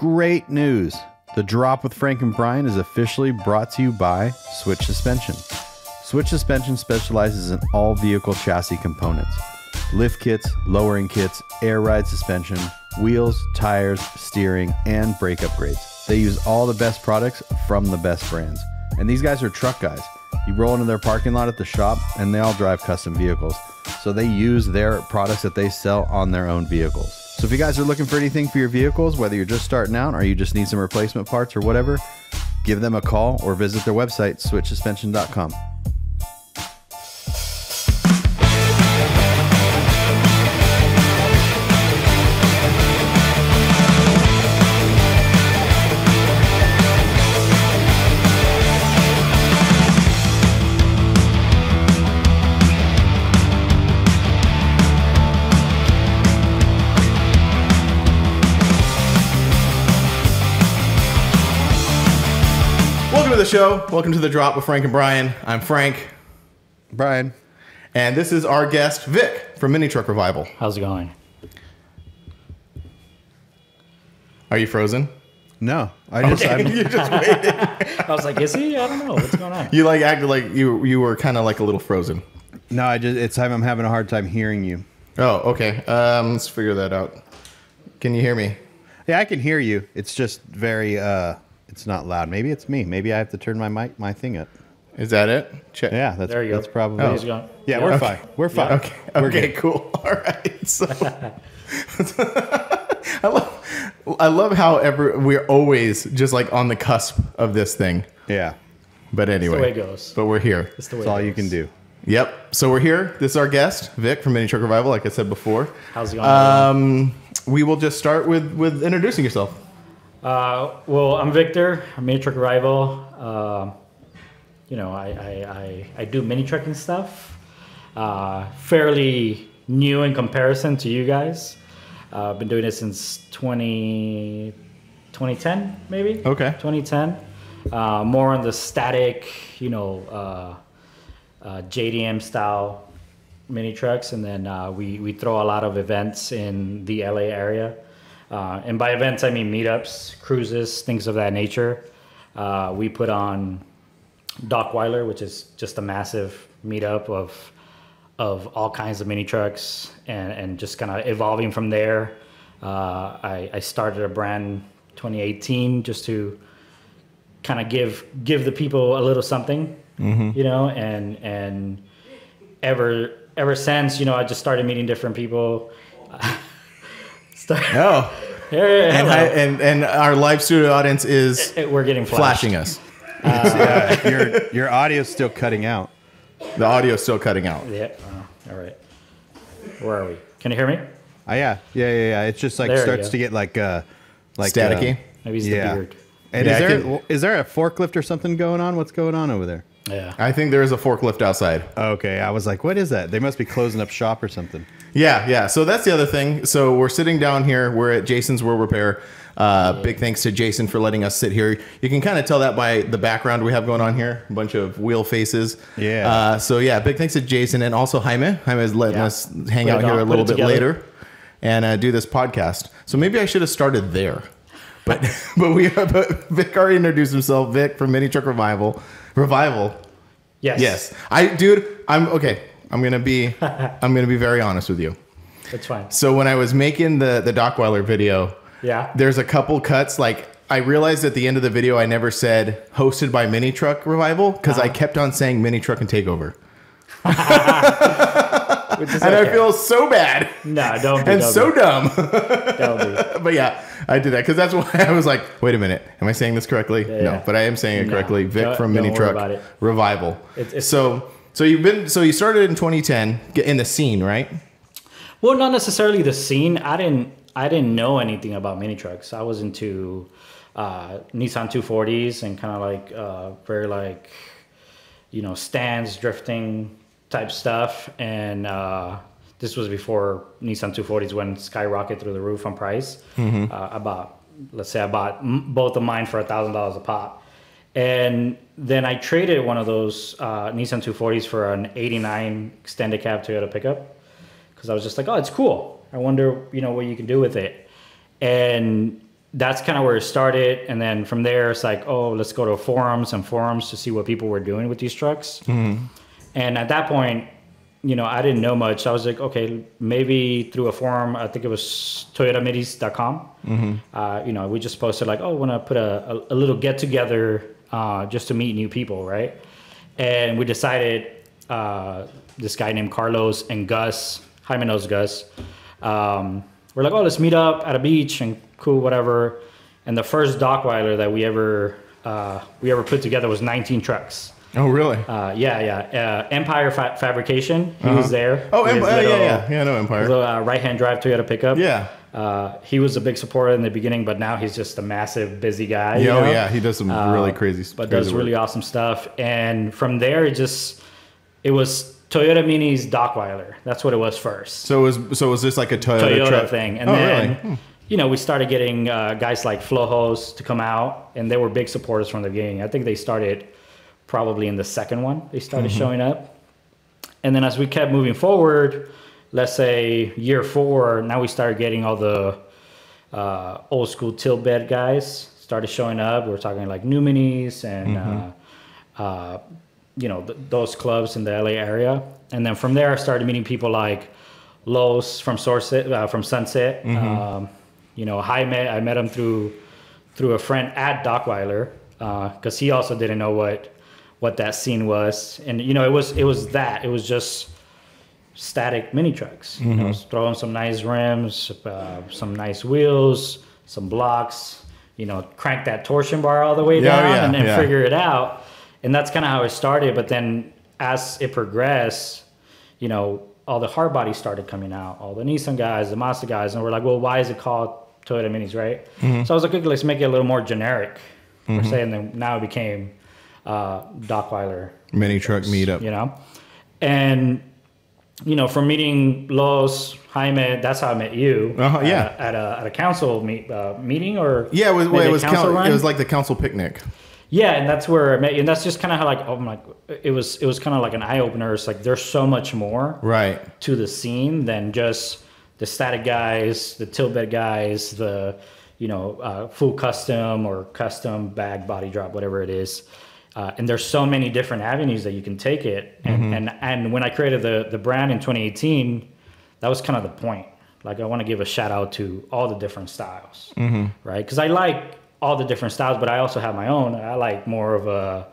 Great news! The Drop with Frank and Brian is officially brought to you by Switch Suspension. Switch Suspension specializes in all vehicle chassis components lift kits, lowering kits, air ride suspension, wheels, tires, steering, and brake upgrades. They use all the best products from the best brands. And these guys are truck guys. You roll into their parking lot at the shop, and they all drive custom vehicles. So they use their products that they sell on their own vehicles. So if you guys are looking for anything for your vehicles, whether you're just starting out or you just need some replacement parts or whatever, give them a call or visit their website, switchsuspension.com. the show. Welcome to the drop with Frank and Brian. I'm Frank, Brian. and this is our guest Vic from Mini Truck Revival. How's it going? Are you frozen? No, I just I'm, you just waited. I was like, is he? I don't know. What's going on? You like acted like you you were kind of like a little frozen. no, I just it's I'm having a hard time hearing you. Oh, okay. Um, let's figure that out. Can you hear me? Yeah, I can hear you. It's just very uh it's not loud. Maybe it's me. Maybe I have to turn my mic my thing up. Is that it? Check. Yeah, that's There you go. that's probably Oh. How's it going? Yeah, we're fine. We're fine. Okay. We're Okay. good. Cool. All right. So, I love I love how ever we're always just like on the cusp of this thing. Yeah. But anyway, the way it goes. But we're here. That's the way That's all it you can do. Yep. So we're here. This is our guest, Vic from Mini Truck Revival. Like I said before. How's it going? Um, we will just start with with introducing yourself. Uh, well, I'm Victor. I'm mini truck rival. Uh, you know, I, I, I, I do mini trucking stuff. Uh, fairly new in comparison to you guys. Uh, I've been doing it since 20, 2010, maybe. Okay. 2010. Uh, more on the static, you know, uh, uh, JDM style mini trucks, and then uh, we we throw a lot of events in the LA area. Uh, and by events, I mean meetups, cruises, things of that nature. Uh, we put on Dockweiler, which is just a massive meetup of of all kinds of mini trucks, and, and just kind of evolving from there. Uh, I, I started a brand 2018 just to kind of give give the people a little something, you know, and and ever ever since, you know, I just started meeting different people. Start, Oh, Hey, and, hello. hi, and and our live studio audience is Eh, We're getting flashed. flashing us. yeah, your your audio's still cutting out. The audio's still cutting out. Yeah. Oh, all right. Where are we? Can you hear me? Oh, yeah, yeah, yeah, yeah. It's just like There you starts go. to get like uh like Staticky? uh, Maybe it's Yeah. the beard. and Yeah, is I there can- is there a forklift or something going on? What's going on over there? Yeah. I think there is a forklift outside. Okay, I was like, what is that? They must be closing up shop or something. Yeah, yeah. So that's the other thing. So we're sitting down here. We're at Jason's Wheel Repair. Uh, Big thanks to Jason for letting us sit here. You can kind of tell that by the background we have going on here. A bunch of wheel faces. Yeah. Uh, so yeah, big thanks to Jason and also Jaime. Jaime is letting Yeah. us hang Put out here on- a little bit together. later and uh, do this podcast. So maybe I should have started there. But but we but Vic already introduced himself. Vic from Mini Truck Revival. Revival. Yes. Yes. I dude. I'm okay. I'm gonna be. I'm gonna be very honest with you. That's fine. So when I was making the the Dockweiler video, Yeah. there's a couple cuts. Like I realized at the end of the video, I never said hosted by Mini Truck Revival because uh-huh. I kept on saying Mini Truck and Takeover, And I feel so bad No, don't be. and don't so be, dumb. don't be. but yeah, I did that because that's why I was like, wait a minute, am I saying this correctly? No, yeah. but I am saying it No, correctly. Vic from Mini Truck. Revival. It's- it's- so so you've been so you started in 2010 in the scene, right? Well, not necessarily the scene. I didn't. I didn't know anything about mini trucks. I was into uh, Nissan 240s and kind of like uh, very like you know stands drifting type stuff. And uh, this was before Nissan 240s went skyrocket through the roof on price. Uh, I bought, let's say, I bought m- both of mine for a thousand dollars a pop. And then I traded one of those uh, Nissan 240s for an 89 extended cab Toyota pickup because I was just like, oh, it's cool. I wonder, you know, what you can do with it. And that's kind of where it started. And then from there, it's like, oh, let's go to forums and forums to see what people were doing with these trucks. And at that point, you know, I didn't know much. I was like, okay, maybe through a forum, I think it was toyotaminis.com. Uh, you know, we just posted like, oh, I want to put a, a, a little get together uh, just to meet new people, right? And we decided uh, this guy named Carlos and Gus, Jaime knows Gus. Um, we're like, oh, let's meet up at a beach and cool, whatever. And the first Dockweiler that we ever uh, we ever put together was 19 trucks. Oh, really? Uh, yeah, yeah. Uh, Empire Fa- Fabrication. He was there. Oh, Empire. Yeah, little- yeah, yeah. I know Empire. Little uh, right-hand drive Toyota pickup. Yeah. Uh, he was a big supporter in the beginning, but now he's just a massive, busy guy. Yeah, you oh, know? yeah. He does some Uh, really crazy. Stuff. But crazy does work. really awesome stuff. And from there, it just it was Toyota Mini's Dockweiler. That's what it was first. So was so was this like a Toyota, Toyota truck? thing, and oh, then really? Hmm. you know we started getting uh, guys like Flojos to come out, and they were big supporters from the beginning. I think they started probably in the second one. They started Mm-hmm. showing up, and then as we kept moving forward, let's say year four, now we started getting all the uh, old school tilt bed guys started showing up. We're talking like New Minis and uh, uh, you know th- those clubs in the LA area, and then from there I started meeting people like Los from Source uh, from Sunset. Um, you know, Jaime, I met him through through a friend at Dockweiler because he also didn't know what what that scene was, and you know it was it was that it was just static mini trucks. You know, Mm-hmm. throwing some nice rims, uh, some nice wheels, some blocks. You know, crank that torsion bar all the way Yeah, down, yeah, and then yeah. figure it out. And that's kind of how it started. But then as it progressed, you know, all the hard bodies started coming out, all the Nissan guys, the Mazda guys, and we're like, well, why is it called Toyota Minis, right? Mm-hmm. So I was like, okay, let's make it a little more generic. Per se, and then now it became uh, Dockweiler Mini truck meetup. you know and you know from meeting los jaime that's how i met you Uh-huh, yeah. uh, at, a, at a council meet, uh, meeting or Yeah, it was, it was council it was like the council picnic. yeah and that's where i met you and that's just kind of how like oh my it was it was kind of like an eye-opener it's like there's so much more Right. to the scene than just the static guys, the tilt bed guys, the you know uh, full custom or custom bag body drop, whatever it is. Uh, and there's so many different avenues that you can take it. And and, and when I created the the brand in 2018, that was kind of the point. Like I want to give a shout out to all the different styles, right? Because I like all the different styles, but I also have my own. I like more of a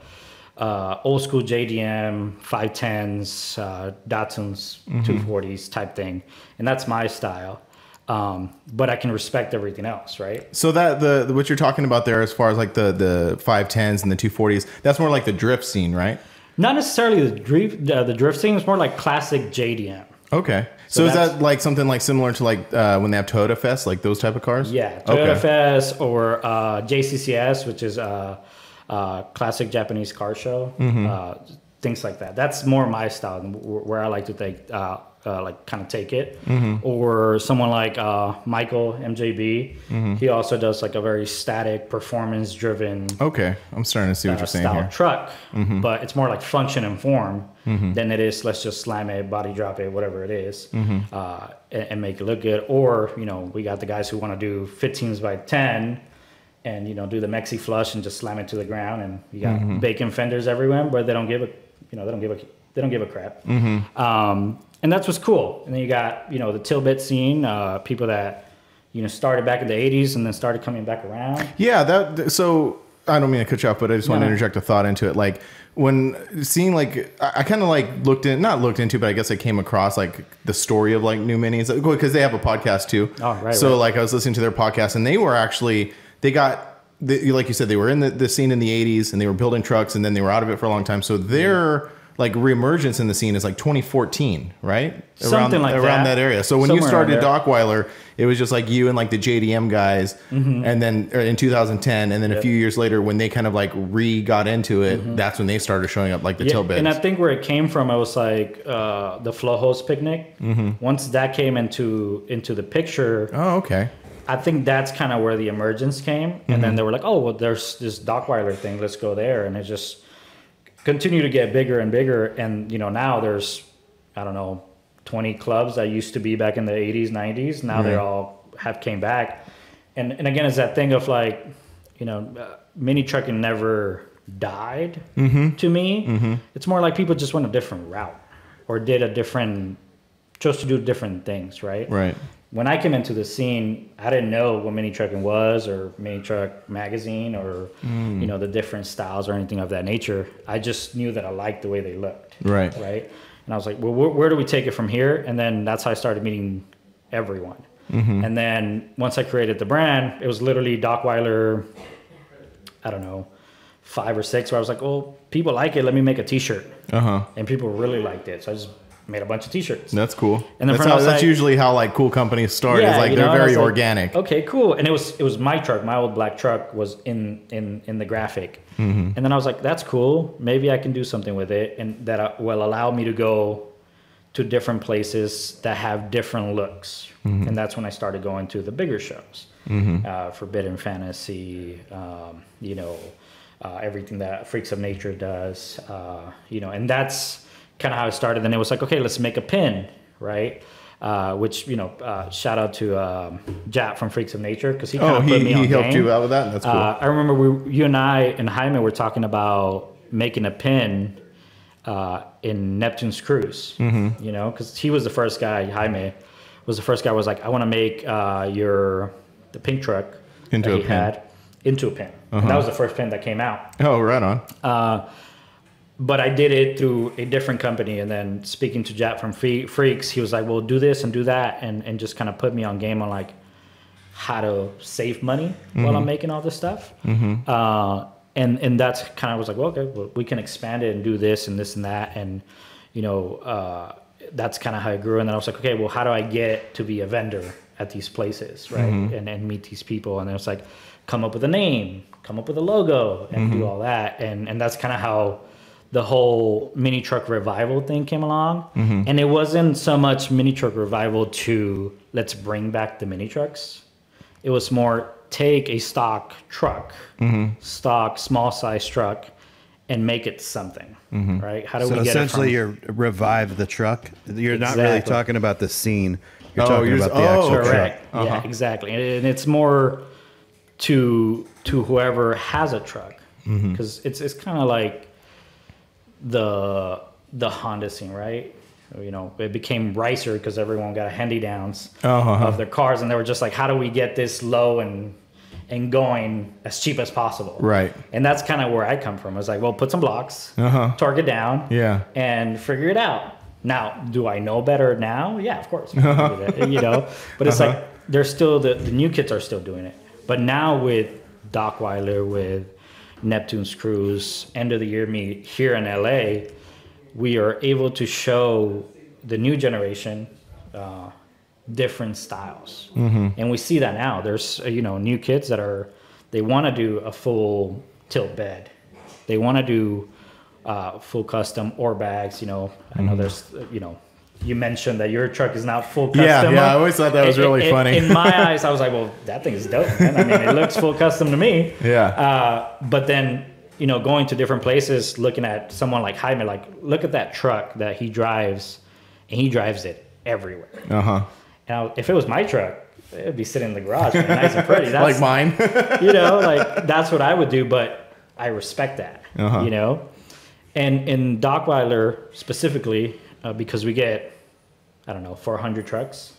uh, old school JDM 510s, uh, Datsuns 240s type thing, and that's my style. Um, but I can respect everything else, right? So that the, the what you're talking about there, as far as like the the five tens and the two forties, that's more like the drift scene, right? Not necessarily the drift. Uh, the drift scene is more like classic JDM. Okay. So So, is that like something like similar to like uh, when they have Toyota Fest, like those type of cars? Yeah, Toyota Okay. Fest or uh, JCCS, which is a, uh classic Japanese car show. Mm-hmm. Uh, things like that. That's more my style, where I like to take, uh, uh, like, kind of take it. Mm-hmm. Or someone like uh, Michael MJB. Mm-hmm. He also does like a very static, performance-driven Okay. I'm starting to see what uh, you're saying style here. Mm-hmm. truck, but it's more like function and form than it is let's just slam it, body drop it, whatever it is, Mm-hmm. uh, and, and make it look good. Or you know, we got the guys who want to do 15s by 10, and you know, do the Mexi flush and just slam it to the ground, and you got Mm-hmm. bacon fenders everywhere, but they don't give a, you know, they don't give a, they don't give a crap. Mm-hmm. Um, and that's what's cool. And then you got you know the tilt bed scene, uh, people that you know started back in the 80s and then started coming back around. Yeah, that so I don't mean to cut you off, but I just want to no. interject a thought into it. Like when seeing like I, I kind of like looked in, not looked into, but I guess I came across like the story of like new minis because they have a podcast too. Oh, right, So right. like I was listening to their podcast, and they were actually they got. The, like you said, they were in the, the scene in the '80s, and they were building trucks, and then they were out of it for a long time. So their like reemergence in the scene is like 2014, right? Something around, like around that. that area. So when you Somewhere around started. Dockweiler, it was just like you and like the JDM guys, mm-hmm. and then or in 2010, and then a few years later, when they kind of like re got into it, mm-hmm. that's when they started showing up like the Yeah, tilt beds. and I think where it came from, it was like uh, the Flojos picnic. Mm-hmm. Once that came into into the picture, oh, okay. I think that's kind of where the emergence came. And then they were like, "Oh, well, there's this Dockweiler thing. Let's go there." And it just continued to get bigger and bigger. And you know, now there's I don't know, 20 clubs that used to be back in the 80s, 90s. Now Right. they're all have came back. and and again, it's that thing of like, you know, uh, mini trucking never died Mm-hmm. to me. It's more like people just went a different route or did a different, chose to do different things, right? Right. When I came into the scene, I didn't know what mini trucking was or mini truck magazine or Mm. you know the different styles or anything of that nature. I just knew that I liked the way they looked Right. right? And I was like, well, where, where do we take it from here? And then that's how I started meeting everyone. Mm-hmm. And then once I created the brand, it was literally Dockweiler, I don't know, five or six, where I was like, oh, people like it. Let me make a T-shirt. Uh huh. And people really liked it, so I just made a bunch of T-shirts. That's cool. And then that's, how, that's usually how like cool companies start. is like they're know, very was like, organic. Okay, cool. And it was it was my truck, my old black truck was in in in the graphic. Mm-hmm. And then I was like, that's cool. Maybe I can do something with it, and that uh, will allow me to go to different places that have different looks. Mm-hmm. And that's when I started going to the bigger shows, uh, Forbidden Fantasy, um, you know, uh, everything that Freaks of Nature does, uh, you know, and that's kind of how it started. Then it was like, okay, let's make a pin, right? Uh, which you know, uh, shout out to um, Jap from Freaks of Nature because he kind Oh, of he, put me he on helped game. you out with that. And that's cool. Uh, I remember we, you and I and Jaime were talking about making a pin uh, in Neptune's cruise. Mm-hmm. You know, because he was the first guy. Jaime was the first guy. Was like, I want to make uh, your the pink truck Into that a he pin. Uh-huh. had into a pin. And that was the first pin that came out. oh, right on. But I did it through a different company. And then speaking to Jack from Freaks, he was like, "Well, do this and do that," and and just kind of put me on game on like how to save money while I'm making all this stuff. Uh, and and that's kind of was like, well, okay, well, we can expand it and do this and this and that, and you know, uh, that's kind of how it grew. And then I was like, okay, well, how do I get to be a vendor at these places, right? And and meet these people. And then it's like, come up with a name, come up with a logo, and do all that. And and that's kind of how the whole mini truck revival thing came along. Mm-hmm. And it wasn't so much mini truck revival to let's bring back the mini trucks. It was more take a stock truck, mm-hmm. stock small size truck, and make it something, mm-hmm. right? How do So we get essentially, it from, you're revive the truck. You're not really talking about the scene. You're Oh, talking you're about just- the oh, actual okay. truck. correct? Yeah, uh-huh. exactly. And, and it's more to to whoever has a truck because it's it's kind of like the the Honda scene, right? You know, it became Ricer because everyone got handy downs Uh-huh. of their cars, and they were just like, how do we get this low and and going as cheap as possible? Right. And that's kind of where I come from. I was like, well, put some blocks, Uh-huh. torque it down, Yeah. and figure it out. Now, do I know better now? Yeah, of course. you know, but it's Uh-huh. like there's still the, the new kids are still doing it. But now with Dockweiler with Neptune's Cruise, end of the year meet here in LA, we are able to show the new generation uh, different styles, and we see that now. There's uh, you know new kids that are they want to do a full tilt bed, they want to do uh, full custom or bags. You know, I know there's uh, you know. You mentioned that your truck is not full custom. Yeah, yeah, I always thought that was In- really in- funny. In my eyes, I was like, "Well, that thing is dope, man. I mean, it looks full custom to me." Yeah. Uh, but then, you know, going to different places, looking at someone like Jaime, like, look at that truck that he drives, and he drives it everywhere. Uh huh. Now, if it was my truck, it'd be sitting in the garage, man, nice and pretty. That's, Like mine. you know, like that's what I would do. But I respect that, Uh-huh. you know. And in Dockweiler specifically, uh, because we get, I don't know, 400 trucks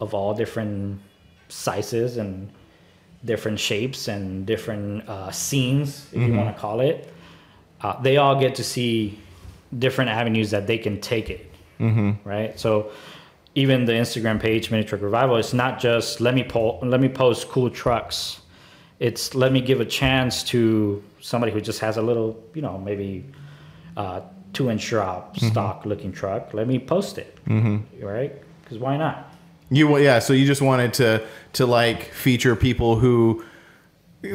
of all different sizes and different shapes and different uh, scenes, if you want to call it. Uh, they all get to see different avenues that they can take it, right? So even the Instagram page, Mini Truck Revival, it's not just let me po- let me post cool trucks. It's let me give a chance to somebody who just has a little, you know, maybe uh, two inch drop stock looking truck. Let me post it, mm-hmm. right? Because why not? You yeah, so you just wanted to to like feature people who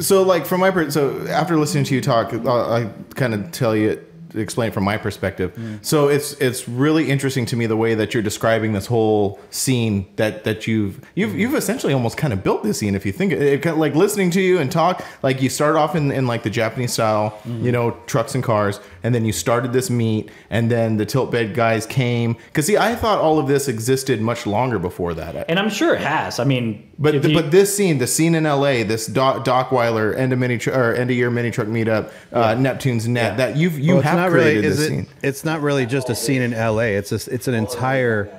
so like from my so after listening to you talk, I'll, I kind of tell you explain it from my perspective. So it's it's really interesting to me the way that you're describing this whole scene that that you've you've you've essentially almost kind of built this scene if you think it, it like listening to you and talk like you start off in, in like the Japanese style, you know, trucks and cars, and then you started this meet, and then the tilt bed guys came. Because see, I thought all of this existed much longer before that. And I'm sure it has. I mean, But if you- but this scene, the scene in L.A., this Doc, Dockweiler end of mini or end of year mini truck meetup, uh, Neptune's net that you've you Well, have not really. Is it? scene. It's not really just a scene in L.A. It's a, It's an entire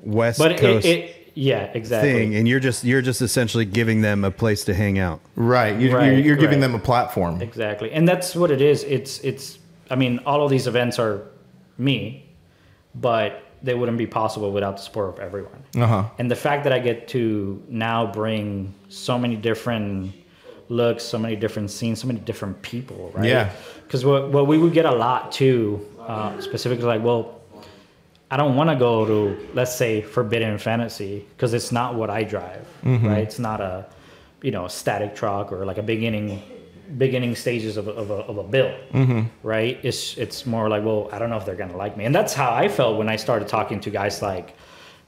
West but it, Coast it, yeah, exactly. thing, and you're just you're just essentially giving them a place to hang out. Right, you, Right, you're, you're giving right. them a platform. Exactly. And that's what it is. It's it's I mean, all of these events are me, but they wouldn't be possible without the support of everyone. Uh huh. And the fact that I get to now bring so many different looks, so many different scenes, so many different people, right? Yeah. Because what, what we would get a lot too, uh, specifically like, well, I don't want to go to, let's say, Forbidden Fantasy because it's not what I drive, right? It's not a, you know, static truck or like a beginning, beginning stages of a, of a, of a build, right? It's it's more like, well, I don't know if they're gonna like me, and that's how I felt when I started talking to guys like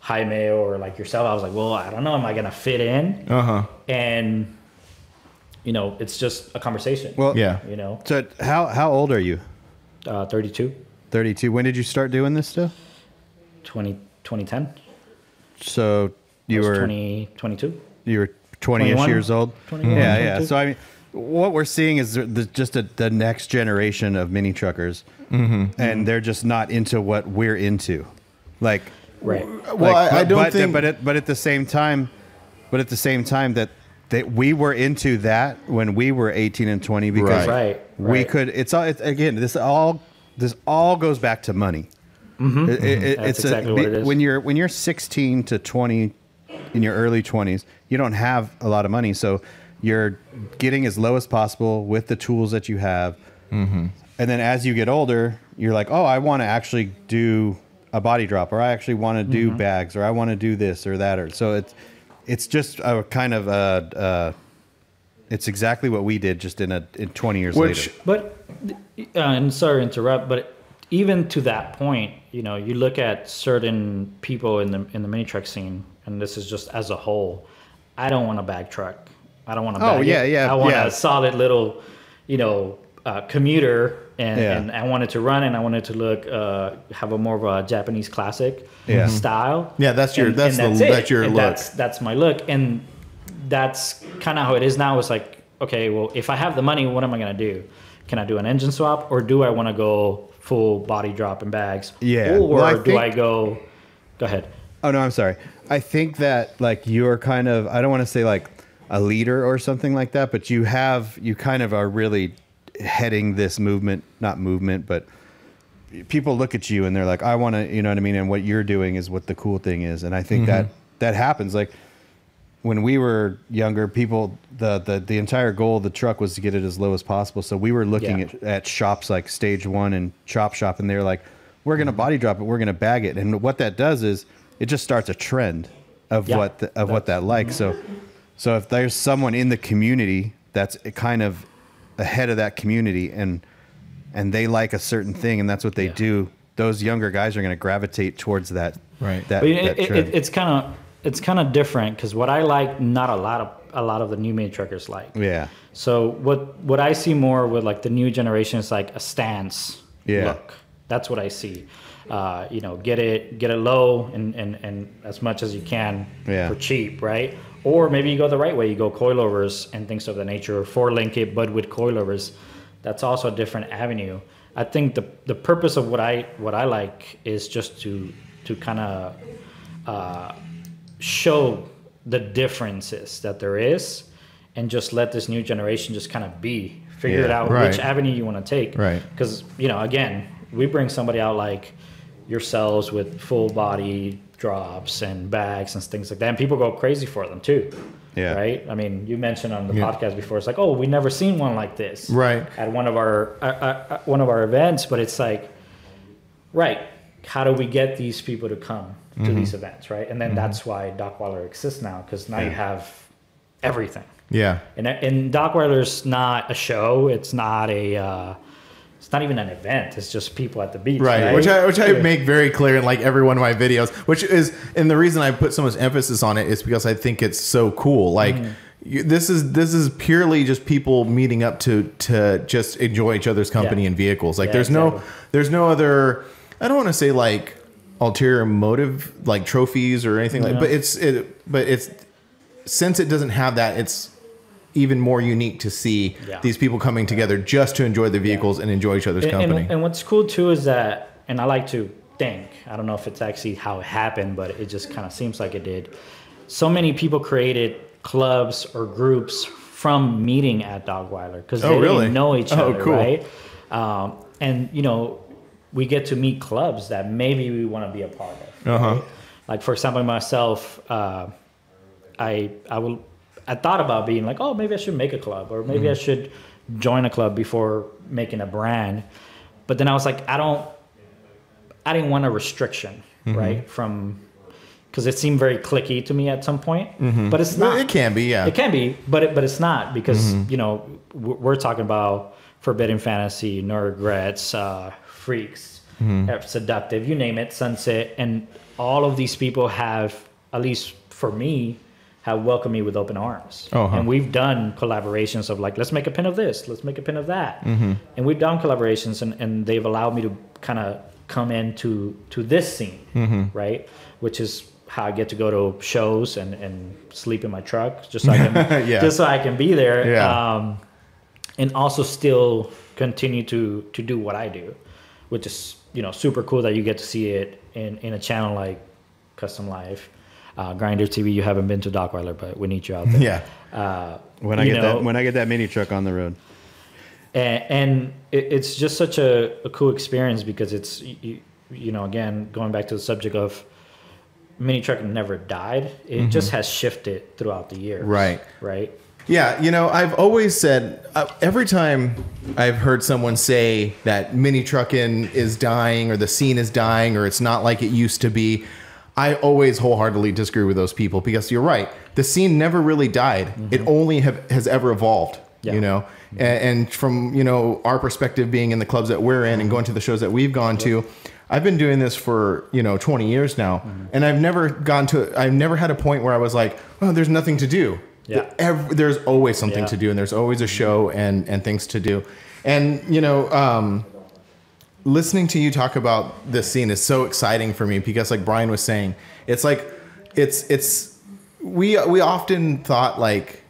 Jaime or like yourself. I was like, well, I don't know, am I gonna fit in? Uh huh. And you know, it's just a conversation. Well, Yeah. you know, So how how old are you? uh, 32, Thirty two. When did you start doing this stuff? 20, 2010, So you I was were 20, 22. you were 20ish years old 21, yeah yeah 22. so i mean what we're seeing is the, the, just a, the next generation of mini truckers and they're just not into what we're into like Right. Well, like, I, I don't but, think. but at, but at the same time but at the same time that that we were into that when we were 18 and 20 because Right. Right, we right. could it's all it's, again this all this all goes back to money It- it- it- That's it's exactly a, what it is. when you're when you're 16 to 20 in your early 20s you don't have a lot of money so you're getting as low as possible with the tools that you have Mm-hmm. and then as you get older you're like oh i want to actually do a body drop or i actually want to do Mm-hmm. bags or i want to do this or that or so it's it's just a kind of a uh, it's exactly what we did just in a in 20 years Which- later But, uh, and sorry to interrupt, but even to that point, you know, you look at certain people in the in the mini truck scene, and this is just as a whole. I don't want a bag truck. I don't want a Oh, bag. yeah, yeah, I want yeah. a solid little, you know, uh, commuter, and, Yeah. and I want it to run, and I want it to look uh, have a more of a Japanese classic Yeah. style. Yeah, that's your- that's the- it. that's your And look. That's that's my look, and that's kind of how it is now. It's like, okay, well, if I have the money, what am I gonna do? Can I do an engine swap, or do I want to go full body drop and bags? Yeah. Or Well, I do think- I go? Go ahead. Oh no, I'm sorry. I think that like you're kind of I don't want to say like a leader or something like that, but you have you kind of are really heading this movement, not movement, but people look at you and they're like, I want to, you know what I mean, and what you're doing is what the cool thing is, and I think that mm-hmm. that happens like when we were younger, people the, the the entire goal of the truck was to get it as low as possible. So we were looking Yeah. at, at shops like Stage One and Chop Shop, and they're like, "We're gonna mm-hmm. body drop it, we're gonna bag it." And what that does is it just starts a trend of Yeah. what the, of what that like. So so if there's someone in the community that's kind of ahead of that community and and they like a certain thing and that's what they Yeah. do, those younger guys are gonna gravitate towards that. Right. That, But that it, it, it's kind of it's kind of different because what I like, not a lot of a lot of the new mini truckers like. yeah. So what what I see more with like the new generation is like a stance Yeah. look. That's what I see. Uh, you know, get it get it low and, and, and as much as you can Yeah. for cheap, right? Or maybe you go the right way. You go coilovers and things of that nature, or four link it, but with coilovers. That's also a different avenue. I think the the purpose of what I what I like is just to to kind of uh, show the differences that there is and just let this new generation just kind of be figure it out right. which avenue you want to take Right. because you know again we bring somebody out like yourselves with full body drops and bags and things like that and people go crazy for them too Yeah. right i mean you mentioned on the Yeah. podcast before it's like oh we never seen one like this Right. at one of our uh, uh, uh, one of our events but it's like right how do we get these people to come to Mm-hmm. these events right and then that's why dockweiler exists now because now you have everything Yeah. and, and dockweiler's not a show it's not a uh, it's not even an event. It's just people at the beach, right, right? which I which I make very clear in like every one of my videos. Which is, and the reason I put so much emphasis on it is because I think it's so cool. Like. Mm-hmm. You, this is this is purely just people meeting up to to just enjoy each other's company Yeah. and vehicles. Like Yeah, there's no there's no other I don't want to say like ulterior motive like trophies or anything like but it's it but it's since it doesn't have that it's even more unique to see Yeah. these people coming together just to enjoy the vehicles and enjoy each other's And, company. and, and what's cool too is that, and I like to think, I don't know if it's actually how it happened, but it just kind of seems like it did. So many people created clubs or groups from meeting at Dockweiler because Oh, they really? didn't know each Oh, other, cool. right? Um, and you know, we get to meet clubs that maybe we want to be a part of. Uh-huh. Like for example, myself, uh, I I will I thought about being like, oh, maybe I should make a club or maybe I Mm-hmm. should join a club before making a brand. But then I was like, I don't I didn't want a restriction, Mm-hmm. right? From because it seemed very clicky to me at some point. But it's not. it can be, yeah. It can be, but it, but it's not because Mm-hmm. you know we're talking about Forbidden Fantasy, No Regrets, uh, Freaks, Mm-hmm. uh, Seductive, you name it, Sunset, and all of these people have, at least for me, have welcomed me with open arms. Oh, huh. And we've done collaborations of like, let's make a pin of this, let's make a pin of that, Mm-hmm. and we've done collaborations, and, and they've allowed me to kind of come into to this scene, Mm-hmm. right? Which is how I get to go to shows and, and sleep in my truck just so I can Yeah. just so I can be there. Yeah. Um, and also still continue to to do what I do, which is you know super cool that you get to see it in in a channel like Kustom Life, uh, Grinder TV. You haven't been to Dockweiler, but we need you out there. yeah. Uh, When I get know, that when I get that mini truck on the road. and, and it, it's just such a, a cool experience because it's you, you know again going back to the subject of mini truck never died it just has shifted throughout the years Mm-hmm. Right. right Yeah, you know, I've always said uh, every time I've heard someone say that mini trucking is dying or the scene is dying or it's not like it used to be, I always wholeheartedly disagree with those people because you're right. The scene never really died. Mm-hmm. It only have, has ever evolved. Yeah. You know, and, and from you know our perspective, being in the clubs that we're in and going to the shows that we've gone to, I've been doing this for you know 20 years now, mm-hmm. and I've never gone to. I've never had a point where I was like, oh, there's nothing to do. Yeah. Ev- there's always something Yeah. to do, and there's always a mm-hmm. show and and things to do, and you know. um listening to you talk about this scene is so exciting for me because like Brian was saying, it's like it's it's we we often thought like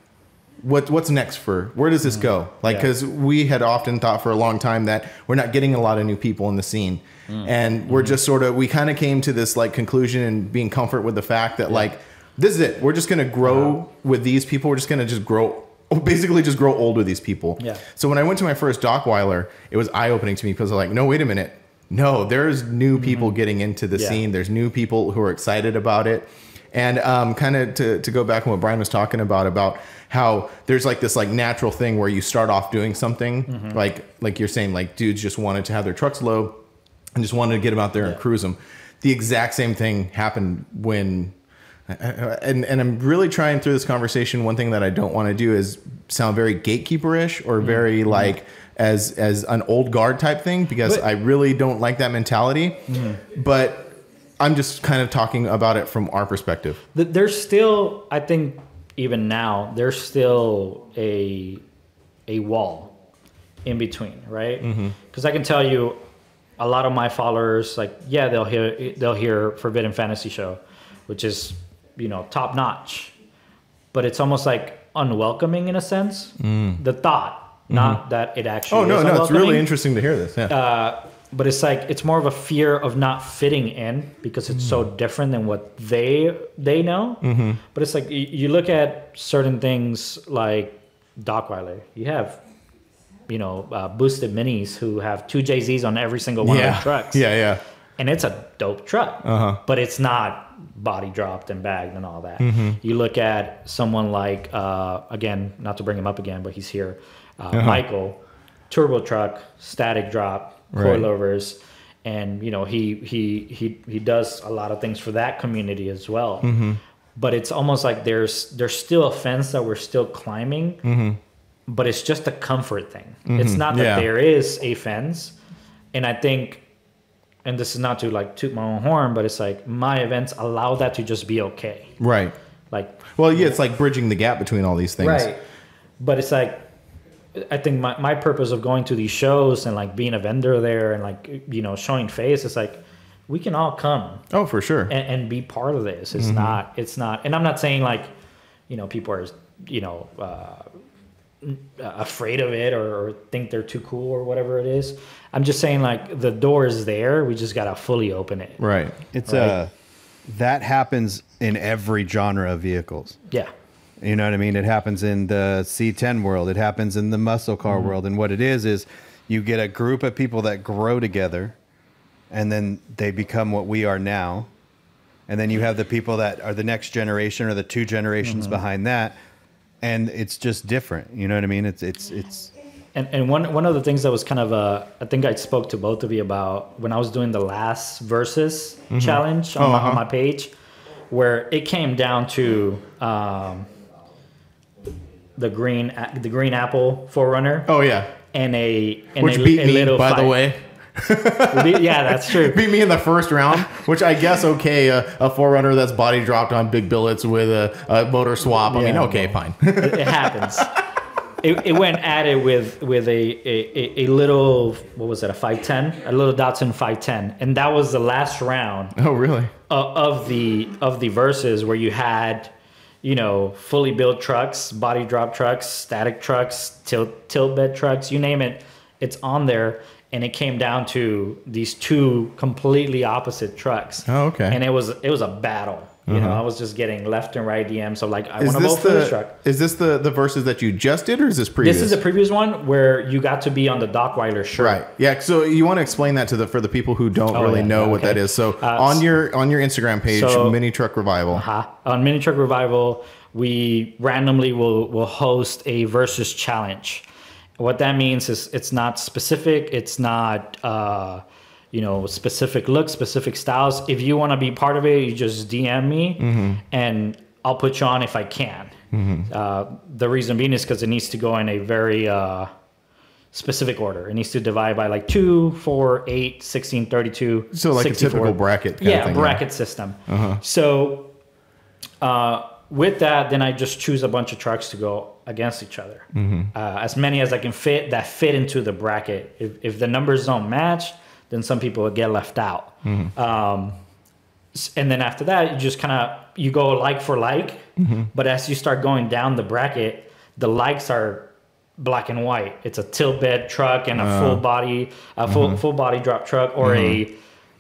what what's next for where does this mm-hmm. go? Like Yeah. because we had often thought for a long time that we're not getting a lot of new people in the scene. Mm. And we're mm-hmm. just sort of we kind of came to this like conclusion and being comfort with the fact that like this is it. We're just going to grow uh-huh. with these people. We're just going to just grow basically just grow old with these people Yeah. so when I went to my first Dockweiler, it was eye opening to me because I'm like, no, wait a minute. No, there's new people getting into the Yeah. scene. There's new people who are excited about it. And um, kind of to, to go back on what Brian was talking about, about how there's like this like natural thing where you start off doing something like like you're saying like dudes just wanted to have their trucks low and just wanted to get them out there and cruise them. The exact same thing happened when and and I'm really trying through this conversation. One thing that I don't want to do is sound very gatekeeperish or mm-hmm. very mm-hmm. like as as an old guard type thing because But- I really don't like that mentality. Mm-hmm. But I'm just kind of talking about it from our perspective. There's still i think even now there's still a a wall in between right because i can tell you a lot of my followers like yeah they'll hear they'll hear forbidden fantasy show which is you know top notch but it's almost like unwelcoming in a sense the thought not that it actually Oh no, no, it's really interesting to hear this. Yeah. Uh, but it's like it's more of a fear of not fitting in because it's so different than what they they know. Mm-hmm. But it's like you, you look at certain things like Doc Dockweiler. You have you know uh, boosted minis who have two JZs on every single one of yeah. their trucks. Yeah, yeah. and it's a dope truck, Uh-huh. but it's not body dropped and bagged and all that. Mm-hmm. You look at someone like uh, again, not to bring him up again, but he's here, uh, Uh-huh. Michael, turbo truck, static drop, Right. coilovers, and you know he he he he does a lot of things for that community as well. Mm-hmm. But it's almost like there's there's still a fence that we're still climbing. Mm-hmm. but it's just a comfort thing. It's not that Yeah. there is a fence, and I think, and this is not to like toot my own horn, but it's like my events allow that to just be okay. Right. Like Well, yeah, it's like bridging the gap between all these things. Right. But it's like, I think my, my purpose of going to these shows and like being a vendor there and like, you know, showing face is like, we can all come Oh, for sure. and, and be part of this. Mm-hmm. It's not, it's not, and I'm not saying like, you know, people are, you know, uh, afraid of it or, or think they're too cool or whatever it is. I'm just saying like the door is there. We just got to fully open it. right. It's Right. uh that happens in every genre of vehicles. Yeah. You know what I mean? It happens in the C10 world. It happens in the muscle car Mm-hmm. world. And what it is is you get a group of people that grow together, and then they become what we are now. And then you have the people that are the next generation or the two generations Mm-hmm. behind that, and it's just different. You know what I mean? It's it's it's And, and one one of the things that was kind of uh, I think I spoke to both of you about when I was doing the last versus challenge on, Oh, my, uh-huh. on my page, where it came down to um, the green the green apple forerunner Oh, yeah. and a and Which a, beat a me, little by the way. Yeah, that's true. Beat me in the first round, which I guess, okay, a, a 4Runner that's body dropped on big billets with a, a motor swap. I mean, Yeah. okay, fine. it, it happens. It, it went at it with with a, a, a- little what was it a five ten a little Datsun five ten and that was the last round oh, really? uh, of the of the verses where you had you know fully built trucks body drop trucks static trucks tilt tilt bed trucks you name it it's on there and it came down to these two completely opposite trucks Oh, okay. and it was it was a battle you know i was just getting left and right dms So like i want to this vote for this truck is this the the verses that you just did, or is this previous? this is the previous one where you got to be on the Dockweiler shirt Right. Yeah. So you want to explain that to the for the people who don't Oh, really yeah, know what that is. So Uh, on your on your Instagram page, so- Mini Truck Revival. Uh-huh. On Mini Truck Revival, we randomly will will host a versus challenge. What that means is it's not specific. It's not uh, you know specific looks, specific styles. If you want to be part of it, you just DM me, and I'll put you on if I can. Uh, the reason being is because it needs to go in a very uh, specific order. It needs to divide by like 2, 4, 8, 16, 32. So like a typical bracket. Kind yeah, of thing, Uh-huh. bracket system. So uh, with that, then I just choose a bunch of trucks to go against each other. Mm-hmm. Uh, as many as I can fit that fit into the bracket. If, if the numbers don't match, then some people get left out. Mm-hmm. Um, and then after that, you just kind of you go like for like. Mm-hmm. But as you start going down the bracket, the likes are black and white. It's a tilt bed truck and a Uh. full body, a full Mm-hmm. full body drop truck, or a,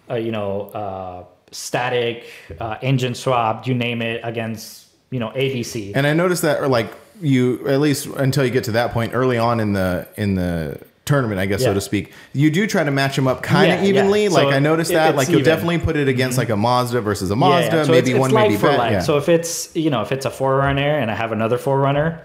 a you know uh, static uh, engine swap, you name it, against you know ABC. And I noticed that, or like you, at least until you get to that point, early on in the in the tournament, I guess so to speak, you do try to match them up kind of Yeah, yeah. evenly. Like So I noticed it- that. Like you'll even. Mm-hmm. definitely put it against like a Mazda versus a Mazda. yeah. So maybe it's, one it's may like be for like. Yeah. So if it's you know if it's a 4Runner and I have another 4Runner,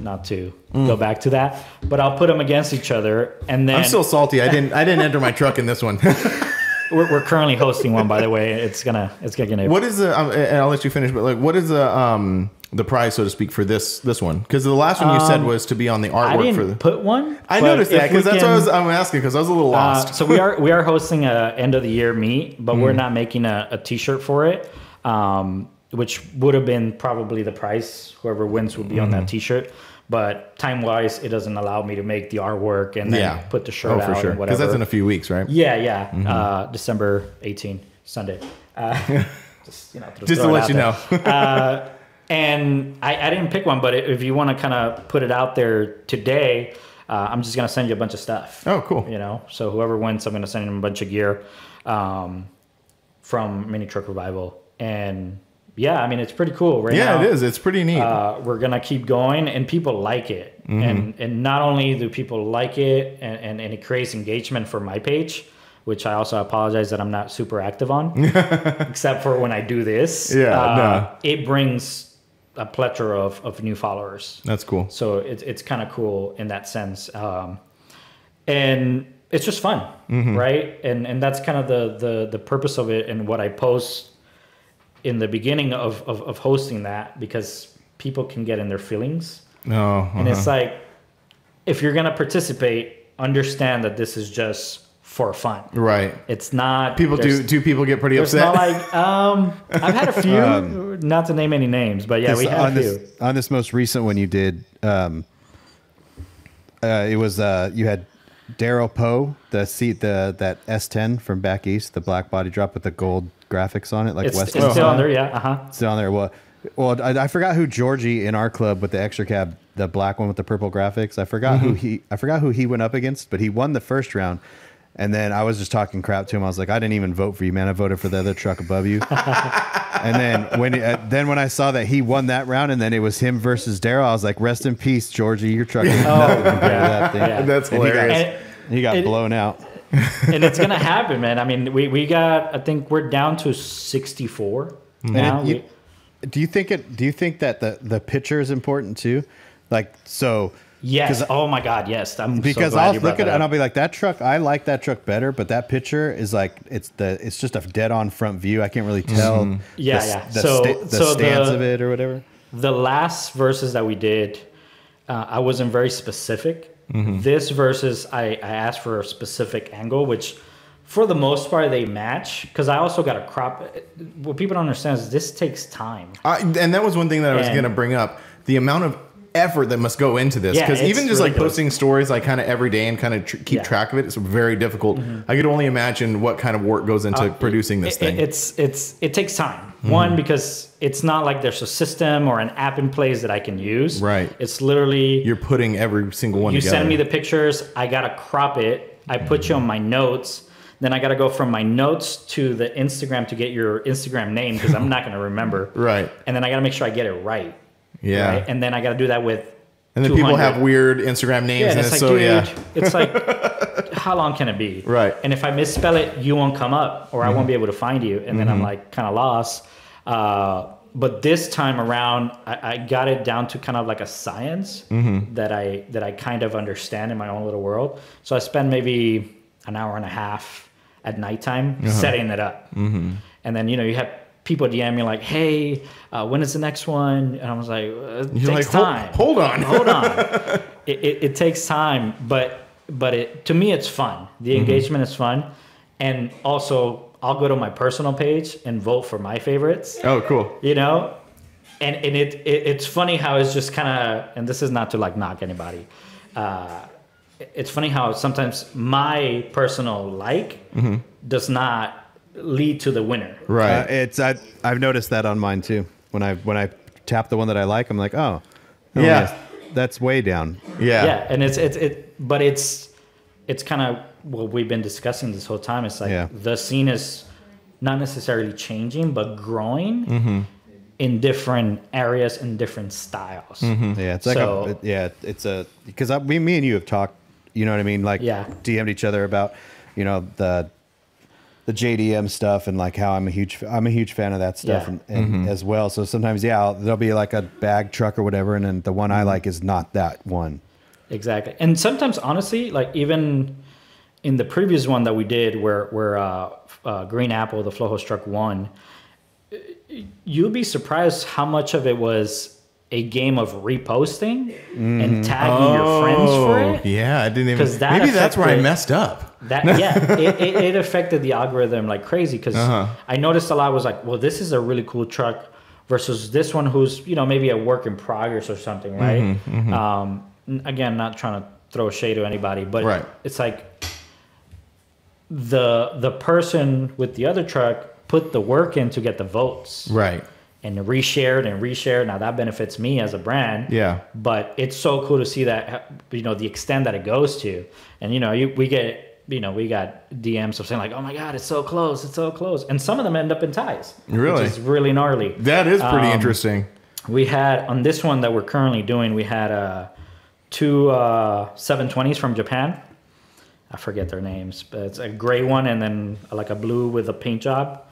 not to Mm. go back to that, but I'll put them against each other, and then I'm still salty. I didn't. I didn't enter my truck in this one. we're, we're currently hosting one. By the way, it's gonna it's gonna what is the? Um, and I'll let you finish. But like, what is the um the prize, so to speak, for this this one? Because the last one you said was to be on the Um, I artwork didn't for the. put one. I but noticed that if we because that's what I can- was. I'm asking because I was a little Uh, lost. so we are we are hosting a end of the year meet, but we're not making a, a T-shirt for it, um, which would have been probably the price. Whoever wins would be on Mm-hmm. that T-shirt. But time wise, it doesn't allow me to make the artwork and then yeah, put the shirt oh, out for sure. and Because that's in a few weeks, right? yeah, yeah. Uh, December 18, Sunday. Uh, just you know, Just throw to it let out you there. know. uh, and I, I didn't pick one, but if you want to kind of put it out there today, uh, I'm just gonna send you a bunch of stuff. Oh, cool. You know, so whoever wins, I'm gonna send them a bunch of gear um, from Mini Truck Revival, and yeah, I mean it's pretty cool. Right yeah, now, it is. It's pretty neat. uh, we're gonna keep going, and people like it, Mm-hmm. and and not only do people like it, and, and, and it creates engagement for my page, which I also apologize that I'm not super active on, except for when I do this. Yeah, uh, no. it brings a plethora of, of new followers. that's cool. So it's it's kind of cool in that sense, um, and it's just fun, Mm-hmm. right? And and that's kind of the the the purpose of it, and what I post in the beginning of of, of hosting that because people can get in their feelings, Oh, and it's like if you're gonna participate, understand that this is just for fun. Right. It's not People do. Do people get pretty upset? not like um, I've had a few, not to name any names, but yeah, we had on a few. this on this most recent one you did. Um, uh, it was uh, you had Daryl Poe, the seat, the that S10 from back east, the black body drop with the gold graphics on it, like It's, West. it's still on there, yeah. Uh huh. It's on there. Well, well, I, I forgot who Georgie in our club with the extra cab, the black one with the purple graphics. I forgot who he. I forgot who he went up against, but he won the first round. And then I was just talking crap to him. I was like, I didn't even vote for you, man. I voted for the other truck above you. and then when uh, then when I saw that he won that round, and then it was him versus Daryl, I was like, rest in peace, Georgie. Your truck. ain't nothing compared to that thing. yeah. That's And he got- hilarious. And, He got It- blown out. and it's gonna happen, man. I mean, we, we got I think we're down to 64 now. And it- you- do you think it? Do you think that the the picture is important too? Like so. Yes. 'cause- Oh my God. Yes. I'm because so glad I'll look at it and I'll be like, that truck, I like that truck better, but that picture is like, it's the, it's just a dead on front view. I can't really tell. Mm-hmm. Yeah, the, yeah. The, So- sta- the so stance the- of it or whatever. the last verses that we did, uh, I wasn't very specific. Mm-hmm. This versus, I, I asked for a specific angle, which for the most part they match. Because I also got a crop. What people don't understand is this takes time. I, and that was one thing that I was going to bring up: the amount of effort that must go into this. Because it's even just like ridiculous. posting stories, like kind of every day, and kind of tr- keep Yeah. Mm-hmm. track of it, it's very difficult. I could only imagine what kind of work goes into producing this It- thing. It's it's it takes time. Mm-hmm. One because it's not like there's a system or an app in place that I can use. Right. It's literally You're putting every single one you together. send me the pictures. I gotta crop it. I put you on my notes. Then I gotta go from my notes to the Instagram to get your Instagram name because I'm not gonna remember. Right. And then I gotta make sure I get it right. Yeah. Right? And then I gotta do that with. And then people have weird Instagram names, Yeah, and and it's it's like, so dude, yeah. it's like, how long can it be? Right. And if I misspell it, you won't come up, or I Mm-hmm. won't be able to find you, and then I'm like kind of lost. Uh, but this time around, I, I got it down to kind of like a science Mm-hmm. that I that I kind of understand in my own little world. So I spend maybe an hour and a half at nighttime Uh-huh. setting it up, Mm-hmm. and then you know you have. People DM me like, "Hey, uh, when is the next one?" And I was like, uh, "It You're takes like, "Hold- time. hold on." hold on." it, it, it takes time, but but it to me it's fun. The Mm-hmm. engagement is fun, and also I'll go to my personal page and vote for my favorites. Oh, cool. You know, and and it, it it's funny how it's just kind of and this is not to like knock anybody. Uh, it's funny how sometimes my personal like Mm-hmm. does not lead to the winner. Right. Uh, it's, I, I've noticed that on mine too. When I, when I tap the one that I like, I'm like, oh, oh, Yeah. yes, that's way down. yeah. yeah and it's it's it but it's it's kind of what we've been discussing this whole time it's like Yeah. the scene is not necessarily changing but growing Mm-hmm. in different areas and different styles Mm-hmm. Yeah, it's like So- a it- yeah, it's a because I, we, me and you have talked. You know what I mean? Like, Yeah. DM'd each other about, you know, the the JDM stuff and like how I'm a huge I'm a huge fan of that stuff Yeah. and, and Mm-hmm. as well. So sometimes, yeah, I'll, there'll be like a bag truck or whatever, and then the one Mm-hmm. I like is not that one. exactly and sometimes honestly like even in the previous one that we did where where uh, uh, green apple the flow host truck won you'll be surprised how much of it was a game of reposting and tagging your friends for Oh, it yeah, I didn't even. that Maybe that's where I messed up. That yeah, it, it, it affected the algorithm like crazy because Uh-huh. I noticed a lot was like, well, this is a really cool truck versus this one who's you know maybe a work in progress or something, right? Mm-hmm, Um, again, not trying to throw shade to anybody, but Right. it's like the the person with the other truck put the work in to get the votes, Right. And reshared and reshared. Now that benefits me as a brand. Yeah. But it's so cool to see that you know the extent that it goes to, and you know you, we get you know we got DMs of saying like, oh my god, it's so close, it's so close, and some of them end up in ties. Really? which is really gnarly. That is pretty Um, interesting. We had on this one that we're currently doing, we had uh, two uh, 720s from Japan. I forget their names, but it's a gray one and then like a blue with a paint job.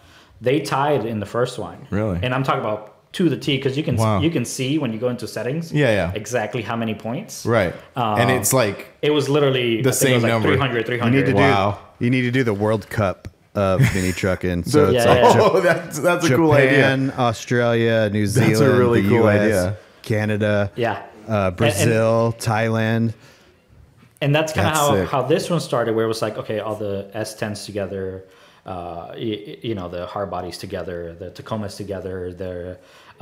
They tied in the first one. Really? And I'm talking about to the T because you can Wow. you can see when you go into settings. Yeah, yeah. Exactly how many points. Right. and um, it's like It was literally The I think it was same like number. 300, 300. You need to Wow. do you need to do the World Cup of mini trucking. So it's Yeah, like yeah. Oh, that's that's a cool idea. Japan, Australia, New Zealand, a really the cool US, idea. Canada, Yeah. uh, Brazil, Thailand. and that's kind of how, sick. how this one started where it was like okay all the s10s together uh, you, you know the hard bodies together the tacomas together the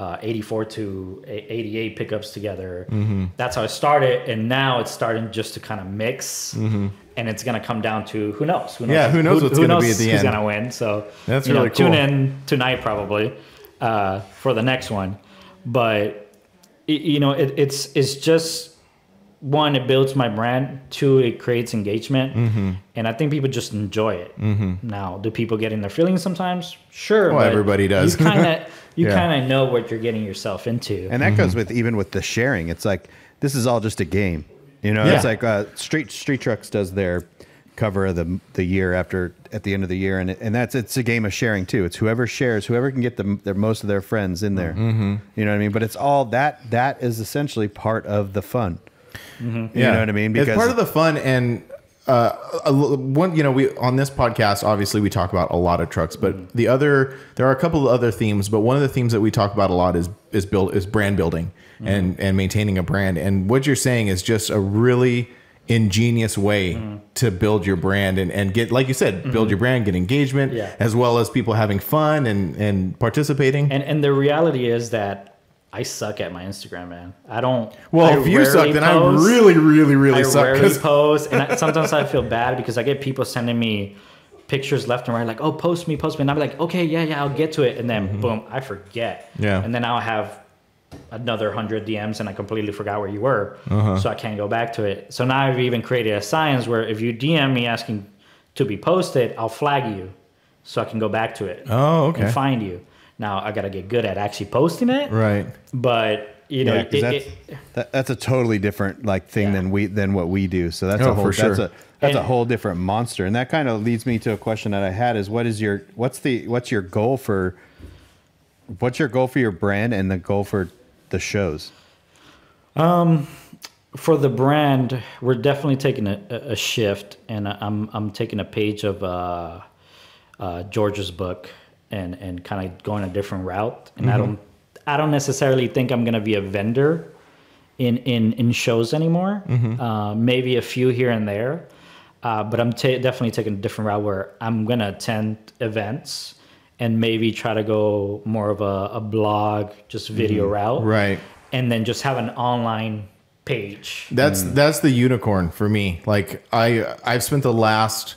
uh, 84 to 88 pickups together Mm-hmm. that's how it started and now it's starting just to kind of mix and it's going to come down to who knows who knows Mm-hmm. Yeah, who knows what's gonna be at the who's end. going to win so That's you know, really tune in tonight probably uh, for the next one but you know it, it's it's just one it builds my brand two it creates engagement Mm-hmm. and i think people just enjoy it now do people get in their feelings sometimes sure Well, everybody does. you kind of you Yeah. kind of know what you're getting yourself into And that goes with even with the sharing. It's like this is all just a game. You know, it's like uh, Street Street Trucks does their cover of the the year after at the end of the year, and and that's it's a game of sharing too. It's whoever shares, whoever can get the their most of their friends in there. Mm-hmm. You know what I mean? But it's all that that is essentially part of the fun. You know what I mean? it's part of the fun and uh, one, you know, we on this podcast, obviously, we talk about a lot of trucks, but the other, there are a couple of other themes, but one of the themes that we talk about a lot is is build is brand building and mm-hmm. and maintaining a brand. And what you're saying is just a really ingenious way mm-hmm. to build your brand and, and get, like you said, build mm-hmm. your brand, get engagement, Yeah. as well as people having fun and and participating. and and the reality is that i suck at my instagram man i don't well, I if you suck, rarely then post. I really, really, really I suck. rarely 'cause- post, and I, sometimes I feel bad because I get people sending me pictures left and right, like, "Oh, post me, post me," and I'm like, "Okay, yeah, yeah, I'll get to it," and then mm-hmm. boom, I forget. Yeah. and then I'll have another hundred DMs, and I completely forgot where you were, uh-huh. so I can't go back to it. So now I've even created a science where if you DM me asking to be posted, I'll flag you, so I can go back to it. Oh, okay. And find you. Now I gotta get good at actually posting it, right. but you know, Yeah, 'cause it- that's it- that, that's a totally different like thing Yeah. than we than what we do. So that's Oh, a whole for sure. that's a that's a whole different monster. And that kind of leads me to a question that I had is what is your what's the what's your goal for what's your goal for your brand and the goal for the shows? Um for the brand, we're definitely taking a, a a shift, and I'm I'm taking a page of uh, uh, George's book and and kind of going a different route. And I don't I don't necessarily think I'm gonna be a vendor in in in shows anymore. Uh, maybe a few here and there, uh, but I'm ta- definitely taking a different route where I'm gonna attend events and maybe try to go more of a, a blog, just video route, Right. and then just have an online page. That's that's the unicorn for me. Like I I've spent the last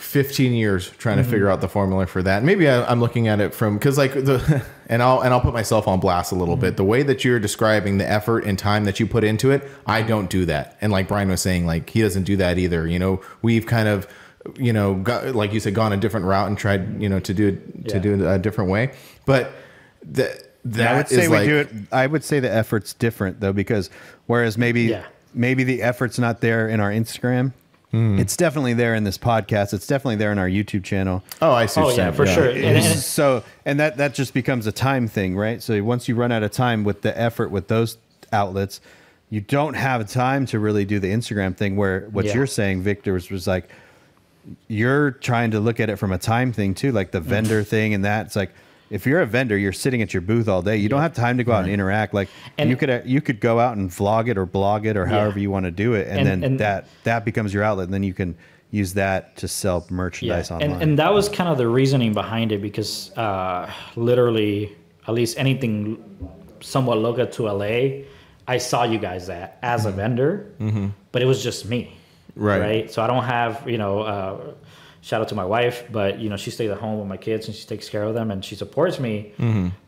15 years trying to figure out the formula for that. Maybe I, I'm looking at it from because like the and I'll and I'll put myself on blast a little mm-hmm. bit. The way that you're describing the effort and time that you put into it, I don't do that. And like Brian was saying, like he doesn't do that either. You know, we've kind of you know got like you said gone a different route and tried you know to do it to Yeah. do it a different way. But that that I would say is we like- do it. I would say the effort's different though, because whereas maybe Yeah. maybe the effort's not there in our Instagram, Hmm. it's definitely there in this podcast. It's definitely there in our YouTube channel. Oh, I see. Oh what you're yeah, for sure. And, and, so and that that just becomes a time thing, right? So once you run out of time with the effort with those outlets, you don't have time to really do the Instagram thing. Where what Yeah. you're saying, Victor, was, was like you're trying to look at it from a time thing too, like the vendor thing and that. It's like if you're a vendor, you're sitting at your booth all day. You don't have time to go out and interact. Like And- you could you could go out and vlog it or blog it or however you want to do it, and, And- then and- that that becomes your outlet, and then you can use that to sell merchandise online. And, and that was kind of the reasoning behind it because uh, literally, at least anything somewhat local to LA, I saw you guys at as a vendor, but it was just me. Right. Right. So I don't have, you know, uh, shout out to my wife, but, you know, she stays at home with my kids and she takes care of them and she supports me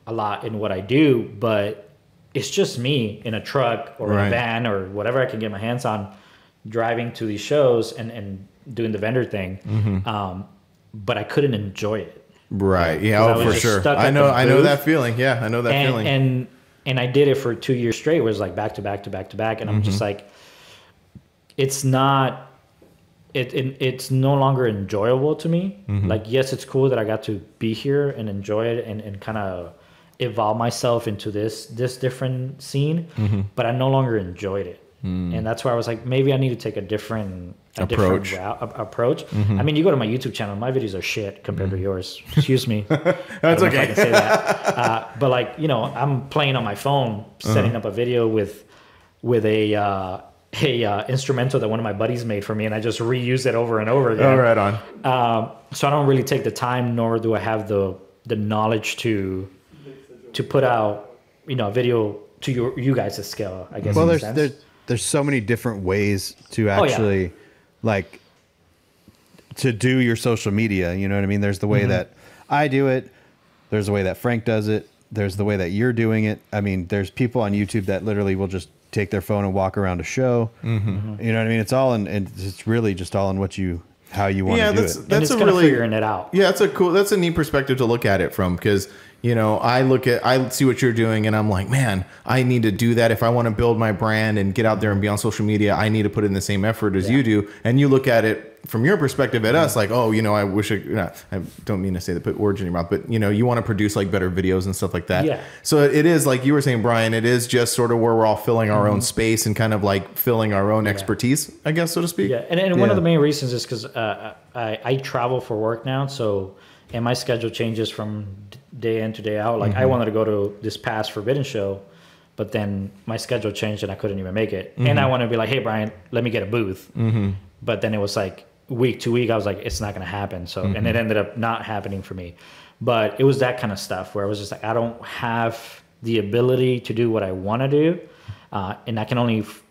a lot in what I do. But it's just me in a truck or Right. a van or whatever I can get my hands on driving to these shows and, and doing the vendor thing. Mm-hmm. Um, but I couldn't enjoy it. Right. Yeah. Oh, for sure. I know. I know that feeling. Yeah, I know that and, feeling. and and I did it for two years straight. It was like back to back to back to back, and I'm just Mm-hmm. like, it's not. It, it it's no longer enjoyable to me. Mm-hmm. Like yes, it's cool that I got to be here and enjoy it and, and kind of evolve myself into this this different scene, Mm-hmm. but I no longer enjoyed it. And that's why I was like, maybe I need to take a different a Approach. different route, a- approach. I mean, you go to my YouTube channel, my videos are shit compared to yours. Excuse me. That's I don't know if I okay. can say that. Uh, but like you know, I'm playing on my phone, setting Uh-huh. up a video with with a uh, a uh, instrumental that one of my buddies made for me, and I just reuse it over and over again. Oh, right on. Um, so I don't really take the time, nor do I have the the knowledge to to put out, you know, a video to your you guys' scale. I guess. Well, there's there's there's so many different ways to Oh, yeah. actually like to do your social media. You know what I mean? There's the way Mm-hmm. that I do it. There's the way that Frank does it. There's the way that you're doing it. I mean, there's people on YouTube that literally will just take their phone and walk around a show. Mm-hmm. You know what I mean? It's all in, and it's really just all in what you how you want Yeah, to do that's it. and that's it's a really figuring it out. Yeah, that's a cool. That's a neat perspective to look at it from because you know I look at I see what you're doing and I'm like, man, I need to do that if I want to build my brand and get out there and be on social media. I need to put in the same effort as you do. And you look at it from your perspective at us, like, oh, you know, I wish I. You I don't mean to say the put words in your mouth, but you know, you want to produce like better videos and stuff like that. Yeah. So it is like you were saying, Brian. It is just sort of where we're all filling our Mm-hmm. own space and kind of like filling our own expertise, I guess, so to speak. Yeah, and, and one of the main reasons is because uh, I, I travel for work now, so and my schedule changes from day in to day out. Like I mm-hmm. wanted to go to this past Forbidden show, but then my schedule changed and I couldn't even make it. And I mm-hmm. wanted to be like, hey Brian, let me get a booth. Mm-hmm. But then it was like week to week, I was like, it's not going to happen. So and it ended up not happening for me. But it was that kind of stuff where I was just like, I don't have the ability to do what I want to do, uh, and I can only f-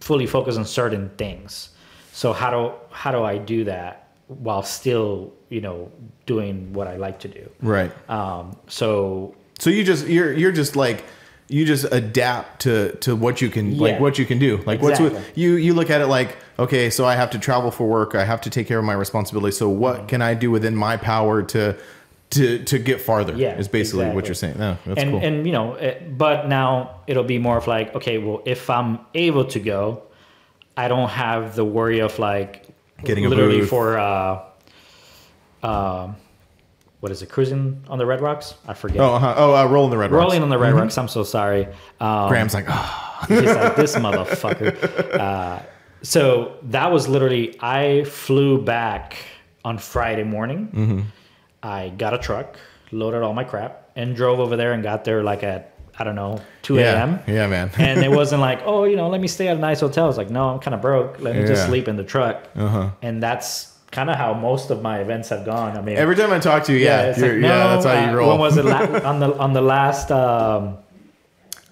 fully focus on certain things. So how do how do I do that while still you know doing what I like to do? Right. Um, so So you just you're you're just like you just adapt to to what you can like what you can do. Like what's with you you look at it like okay, so I have to travel for work. I have to take care of my responsibilities. So what can I do within my power to to to get farther? Yeah, is basically what you're saying. No, that's and cool. and you know, it, but now it'll be more of like okay, well, if I'm able to go, I don't have the worry of like Getting a literally booth. for uh, um, what is it, cruising on the Red Rocks? I forget. oh, uh-huh. oh, uh, rolling the red Rolling rocks. Rolling on the Red Rocks. I'm so sorry. Um, Graham's like, oh, He's like, this motherfucker. Uh, so that was literally, I flew back on Friday morning. Mm-hmm. I got a truck, loaded all my crap, and drove over there and got there like at, I don't know, 2 a.m. yeah, man. and it wasn't like, oh, you know, let me stay at a nice hotel. It's like, no, I'm kind of broke. Let me just sleep in the truck. Uh-huh. And that's kind of how most of my events have gone. I mean, Every time I talk to you, yeah, it's you're, like, yeah, that's how uh, you roll. When was it la- on the on the last um,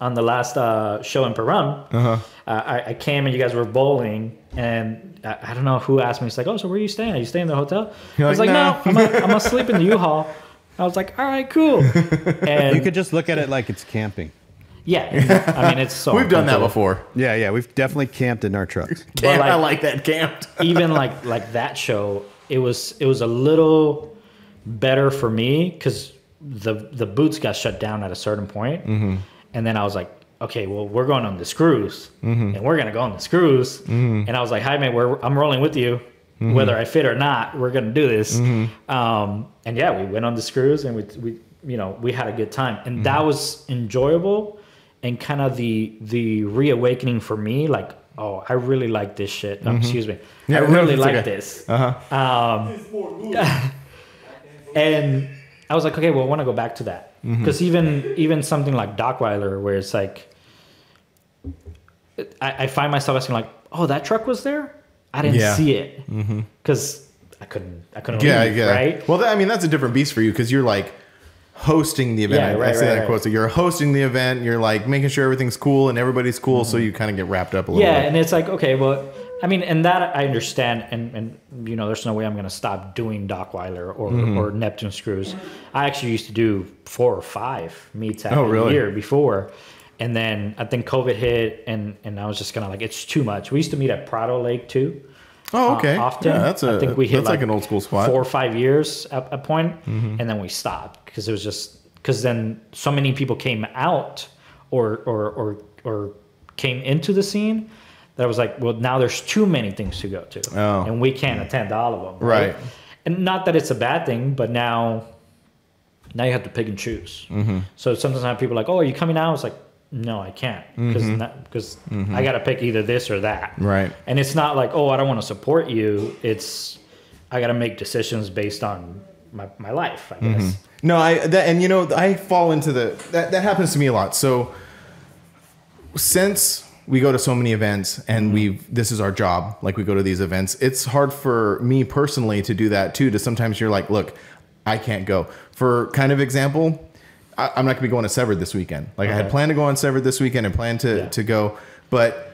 on the last uh, show in Pahrump? Uh-huh. Uh, I, I came and you guys were bowling, and I, I don't know who asked me. It's like, oh, so where are you staying? Are you staying in the hotel? You're I was like, like, "No." no, I'm gonna, I'm gonna sleep in the U-Haul. I was like, all right, cool. And You could just look at it like it's camping. Yeah, I mean, it's so We've done that before. Yeah, yeah, we've definitely camped in our trucks. Damn, like- I like that camped. even like like that show it was it was a little better for me because the the boots got shut down at a certain point Mm-hmm. and then i was like okay well we're going on this cruise Mm-hmm. and we're gonna go on this cruise and i was like hi man we're, i'm rolling with you Mm-hmm. whether i fit or not we're gonna do this um, and yeah we went on this cruise and we, we you know we had a good time and Mm-hmm. that was enjoyable and kind of the the reawakening for me like oh i really like this shit no, excuse me Mm-hmm. Yeah, i really like okay. this Uh-huh. um, and I was like, okay, well, I want to go back to that because even even something like Dockweiler, where it's like, I, I find myself asking like, oh, that truck was there, I didn't Yeah. see it because I couldn't I couldn't Yeah, leave, yeah. right? Well, that, I mean, that's a different beast for you because you're like hosting the event. Yeah, I- I right, say right, that right. quote. So you're hosting the event. You're like making sure everything's cool and everybody's cool. So you kind of get wrapped up a little Mm-hmm. Yeah, bit. and it's like okay, well, I mean, and that I understand, and and you know, there's no way I'm gonna stop doing Dockweiler or Mm-hmm. or Neptune's cruise. I actually used to do four or five meets Oh, a year before, and then I think COVID hit, and and I was just kind of like, it's too much. We used to meet at Prado Lake too. Oh, uh, okay. often, Yeah, that's a I think we hit that's like, an old school spot. Four or five years at a point, and then we stopped because it was just because then so many people came out or or or or came into the scene that I was like, well, now there's too many things to go to, Oh. and we can't attend all of them, Right. And not that it's a bad thing, but now now you have to pick and choose. Mm-hmm. So sometimes I have people like, oh, are you coming out? It's like, no, I can't because because mm-hmm. mm-hmm. I got to pick either this or that, Mm-hmm. Right. and it's not like, oh, I don't want to support you. It's I got to make decisions based on my, my life, I guess. Mm-hmm. No, I that and you know I fall into the that that happens to me a lot. So since we go to so many events and we this is our job like we go to these events it's hard for me personally to do that too to sometimes you're like look i can't go for kind of example I, i'm not going to be going to severed this weekend like i had planned to go on severed this weekend and planned to Yeah. to go but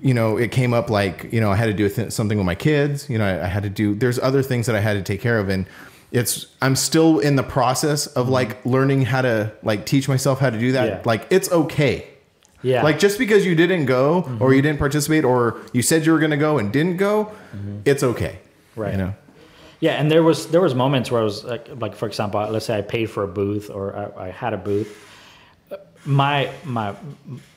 you know it came up like you know i had to do th- something with my kids you know I, I had to do there's other things that i had to take care of and it's i'm still in the process of mm-hmm. like learning how to like teach myself how to do that Yeah. like it's okay Yeah. like just because you didn't go or mm-hmm. you didn't participate or you said you were going to go and didn't go, mm-hmm. it's okay. Right. You know. Yeah, and there was there was moments where I was like, like for example, let's say I paid for a booth or I, I had a booth. My my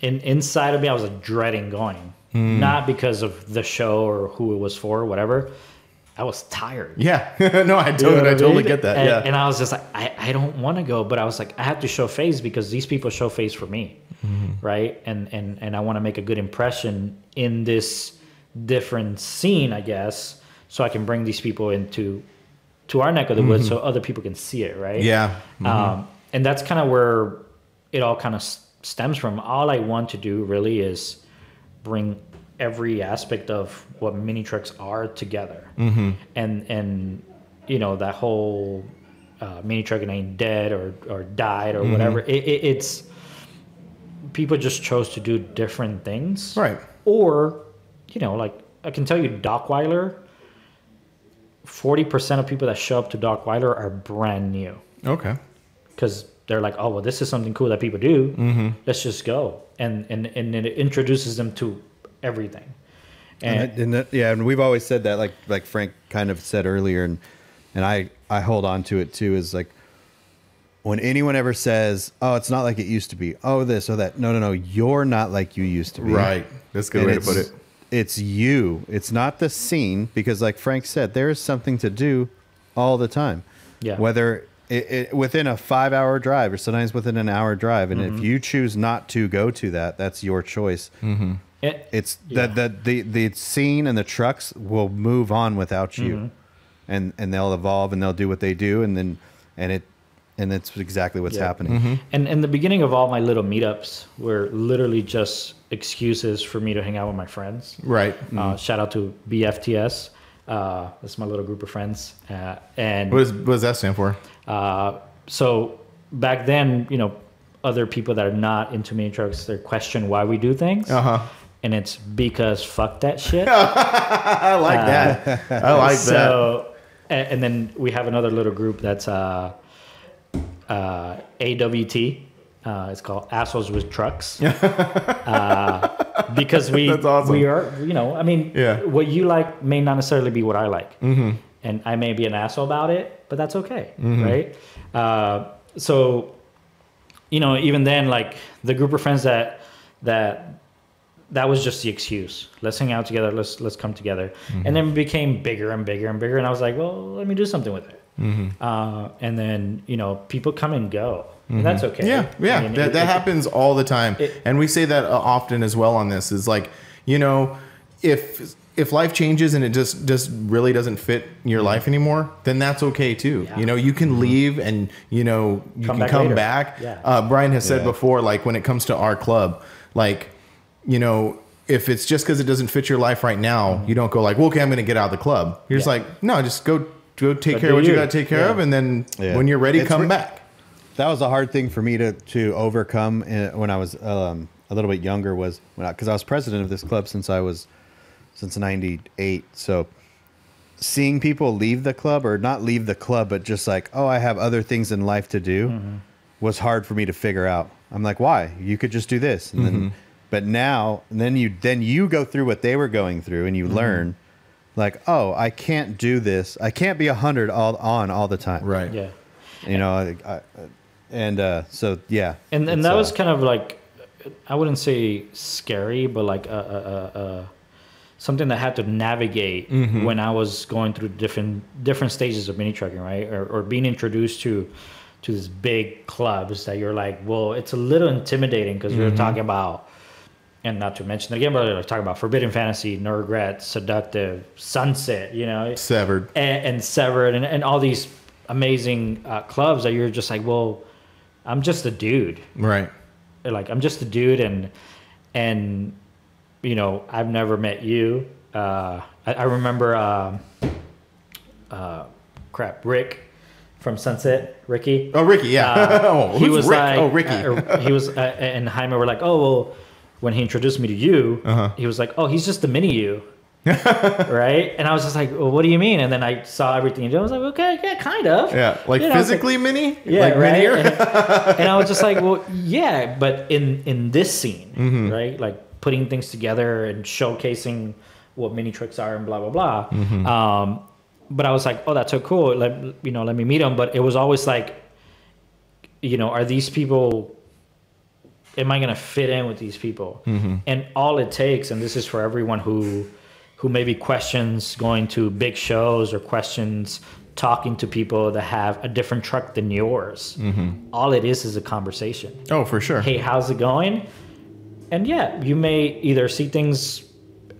in, inside of me, I was like, dreading going, Hmm. not because of the show or who it was for, or whatever. I was tired. Yeah. no, I You know totally, I totally get that. And, yeah. and I was just like, I, I don't want to go, but I was like, I have to show face because these people show face for me, Mm-hmm. right? And and and I want to make a good impression in this different scene, I guess, so I can bring these people into to our neck of the woods so other people can see it, right? Mm-hmm. yeah. Mm-hmm. Um, and that's kind of where it all kind of stems from. All I want to do really is bring every aspect of what mini trucks are together, mm-hmm. and and you know that whole uh, mini trucking ain't dead or or died or whatever. It, it, it's people just chose to do different things, Right. Or you know, like I can tell you, Dockweiler. Forty percent of people that show up to Dockweiler are brand new Okay. because they're like, oh well, this is something cool that people do. Mm-hmm. Let's just go, and and and it introduces them to everything. And, And, it- and that- yeah, and we've always said that, like like Frank kind of said earlier, and and I I hold on to it too. Is like when anyone ever says, "Oh, it's not like it used to be," "Oh, this or that," no, no, no, you're not like you used to be. Right. That's a good And way to put it. It's you. It's not the scene because, like Frank said, there is something to do all the time. Yeah. Whether it, it, within a five-hour drive or sometimes within an hour drive, and Mm-hmm. if you choose not to go to that, that's your choice. it- It's Yeah. the, the the the scene and the trucks will move on without you, Mm-hmm. and and they'll evolve and they'll do what they do, and then and it and that's exactly what's Yeah. happening. and in the beginning of all my little meetups were literally just excuses for me to hang out with my friends. Right. Uh, shout out to BFTS. Uh, that's my little group of friends. Uh, and What, is, what does that stand for? Uh, so back then, you know, other people that are not into mini trucks, they question why we do things. Uh-huh. And it's because fuck that shit. I like that. I like that. so, and, and then we have another little group that's uh, uh, AWT. Uh, it's called Assholes with Trucks. uh, because we awesome. we are, you know, I mean, Yeah. what you like may not necessarily be what I like. Mm-hmm. And I may be an asshole about it, but that's okay. Mm-hmm. Right. Uh, so, you know, even then, like the group of friends that, that, that was just the excuse. Let's hang out together. Let's let's come together. Mm-hmm. And then it became bigger and bigger and bigger. And I was like, well, let me do something with it. Mm-hmm. Uh, and then you know, people come and go, and that's okay. Yeah, yeah, I mean, that, it- that it- happens all the time, it- and we say that uh, often as well on this. Is like, you know, if if life changes and it just just really doesn't fit your life anymore, then that's okay too. Yeah. You know, you can leave and you know you Come can back come later. back. Yeah. Uh, Brian has said Yeah. before, like when it comes to our club, like you know. If it's just because it doesn't fit your life right now, you don't go like, well, okay, I'm going to get out of the club. You're just like, no, just go go take Go care of what you you. got to take care Yeah. of, and then Yeah. when you're ready, It's come re- back. That was a hard thing for me to to overcome uh, when I was um, a little bit younger. Was because I, was president of this club since I was since '98. So seeing people leave the club or not leave the club, but just like, oh, I have other things in life to do, was hard for me to figure out. I'm like, why? You could just do this, and then, but now, and then you then you go through what they were going through, and you learn, like, oh, I can't do this. I can't be a hundred all on all the time, Right. Yeah. You know, I, I, and uh, so yeah, and and that uh, was kind of like I wouldn't say scary, but like a, a, a, a something that I had to navigate Mm-hmm. when I was going through different different stages of mini trucking, right? Or, or being introduced to to these big clubs that you're like, well, it's a little intimidating because Mm-hmm. you're talking about. And not to mention again, but like talking about Forbidden Fantasy, No Regret, Seductive, Sunset, you know, Severed. and, and Severed, and, and all these amazing uh, clubs that you're just like, well, I'm just a dude Right. like I'm just a dude and and you know, I've never met you. Uh, I, I remember, um, uh, crap, Rick from Sunset, Ricky. Oh, Ricky, yeah. Uh, oh, he was Rick? like, oh, Ricky. uh, he was, uh, and Jaime were like, oh, well, when he introduced me to you, Uh-huh. he was like, oh, he's just the mini you. right? And I was just like, well, what do you mean? And then I saw everything you did. I was like, okay, yeah, kind of. yeah, like You know, it's like- physically mini. yeah, like right. minier? And, and I was just like, well, yeah, but in in this scene, Mm-hmm. right? Like putting things together and showcasing what mini trucks are and blah blah blah. Mm-hmm. Um, but I was like, oh, that's so cool. Let you know, let me meet them. But it was always like, you know, are these people? Am I gonna fit in with these people? Mm-hmm. And all it takes, and this is for everyone who who maybe questions going to big shows or questions talking to people that have a different truck than yours. Mm-hmm. All it is is a conversation. oh, for sure. Hey, how's it going? And yeah, you may either see things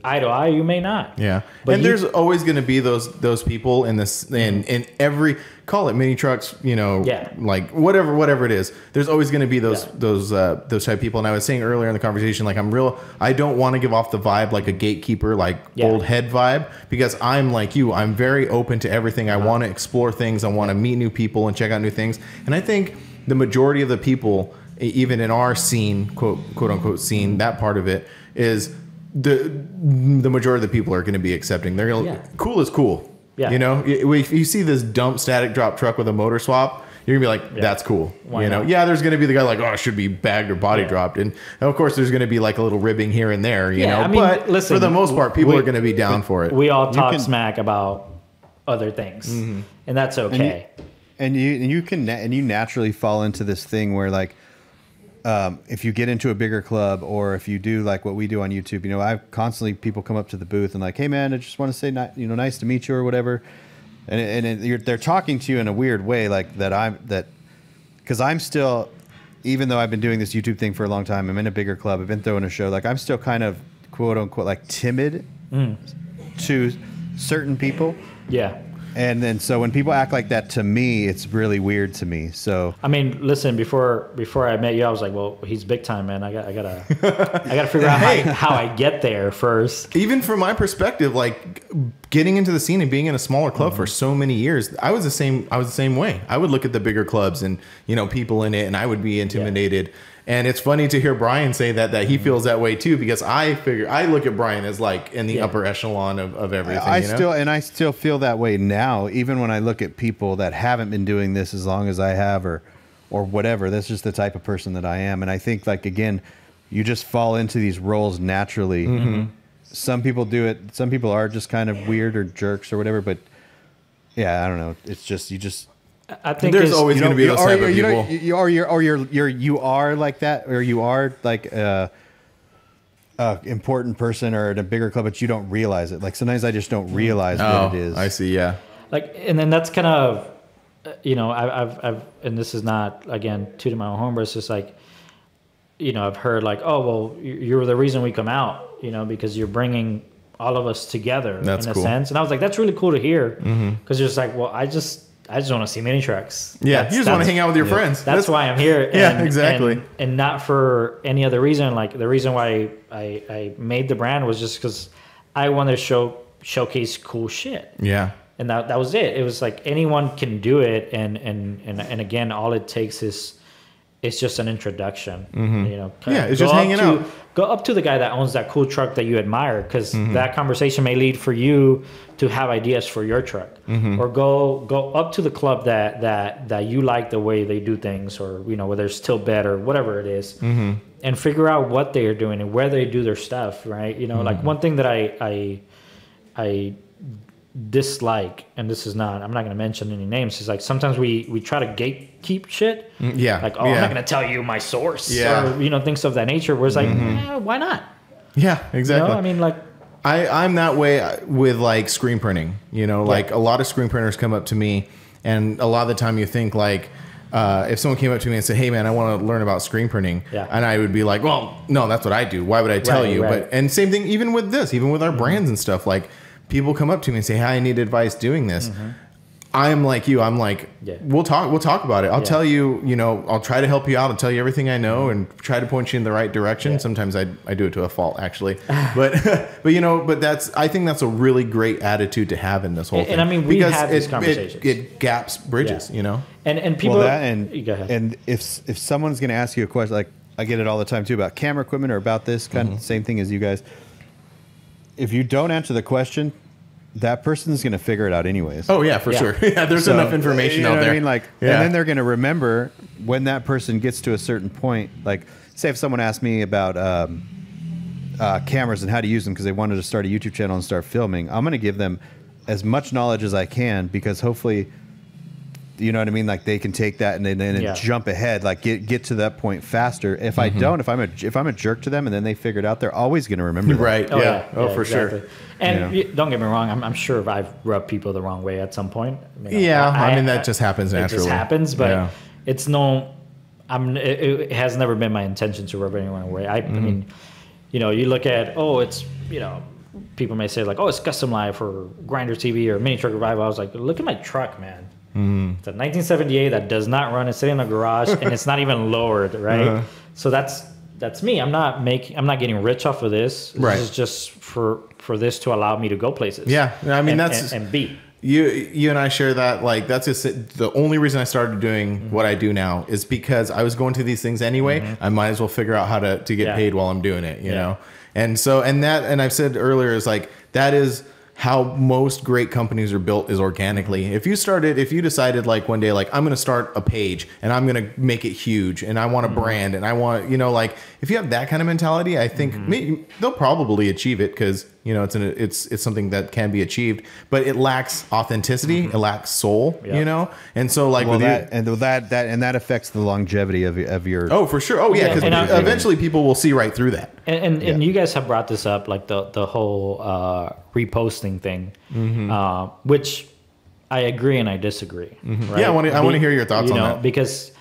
eye to eye, you may not. Yeah, But and you- there's always going to be those those people in this in in every call it mini trucks, you know, Yeah. like whatever whatever it is. There's always going to be those Yeah. those uh, those type of people. And I was saying earlier in the conversation, like I'm real. I don't want to give off the vibe like a gatekeeper, like Yeah. old head vibe, because I'm like you. I'm very open to everything. I want to explore things. I want to meet new people and check out new things. And I think the majority of the people, even in our scene, quote quote unquote scene, that part of it is the the majority of the people are going to be accepting. They're going to Yeah. cool is cool. Yeah. You know, if you see this dump static drop truck with a motor swap, you're gonna be like, "That's cool." Why you know, not? yeah. There's gonna be the guy like, "Oh, it should be bagged or body Yeah. dropped," and of course, there's gonna be like a little ribbing here and there. You Yeah, know, I mean, but listen, for the most part, people we- are gonna be down for it. We all talk can- smack about other things, Mm-hmm. and that's okay. and you and you can and you naturally fall into this thing where like um, if you get into a bigger club or if you do like what we do on YouTube, you know, I constantly people come up to the booth and like, hey man, I just want to say, ni- you know, nice to meet you or whatever, and and it, you're, they're talking to you in a weird way, like that I'm that because I'm still, even though I've been doing this YouTube thing for a long time, I'm in a bigger club, I've been throwing a show, like I'm still kind of quote unquote like timid to certain people. yeah. And then so when people act like that to me, it's really weird to me. So I mean, listen. Before before I met you, I was like, "Well, he's big time, man. I got I gotta I gotta figure out Hey. how, how I get there first. Even from my perspective, like getting into the scene and being in a smaller club Mm-hmm. for so many years, I was the same. I was the same way. I would look at the bigger clubs and you know people in it, and I would be intimidated. And it's funny to hear Brian say that that he feels that way too, because I figure I look at Brian as like in the Mm-hmm. Yeah. upper echelon of, of everything. I you know? still and I still feel that way now, even when I look at people that haven't been doing this as long as I have, or or whatever. That's just the type of person that I am, and I think like again, you just fall into these roles naturally. Mm-hmm. Some people do it. Some people are just kind of weird or jerks or whatever. But yeah, I don't know. It's just you just I think There's always going to be those or type of you people. you- or you're or you're you're you are like that, or you are like a, a important person or in a bigger club, but you don't realize it. Like sometimes I just don't mm. realize oh, what it oh, is. I see. Yeah. like and then that's kind of uh, you know I, I've I've and this is not again tooting my own horn, but it's just like you know I've heard like oh well you- you're the reason we come out you know because you're bringing all of us together That's in a cool. sense, and I was like that's really cool to hear mm-hmm. because you're just like well I just I just want to see mini trucks. Yeah. That's- you just want to hang out with your friends. That's, why I'm here. Yeah, exactly. And, and not for any other reason. Like the reason why I, I made the brand was just because I wanted to show showcase cool shit Yeah. and that, that was it it was like anyone can do it and and and, and again all it takes is it's just an introduction you know Mm-hmm. Yeah, it's Go just up hanging to, out. go up to the guy that owns that cool truck that you admire because Mm-hmm. that conversation may lead for you to have ideas for your truck Mm-hmm. or go go up to the club that that that you like the way they do things or you know whether it's still better whatever it is, Mm-hmm. and figure out what they are doing and where they do their stuff right you know Mm-hmm. like one thing that i i i dislike, and this is not, I'm not going to mention any names. Is like sometimes we we try to gatekeep shit. Mm, yeah, Like, oh, yeah. I'm not going to tell you my source. Yeah. Mm-hmm. Or, you know, things of that nature. Where it's like, eh, why not? Yeah, You exactly. know, I mean, like, I, I'm that way with like screen printing. You know, like a lot of screen printers come up to me, and a lot of the time you think like, uh, if someone came up to me and said, "Hey, man, I want to learn about screen printing," Yeah. and I would be like, "Well, no, that's what I do. Why would I tell Right, you?" right. Mm-hmm. But and same thing, even with this, even with our brands and stuff, like people come up to me and say, "Hey, I need advice doing this." Mm-hmm. I'm like you. I'm like, Yeah. we'll talk. We'll talk about it. I'll Yeah. tell you. You know, I'll try to help you out. I'll tell you everything I know and try to point you in the right direction. Sometimes I, I do it to a fault, actually. but but you know, but that's I think that's a really great attitude to have in this whole And- thing. and I mean, we Because have these it- conversations. It, it gaps bridges. Yeah. You know. And and people. well, that and go ahead. and if if someone's going to ask you a question, like I get it all the time too about camera equipment or about this kind Mm-hmm. of same thing as you guys. If you don't answer the question, that person's going to figure it out anyways. Oh yeah, for Yeah. sure. yeah, there's So, enough information you know out what there. I mean, like, Yeah. and then they're going to remember when that person gets to a certain point. Like, say if someone asked me about um, uh, cameras and how to use them because they wanted to start a YouTube channel and start filming, I'm going to give them as much knowledge as I can because hopefully, you know what I mean. Like they can take that and then, then Yeah. jump ahead, like get get to that point faster. If Mm-hmm. I don't, if I'm a if I'm a jerk to them and then they figure it out, they're always going to remember. that. right. yeah. Oh, for exactly. sure. And Yeah. y- don't get me wrong, I'm, I'm sure I've rubbed people the wrong way at some point. I mean, Yeah, I mean, that just happens naturally. It just happens, but Yeah. it's no. I'm. It, it has never been my intention to rub anyone away. I, Mm-hmm. I mean, you know, you look at oh, it's you know, people may say like oh, it's Kustom Life for Grinder TV or Mini Truck Revival. I was like, look at my truck, man. Mm-hmm. It's a 1978 that does not run. It's sitting in a garage and it's not even lowered, right? Uh-huh. So that's that's me. I'm not making. I'm not getting rich off of this. This Right. is just for for this to allow me to go places. Yeah, I mean, And- that's- and, and be. You you and I share that like that's just the only reason I started doing Mm-hmm. what I do now is because I was going to these things anyway. I might as well figure out how to to get Yeah. paid while I'm doing it, you Yeah. know. And so and that and I've said earlier is like that is how most great companies are built is organically. If you started, if you decided like one day, like I'm going to start a page and I'm going to make it huge and I want a Mm-hmm. brand and I want, you know, like if you have that kind of mentality, I think Mm-hmm. maybe they'll probably achieve it because you know it's an it's it's something that can be achieved, but it lacks authenticity, it lacks soul, Mm-hmm. Yeah. you know. And so like Well, with you- that and that that and that affects the longevity of your- of your. oh for sure, oh yeah, Yeah, because and I- eventually people will see right through that. And and, and you guys have brought this up, like the the whole uh, reposting thing, Mm-hmm. uh, which I agree and I disagree. right? Yeah, I wanna- I wanna hear your thoughts you on know, that. Because,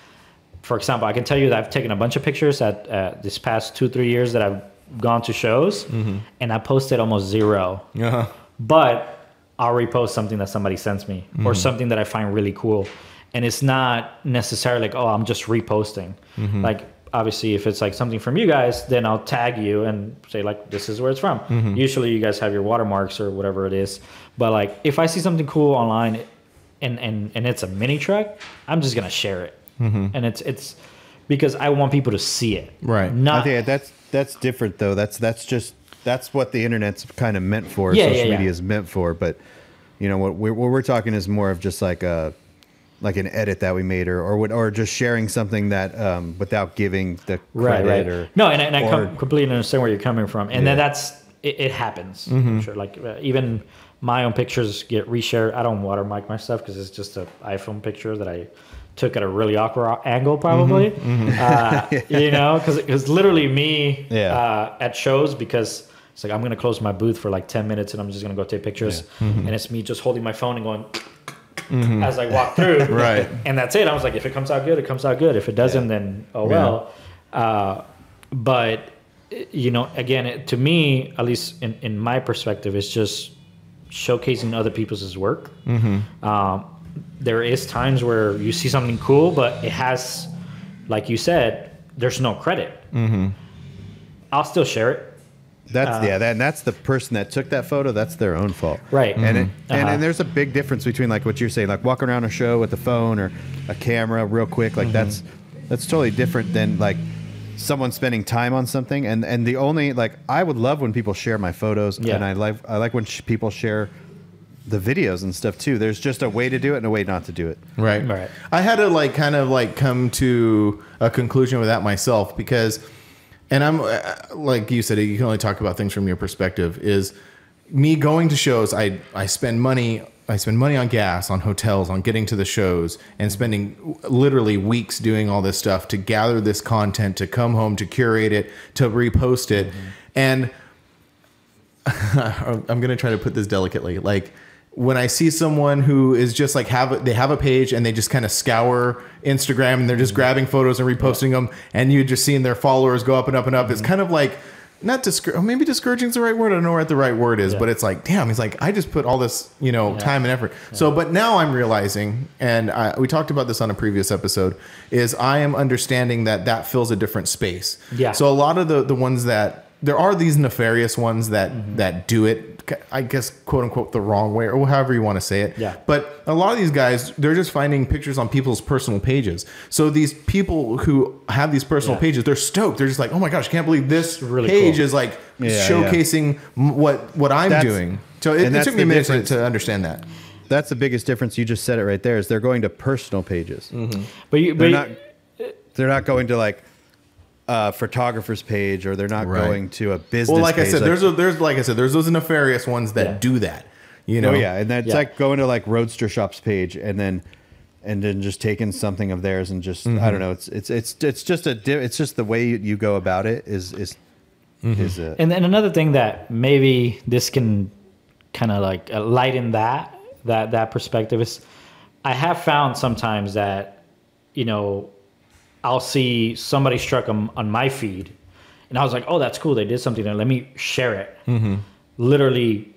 for example, I can tell you that I've taken a bunch of pictures at uh, this past two three years that I've gone to shows, Mm-hmm. and I posted almost zero. Uh-huh. But I'll repost something that somebody sends me Mm-hmm. or something that I find really cool. And it's not necessarily like, oh, I'm just reposting. Mm-hmm. Like, obviously, if it's like something from you guys, then I'll tag you and say, like, this is where it's from. Mm-hmm. Usually, you guys have your watermarks or whatever it is. But, like, if I see something cool online and, and, and it's a mini truck, I'm just going to share it. Mm-hmm. And it's, it's because I want people to see it. Right. Not, think that's that's different though. That's that's just that's what the internet's kind of meant for. Yeah, social yeah, yeah. media is meant for. But you know what we're, what we're talking is more of just like a like an edit that we made, or or what- or just sharing something that um, without giving the right credit right or no and, and i or- completely understand where you're coming from and then that's it, it happens Mm-hmm. Sure like uh, even my own pictures get reshared i don't watermark my stuff because it's just an iphone picture that i took at a really awkward angle probably Mm-hmm. Uh, you know because it was literally me Yeah. uh, at shows because it's like i'm gonna close my booth for like 10 minutes and i'm just gonna go take pictures Mm-hmm. and it's me just holding my phone and going as I walk through. Right. And that's it. I was like, if it comes out good, it comes out good. If it doesn't, then oh well. Uh, but you know, again, it, to me, at least in, in my perspective, it's just showcasing other people's work. Um, there is times where you see something cool, but it has, like you said, there's no credit. Mm-hmm. I'll still share it. That's uh, yeah, that, and that's the person that took that photo. That's their own fault, Right. And it, mm-hmm. and, Uh-huh. and there's a big difference between like what you're saying, like walking around a show with a phone or a camera, real quick. Like that's mm-hmm. that's totally different than like someone spending time on something. And and the only like I would love when people share my photos, Yeah. and I like I like when sh- people share the videos and stuff too. There's just a way to do it and a way not to do it. Right. Right. I had to like kind of like come to a conclusion with that myself because, and I'm uh, like you said, you can only talk about things from your perspective. Is me going to shows? I I spend money. I spend money on gas, on hotels, on getting to the shows, and spending literally weeks doing all this stuff to gather this content, to come home, to curate it, to repost it, and I'm gonna try to put this delicately. Like when I see someone who is just like have they have a page and they just kind of scour Instagram and they're just mm-hmm. grabbing photos and reposting them, and you're just seeing their followers go up and up and up. It's mm-hmm. kind of like not discour- oh, maybe discouraging is the right word. I don't know what the right word is, Yeah. but it's like, damn, he's like, I just put all this, you know, time and effort. So, but now I'm realizing, and I, we talked about this on a previous episode, is I am understanding that that fills a different space. Yeah. So a lot of the the ones that there are these nefarious ones that Mm-hmm. that do it, I guess, quote unquote, the wrong way, or however you want to say it. Yeah. But a lot of these guys, they're just finding pictures on people's personal pages. So these people who have these personal Yeah. pages, they're stoked. They're just like, oh my gosh, I can't believe this Really page cool. is like Yeah, yeah. showcasing m what what I'm That's- doing. So it, it took me a minute to, difference. to understand that. That's the biggest difference. You just said it right there. Is they're going to personal pages. But you, They're not. They're not going to like a photographer's page, or they're not Right. going to a business. Well, like I page, said, there's a, there's like I said, there's those nefarious ones that Yeah. do that. You know, Oh yeah, and that's Yeah. like going to like Roadster Shop's page and then and then just taking something of theirs and just Mm-hmm. I don't know. It's it's it's it's just a it's just the way you, you go about it is is Mm-hmm. is a, And then another thing that maybe this can kind of like uh, lighten that that that perspective is, I have found sometimes that, you know, I'll see somebody struck them on my feed, and I was like, oh, that's cool. They did something. There. Let me share it. Mm-hmm. Literally,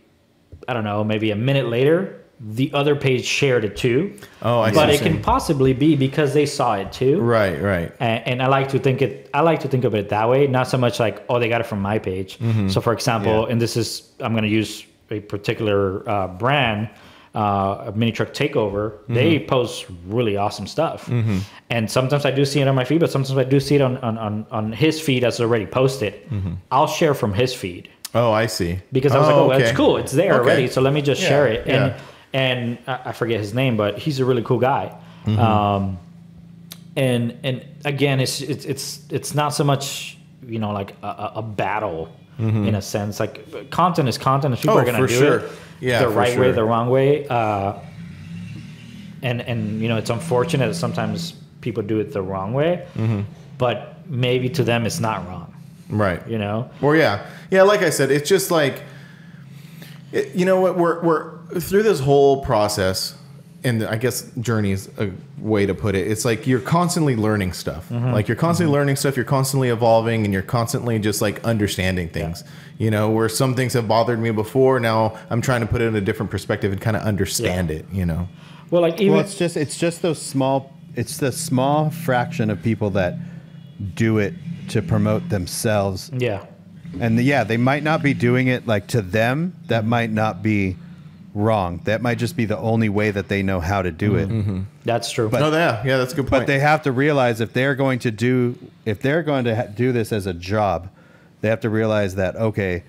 I don't know, maybe a minute later, the other page shared it too. Oh, I see but it can possibly be because they saw it too right, right. and, and I like to think it. I like to think of it that way, not so much like, oh, they got it from my page. So, for example, Mm-hmm. Yeah. and this is, I'm going to use a particular uh, brand, uh, a mini truck takeover. They Mm-hmm. post really awesome stuff, and sometimes I do see it on my feed, but sometimes I do see it on on, on, on his feed as already posted. I'll share from his feed Oh, I see. because I was like, oh, well, it's cool, it's there Okay. already, so let me just Yeah, share it. And yeah. and I forget his name, but he's a really cool guy. Mm-hmm. Um, and and again, it's it's it's it's not so much you know like a, a- a battle in a sense. Like content is content, and people Mm-hmm. Oh, are gonna do sure. it Yeah, the right way, the wrong way. Uh, and and you know it's unfortunate that sometimes people do it the wrong way, Mm-hmm. but maybe to them it's not wrong. Right. You know. Well, yeah, yeah. Like I said, it's just like, it, you know what? We're we're through this whole process, and I guess journey is a way to put it. It's like you're constantly learning stuff. Mm-hmm. Like you're constantly mm-hmm. learning stuff. You're constantly evolving, and you're constantly just like understanding things. You know, where some things have bothered me before, now I'm trying to put it in a different perspective and kind of understand Yeah. it. You know. Well, like even well, it's just it's just those small. It's the small fraction of people that do it to promote themselves yeah. And yeah, they might not be doing it like to them. That might not be wrong. That might just be the only way that they know how to do it. That's true. no, yeah, yeah, that's a good point. But they have to realize if they're going to do if they're going to ha- do this as a job, they have to realize that okay,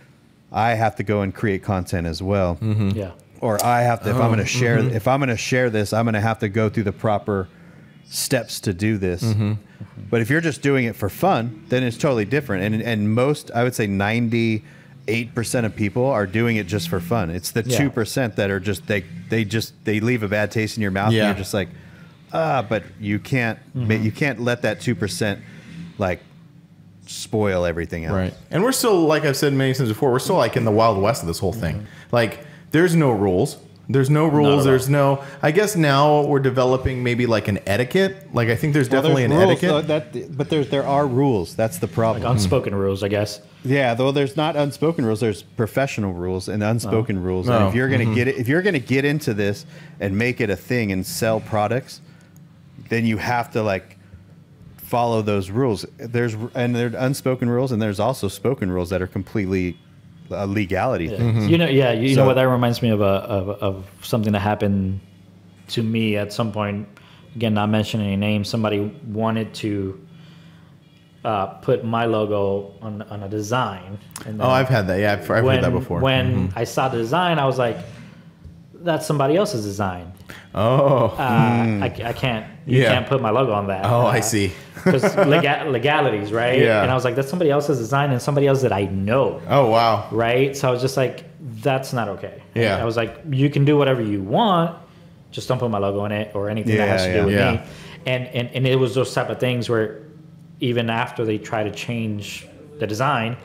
I have to go and create content as well. yeah. Or I have to if I'm going Oh, to share mm-hmm. if I'm going to share this, I'm going to have to go through the proper steps to do this. Mm-hmm. But if you're just doing it for fun, then it's totally different. And and most, I would say, ninety eight percent of people are doing it just for fun. It's the Yeah. two percent that are just they they just they leave a bad taste in your mouth. Yeah. And you're just like, ah, but you can't Mm-hmm. you can't let that two percent like spoil everything else. Right. And we're still, like I've said many times before, we're still like in the wild west of this whole thing. Like, there's no rules. There's no rules. There's no. I guess now we're developing maybe like an etiquette. Like I think there's Well, definitely there's an rules, etiquette. though, that, but there's there are rules. That's the problem. Like unspoken rules, I guess. Yeah, though there's not unspoken rules. There's professional rules and unspoken oh. rules. And Oh, if you're gonna mm-hmm. get it, if you're gonna get into this and make it a thing and sell products, then you have to like follow those rules. There's and there's unspoken rules and there's also spoken rules that are completely a legality. Yeah. thing. You know, yeah. You, you So- know what that reminds me of a of, of something that happened to me at some point. Again, not mentioning any names. Somebody wanted to uh, put my logo on on a design. And oh, I've had that. Yeah, I've, I've when, heard that before. When mm-hmm. I saw the design, I was like, "That's somebody else's design. oh, Uh, I, I can't. You Yeah. can't put my logo on that. oh, I see. Because lega- legalities, right? Yeah. And I was like, "That's somebody else's design and somebody else that I know." Oh, wow. right? So I was just like, that's not okay. Yeah. I was like, you can do whatever you want, just don't put my logo in it or anything that has to Yeah, do yeah. with Yeah. me. And, and and it was those type of things where even after they try to change the design,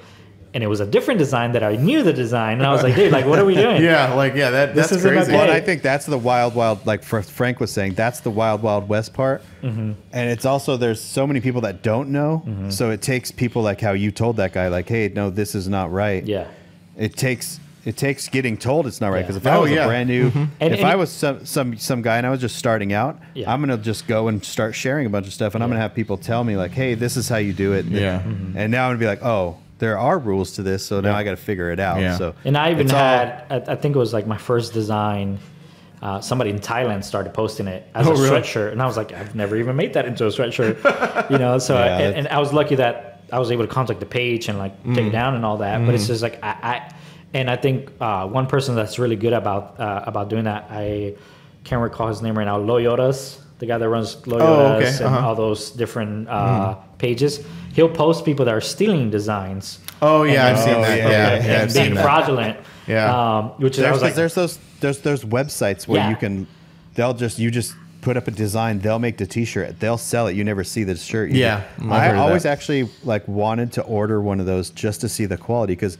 and it was a different design that I knew the design, and I was like, dude, like, what are we doing? Yeah, like yeah, that This that's isn't crazy. okay. Well, I think that's the wild, wild, like Frank was saying, that's the wild, wild west part. Mm-hmm. And it's also, there's so many people that don't know. Mm-hmm. So it takes people like how you told that guy, like, hey, no, this is not right. Yeah. It takes, it takes getting told it's not right. Yeah. Because if I Oh, was yeah. a brand new, mm-hmm. And- if and- I was some, some, some guy and I was just starting out, Yeah. I'm going to just go and start sharing a bunch of stuff. And I'm going to have people tell me, like, hey, this is how you do it. Yeah. Mm-hmm. And now I'm going to be like, oh, there are rules to this. So now I got to figure it out. Yeah. So, And I even it's all- had, I, I think it was like my first design. Uh, somebody in Thailand started posting it as Oh, a really? sweatshirt, and I was like, I've never even made that into a sweatshirt, you know. So, Yeah, I, and, and I was lucky that I was able to contact the page and like take it down and all that. But it's just like I, I and I think uh, one person that's really good about uh, about doing that, I can't recall his name right now, Loyotas, the guy that runs Loyotas Oh, okay, and uh-huh. all those different uh, pages. He'll post people that are stealing designs. Oh yeah, I've and- seen Oh, that. yeah, Yeah, yeah, yeah, and I've being seen that. fraudulent. Yeah. Um, which is There's, was like, there's those there's there's websites where Yeah. you can they'll just you just put up a design they'll make the t-shirt they'll sell it you never see the shirt You Yeah, I've I always that. actually like wanted to order one of those just to see the quality because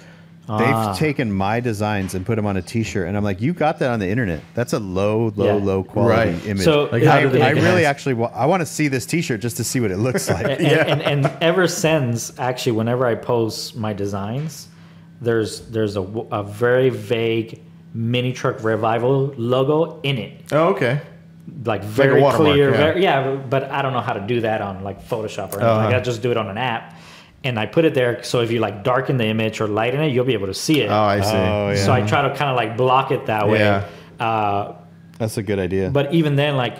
Ah. they've taken my designs and put them on a t-shirt and I'm like you got that on the internet that's a low low Yeah. low quality Right. image So, Like, I, I really it? actually wa- I want to see this t-shirt just to see what it looks like and, and, and, ever since, actually, whenever I post my designs, there's there's a, w- a very vague mini truck revival logo in it, Oh okay. like very watermark, clear. yeah. Very, yeah, but I don't know how to do that on like Photoshop or anything. Uh-huh. Like I just do it on an app, and I put it there. So if you like darken the image or lighten it, you'll be able to see it. Oh, I see. Oh, yeah. So I try to kind of like block it that way. Yeah. Uh, that's a good idea But even then, like,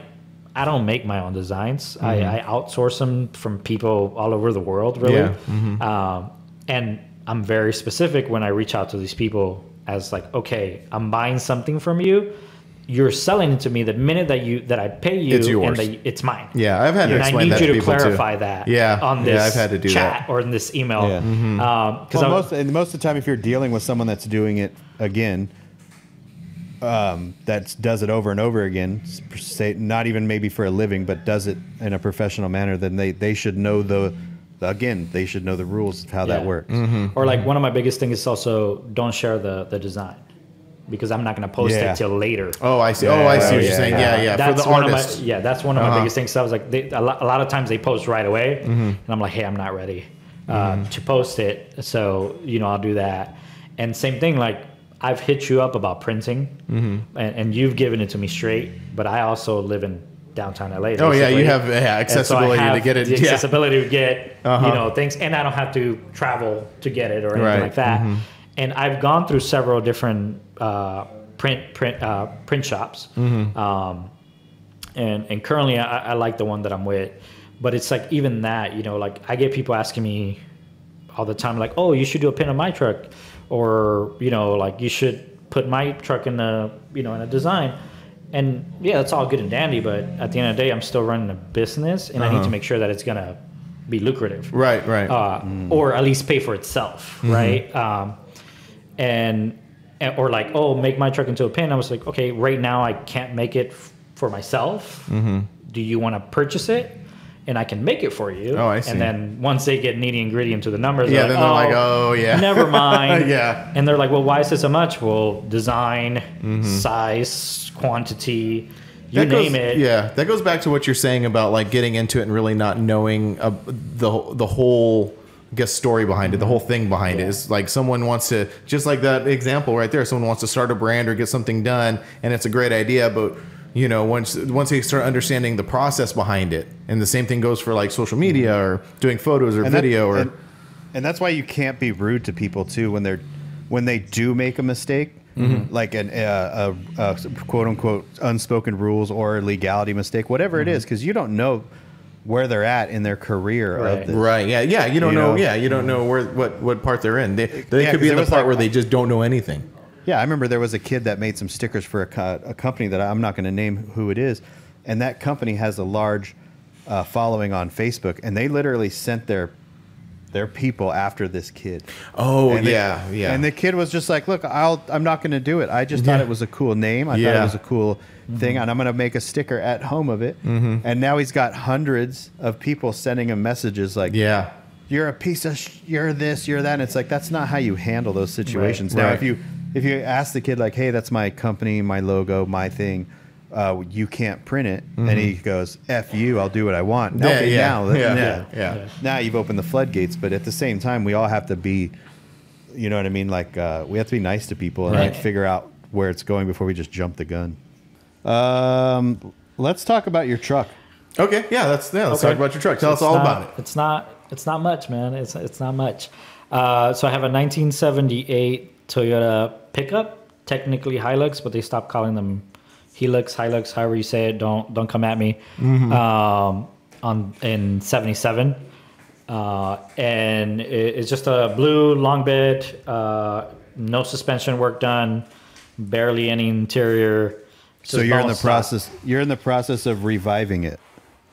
I don't make my own designs. I, I outsource them from people all over the world, really. Yeah. Um, and I'm very specific when I reach out to these people as like, okay, I'm buying something from you. You're selling it to me the minute that you that I pay you, It's yours. and that it's mine. Yeah, I've had to And I need that you to to people, too. clarify that. Yeah, on yeah, this I've had to do chat that. or in this email. Yeah. Mm-hmm. Um, because well, most, and most of the time, if you're dealing with someone that's doing it again, um, that does it over and over again, say not even maybe for a living, but does it in a professional manner, then they, they should know the, again, they should know the rules of how that Yeah. works. Mm-hmm. Or like one of my biggest things is also don't share the the design because I'm not going to post Yeah. it till later. Oh, I see. Oh, I see Yeah, what you're yeah, saying. Yeah, yeah. For That's the one artist. Of my, yeah, that's one of my Uh-huh. biggest things. So I was like, they, a, lot, a lot of times they post right away, Mm-hmm. and I'm like, hey, I'm not ready uh, to post it. So you know, I'll do that. And same thing, like I've hit you up about printing, Mm-hmm. and, and you've given it to me straight. But I also live in downtown LA. Oh, yeah, you have, yeah, And so I accessibility to get it. The Yeah. accessibility to get Uh-huh. you know things, and I don't have to travel to get it or anything Right. like that. Mm-hmm. And I've gone through several different uh, print print uh, print shops. Mm-hmm. Um, and and currently I, I like the one that I'm with, but it's like even that you know like I get people asking me all the time like oh you should do a pin on my truck, or you know like you should put my truck in a you know in a design. And yeah, it's all good and dandy, but at the end of the day, I'm still running a business, and I need to make sure that it's gonna be lucrative Right, right. uh, or at least pay for itself, right? Um, and or like, oh, make my truck into a pin. I was like, okay, right now I can't make it f- for myself. Do you want to purchase it? And I can make it for you. Oh, I see. And then once they get nitty and gritty into the numbers, Yeah, they're then they're like, "Oh, yeah." never mind." Yeah. And they're like, "Well, why is it so much?" Well, design, Mm-hmm. size, quantity, you That goes- name it. Yeah, that goes back to what you're saying about like getting into it and really not knowing uh, the the whole guess story behind it, the whole thing behind it Yeah. is like someone wants to just like that example right there. Someone wants to start a brand or get something done, and it's a great idea, but you know once once they start understanding the process behind it, and the same thing goes for like social media or doing photos or And that- video or and, and that's why you can't be rude to people too when they're when they do make a mistake Mm-hmm. like an uh, a, a quote unquote unspoken rules or legality mistake whatever Mm-hmm. it is because you don't know where they're at in their career Right. of this. Right. Yeah. Yeah. You don't You know, know? Yeah. You don't know where what what part they're in. They, they Yeah, could 'cause be in there the part like- where they just don't know anything. Yeah, I remember there was a kid that made some stickers for a, co- a company that I'm not going to name who it is, and that company has a large uh, following on Facebook, and they literally sent their their people after this kid. Oh And the- yeah. yeah. And the kid was just like, "Look, I'll I'm not going to do it. I just thought it was a cool name. I thought it was a cool thing, and I'm going to make a sticker at home of it." And now he's got hundreds of people sending him messages like, yeah. you're a piece of sh- you're this, you're that. And it's like that's not how you handle those situations. Now, Right. if you if you ask the kid like, "Hey, that's my company, my logo, my thing," uh, you can't print it, and he goes, "F you, I'll do what I want." Mm-hmm. Yeah, okay, yeah, now, yeah, now, yeah. now you've opened the floodgates. But at the same time, we all have to be, you know what I mean? Like uh, we have to be nice to people and like figure out where it's going before we just jump the gun. Um, let's talk about your truck. Okay, yeah, that's yeah. Let's Okay. talk about your truck. Tell us It's all not- about it. It's not. It's not much, man. It's it's not much. Uh, so I have a 1978 Toyota pickup, technically Hilux, but they stopped calling them Helix, Hilux, however you say it. Don't don't come at me. Mm-hmm. Um, on in '77, uh, and it, it's just a blue long bed, uh, no suspension work done, barely any interior. So just you're in the stock. process. You're in the process of reviving it.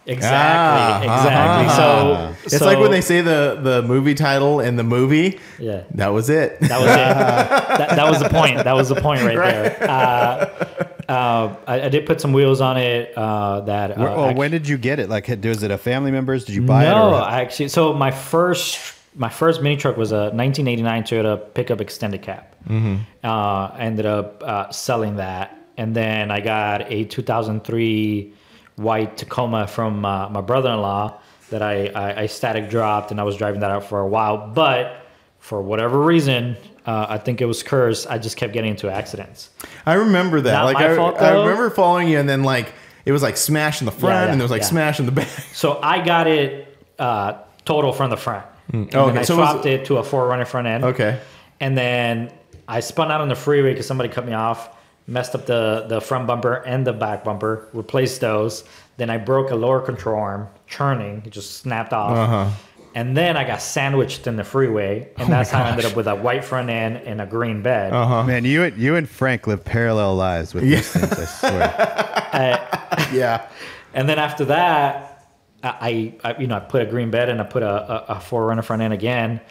Exactly, Ah, exactly. uh-huh. So It's so- like when they say the the movie title in the movie. Yeah. that was it. That was it. that, that was the point. That was the point right, there. Uh, uh, I, I did put some wheels on it. Uh, that. Uh, Where- oh, act- when did you get it? Like, was it a family member's? Did you buy it? no, I actually. So my first my first mini truck was a 1989 Toyota pickup extended cab. Mm-hmm. Uh, ended up uh, selling that, and then I got a 2003 white Tacoma from uh, my brother-in-law that I, I I static dropped, and I was driving that out for a while, but. For whatever reason, uh, I think it was cursed. I just kept getting into accidents. I remember that. Not like I, fault, I rember following you, and then like it was like smash in the front, yeah, and there was like yeah. smash in the back. So I got it uh, total from the front. And Oh, okay. I So was swapped it to a 4Runner front end. Okay. And then I spun out on the freeway because somebody cut me off, messed up the, the front bumper and the back bumper, replaced those. Then I broke a lower control arm, churning, it just snapped off. Uh-huh. And then I got sandwiched in the freeway, and that's how I ended up with a white front end and a green bed. Uh-huh. Man, you and you and Frank live parallel lives with these things. I swear. Yeah. And then after that, I, I you know I put a green bed and I put a, a, a 4Runner front end again,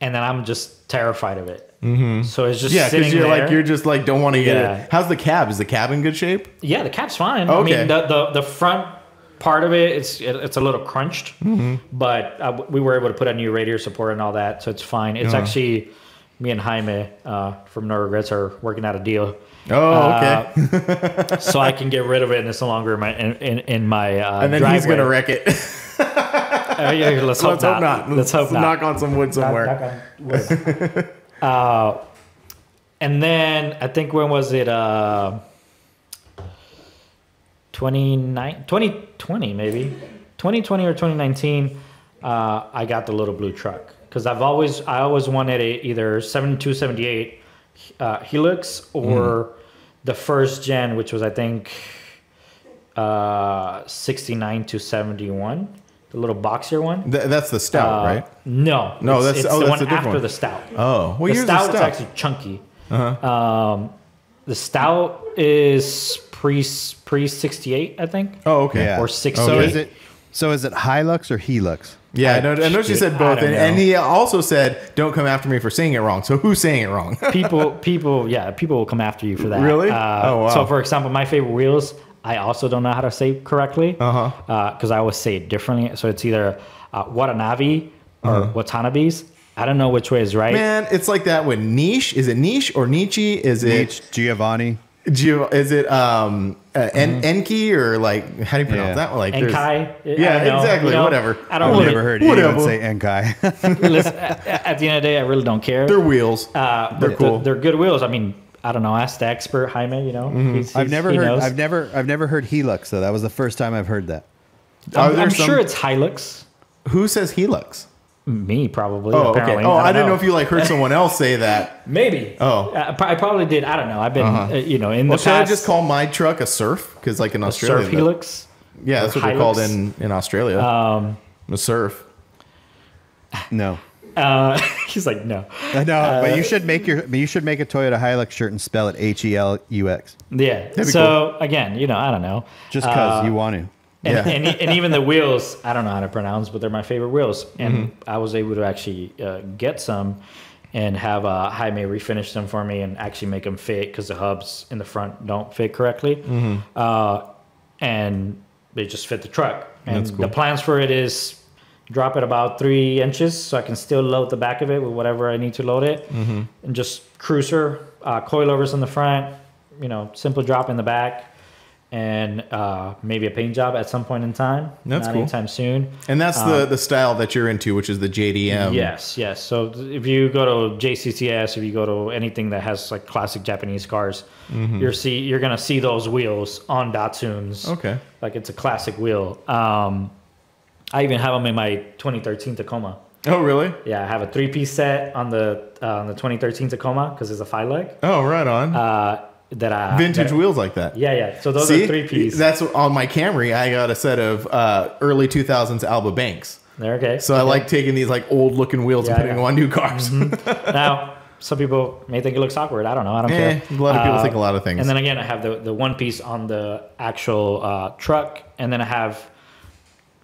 and then I'm just terrified of it. Mm-hmm. So it's just Yeah, because you're there. like you're just like don't want to get Yeah. it. How's the cab? Is the cab in good shape? yeah, the cab's fine. Okay. I mean the, the the front part of it it's it, it's a little crunched, Mm-hmm. but uh, we were able to put a new radiator support and all that, so it's fine. It's Uh-huh. actually me and Jaime uh, from No Regrets are working out a deal. Oh, okay. Uh, so I can get rid of it, and it's no longer in my in, in, in my uh, and then driveway. he's gonna wreck it. Uh, yeah, let's hope Let's hope not. not. Let's hope not. knock on some wood somewhere. Knock- knock on wood. uh, and then I think when was it? Uh, 29, 2020 maybe, 2020 or 2019. Uh, I got the little blue truck because I've always I always wanted a either 72, 78 uh, Helix or the first gen, which was I think uh, 69 to 71, the little boxier one. Th- that's the stout, Uh, right? No, No, it's, that's- it's oh, the that's one a different after one. the stout. Oh, what the year's stout, the is actually chunky. Uh Um, the stout is pre pre sixty eight, I think. Oh, okay. Yeah. Or six. So is it? So is it Hilux or Helix? Yeah, I know, I know she said both, and, and he also said, "Don't come after me for saying it wrong." So who's saying it wrong? people people yeah people will come after you for that Really? uh, Oh, wow. so for example my favorite wheels i also don't know how to say correctly Uh-huh. because i always say it differently so it's either uh, watanabe or Uh-huh. watanabes i don't know which way is right Man, it's like that with niche. Is it niche or Nietzsche? Is it H. Giovanni. Gio- is it um uh, en- Enki or like how do you pronounce Yeah. that one? Like and there's- kai Yeah, exactly, whatever. i don't I've really never heard whatever. anyone say Enkai. listen, at, at the end of the day i really don't care they're wheels. uh, they're but cool. they're good wheels i mean i don't know ask the expert jaime you know Mm-hmm. He's- I've never he heard. knows. I've never. I've never heard Helix though. That was the first time I've heard that. Are i'm, there I'm some- sure it's hilux Who says Helix? me probably Oh, apparently. okay. Oh, I, don't didn't know if you like heard someone else say that. Maybe. Oh. I probably did. I don't know. I've been, uh you know, in Well, the should I just call my truck a surf? Because like in Australia, Surf that- Helix. yeah, that's or what they're called in in Australia. Um, a surf. No. Uh, he's like, no. I know, but you should make your. You should make a Toyota Hilux shirt and spell it H E L U X. Yeah. So again, you know, I don't know. Just because Uh, you want to. And, Yeah. and, and even the wheels, I don't know how to pronounce, but they're my favorite wheels. And Mm-hmm. I was able to actually uh, get some and have uh, Jaime refinish them for me and actually make them fit because the hubs in the front don't fit correctly. Uh, and they just fit the truck. And Mm-hmm. Cool. the plans for it is drop it about three inches so I can still load the back of it with whatever I need to load it, Mm-hmm. and just cruiser, uh, coilovers in the front, you know, simple drop in the back, and uh, maybe a paint job at some point in time. That's not cool. anytime soon. And that's the the style that you're into, which is the JDM. Yes, yes. So if you go to JCCS, if you go to anything that has like classic Japanese cars, Mm-hmm. you're see you're gonna see those wheels on Datsuns. Okay. like it's a classic wheel. Um, I even have them in my 2013 Tacoma. Oh, really? Yeah, I have a three-piece set on the uh, on the 2013 Tacoma because it's a five leg. Oh, right on. Uh, that I Vintage that- wheels like that. Yeah, yeah. So those See, are three piece. That's on my Camry. I got a set of uh, early 2000s Alba Banks. They're okay. So I like taking these like old looking wheels and putting yeah. them on new cars. now some people may think it looks awkward. I don't know. I don't Eh, care. a lot of people Uh, think a lot of things. And then again, I have the the one piece on the actual uh, truck, and then I have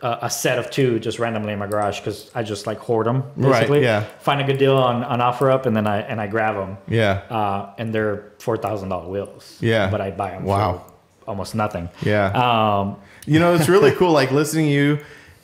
a, a set of two just randomly in my garage because I just like hoard them. Right, yeah. Find a good deal on on offer up, and then I and I grab them. yeah. Uh, and they're four thousand dollar wheels. Yeah. But I buy them. Wow. For almost nothing. Yeah. Um, You know, it's really cool, like listening to you,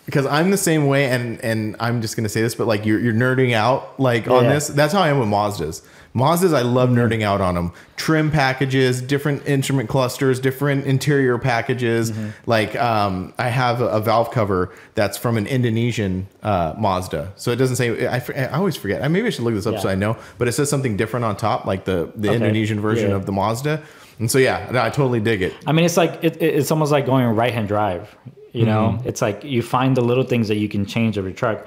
because I'm the same way, and and I'm just gonna say this, but like you're you're nerding out like on Yeah. this. That's how I am with Mazdas. Mazdas, I love nerding out on them. Trim packages, different instrument clusters, different interior packages. Like um, I have a, a valve cover that's from an Indonesian uh, Mazda, so it doesn't say. I, I always forget. I- Maybe I should look this up Yeah. so I know. But it says something different on top, like the the Okay. Indonesian version Yeah. of the Mazda. And so yeah, no, I totally dig it. I mean, it's like it, it- it's almost like going right hand drive. You know, Mm-hmm. it's like you find the little things that you can change of your truck.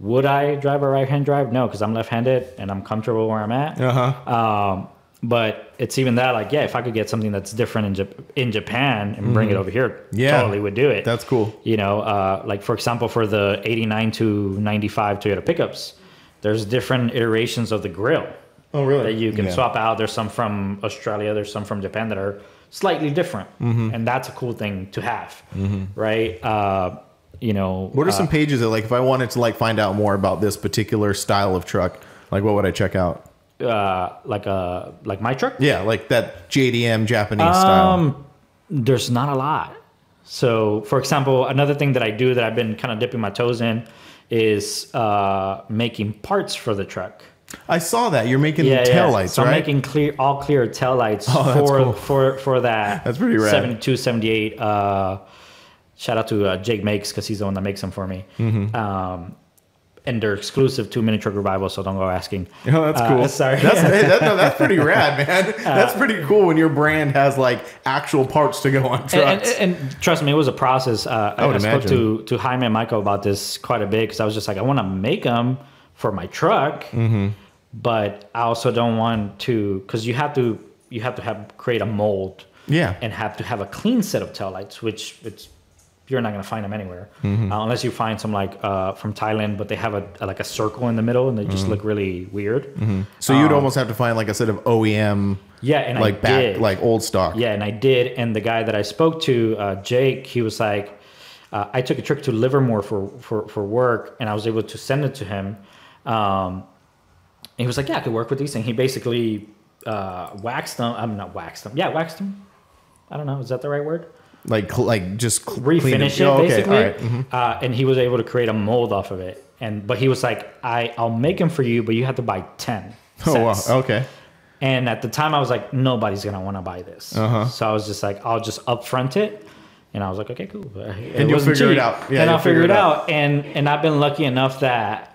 Would I drive a right hand drive? No, because I'm left handed and I'm comfortable where I'm at. Uh huh. Um, but it's even that like yeah, if I could get something that's different in Jap- in Japan and bring it over here, Mm-hmm. Yeah. totally would do it. That's cool. You know, uh, like for example, for the 89 to 95 Toyota pickups, there's different iterations of the grill Oh really? that you can Yeah. swap out. There's some from Australia, there's some from Japan that are slightly different, Mm-hmm. and that's a cool thing to have, right? Uh, you know, What are uh, some pages that like if I wanted to like find out more about this particular style of truck, like what would I check out? uh, like a like my truck? Yeah, like that JDM Japanese style. Um, there's not a lot. So, for example, another thing that I do that I've been kind of dipping my toes in is uh, making parts for the truck. I saw that you're making Yeah, tail yeah. lights, So right? I'm making clear, all clear tail lights Oh, for cool. for for that. That's pretty rad. 72, 78. Uh, shout out to uh, Jake Makes because he's the one that makes them for me. Mm-hmm. Um, and they're exclusive to Mini Truck Revival, so don't go asking. Oh, that's Uh, cool. sorry. That's hey, that, no, that's pretty rad, man. Uh, That's pretty cool when your brand has like actual parts to go on And, trucks. and, and trust me, it was a process. Uh, I, would I spoke imagine. to to Jaime and Michael about this quite a bit because I was just like, I want to make them for my truck, Mm-hmm. but I also don't want to because you have to you have to have create a mold, Yeah. and have to have a clean set of tail lights, which it's you're not gonna find them anywhere Mm-hmm. uh, unless you find some like uh, from Thailand, but they have a, a- like a circle in the middle and they just Mm-hmm. look really weird. so you'd almost have to find like a set of OEM, Yeah, and I like back, did. like old stock. Yeah, and I did. And the guy that I spoke to, uh, Jake, he was like, uh, I took a trip to Livermore for, for, for work, and I was able to send it to him. Um, and he was like, Yeah, I could work with these And He basically uh, waxed them. I'm not waxed them. Yeah, waxed them. I don't know. Is that the right word? Like, like just refinish it Oh, okay, basically. all right, mhm. uh, and he was able to create a mold off of it. And but he was like i i'll make them for you but you have to buy 10 Oh wow. Okay. and at the time i was like nobody's gonna want to buy this. Uh-huh. so i was just like i'll just upfront it. And i was like okay cool. And you'll figure it out. Yeah, and i'll figure it it out. And and i've been lucky enough that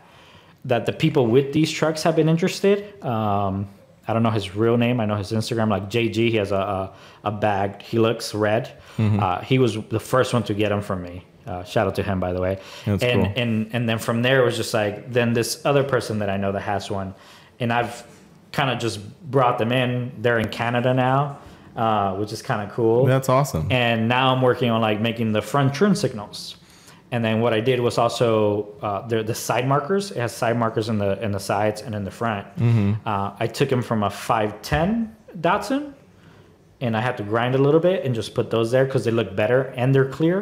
that the people with these trucks have been interested. Um I don't know his real name. I know his Instagram, like JG. He has a a, a bag. He looks red. Mm-hmm. Uh, he was the first one to get them from me. Uh, shout out to him, by the way. That's and cool. and and then from there it was just like then this other person that I know that has one, and I've kind of just brought them in. They're in Canada now, uh, which is kind of cool. That's awesome. And now I'm working on like making the front turn signals. And then what I did was also uh, the the side markers. It has side markers in the in the sides and in the front. Uh, I took them from a 510 Datsun, and I had to grind a little bit and just put those there because they look better and they're clear.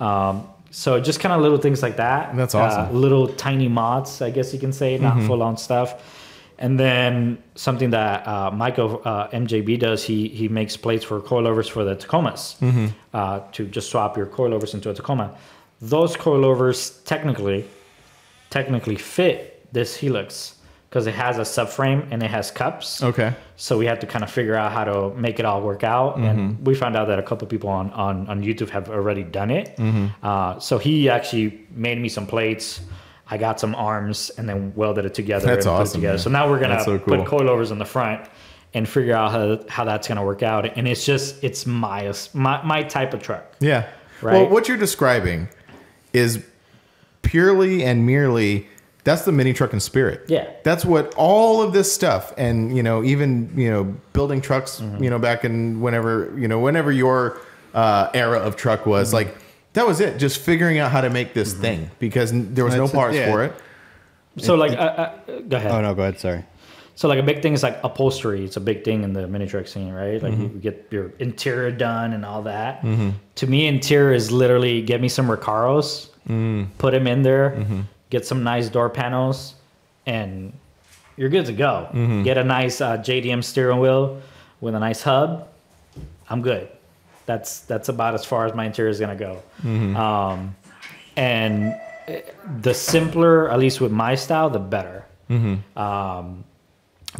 Um, so just kind of little things like that. That's Uh, awesome. little tiny mods, I guess you can say, not full on stuff. And then something that uh, Michael uh, MJB does, he he makes plates for coilovers for the Tacomas uh, to just swap your coilovers into a Tacoma. Those coilovers technically technically fit this helix because it has a subframe and it has cups. Okay. So we had to kind of figure out how to make it all work out, and we found out that a couple people on, on, on YouTube have already done it. Uh, so he actually made me some plates. I got some arms and then welded it together. That's and put it awesome, together. So now we're gonna so put coilovers in the front and figure out how, how that's gonna work out. And it's just it's my my, my type of truck. Yeah. Right. Well, what you're describing is purely and merely that's the mini truck in spirit. Yeah. That's what all of this stuff and you know even you know building trucks Mm-hmm. you know back in whenever you know whenever your uh, era of truck was Mm-hmm. like that was it just figuring out how to make this thing because there was no That's it, parts yeah. for it. So like, uh, uh, go ahead. Oh no, go ahead. Sorry. So like a big thing is like upholstery. It's a big thing in the mini truck scene, right? Like Mm-hmm. you get your interior done and all that. To me, interior is literally get me some Recaros, Mm. put them in there, Mm-hmm. get some nice door panels, and you're good to go. Mm-hmm. Get a nice uh, JDM steering wheel with a nice hub. I'm good. That's that's about as far as my interior is gonna go. Mm-hmm. Um, and eh, the simpler, at least with my style, the better. Um,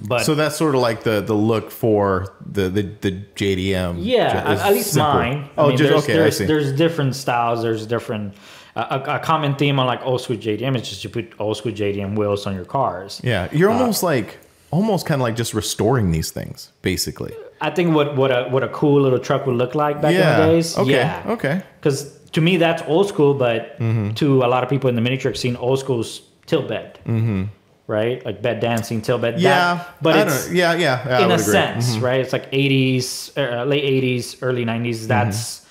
but. So that's sort of like the the look for the the, the JDM. Yeah, at, least mine. I Oh, mean, just there's, okay. I see. there's different styles. There's different. Uh, a, a common theme on like old school JDM is just you put old school JDM wheels on your cars. Yeah, you're almost like almost kind of like just restoring these things, basically. I think what what a what a cool little truck would look like back yeah. in the days. Okay. Yeah. Okay. Because to me that's old school, but Mm-hmm. to a lot of people in the mini truck scene, old school's tilt bed. Mm-hmm. Right, like bed dancing, tilt bed. That- Yeah, but I it's don't, yeah, yeah. I in would a agree. Mm-hmm. sense, right? It's like 80s, uh, late 80s, early 90s. That's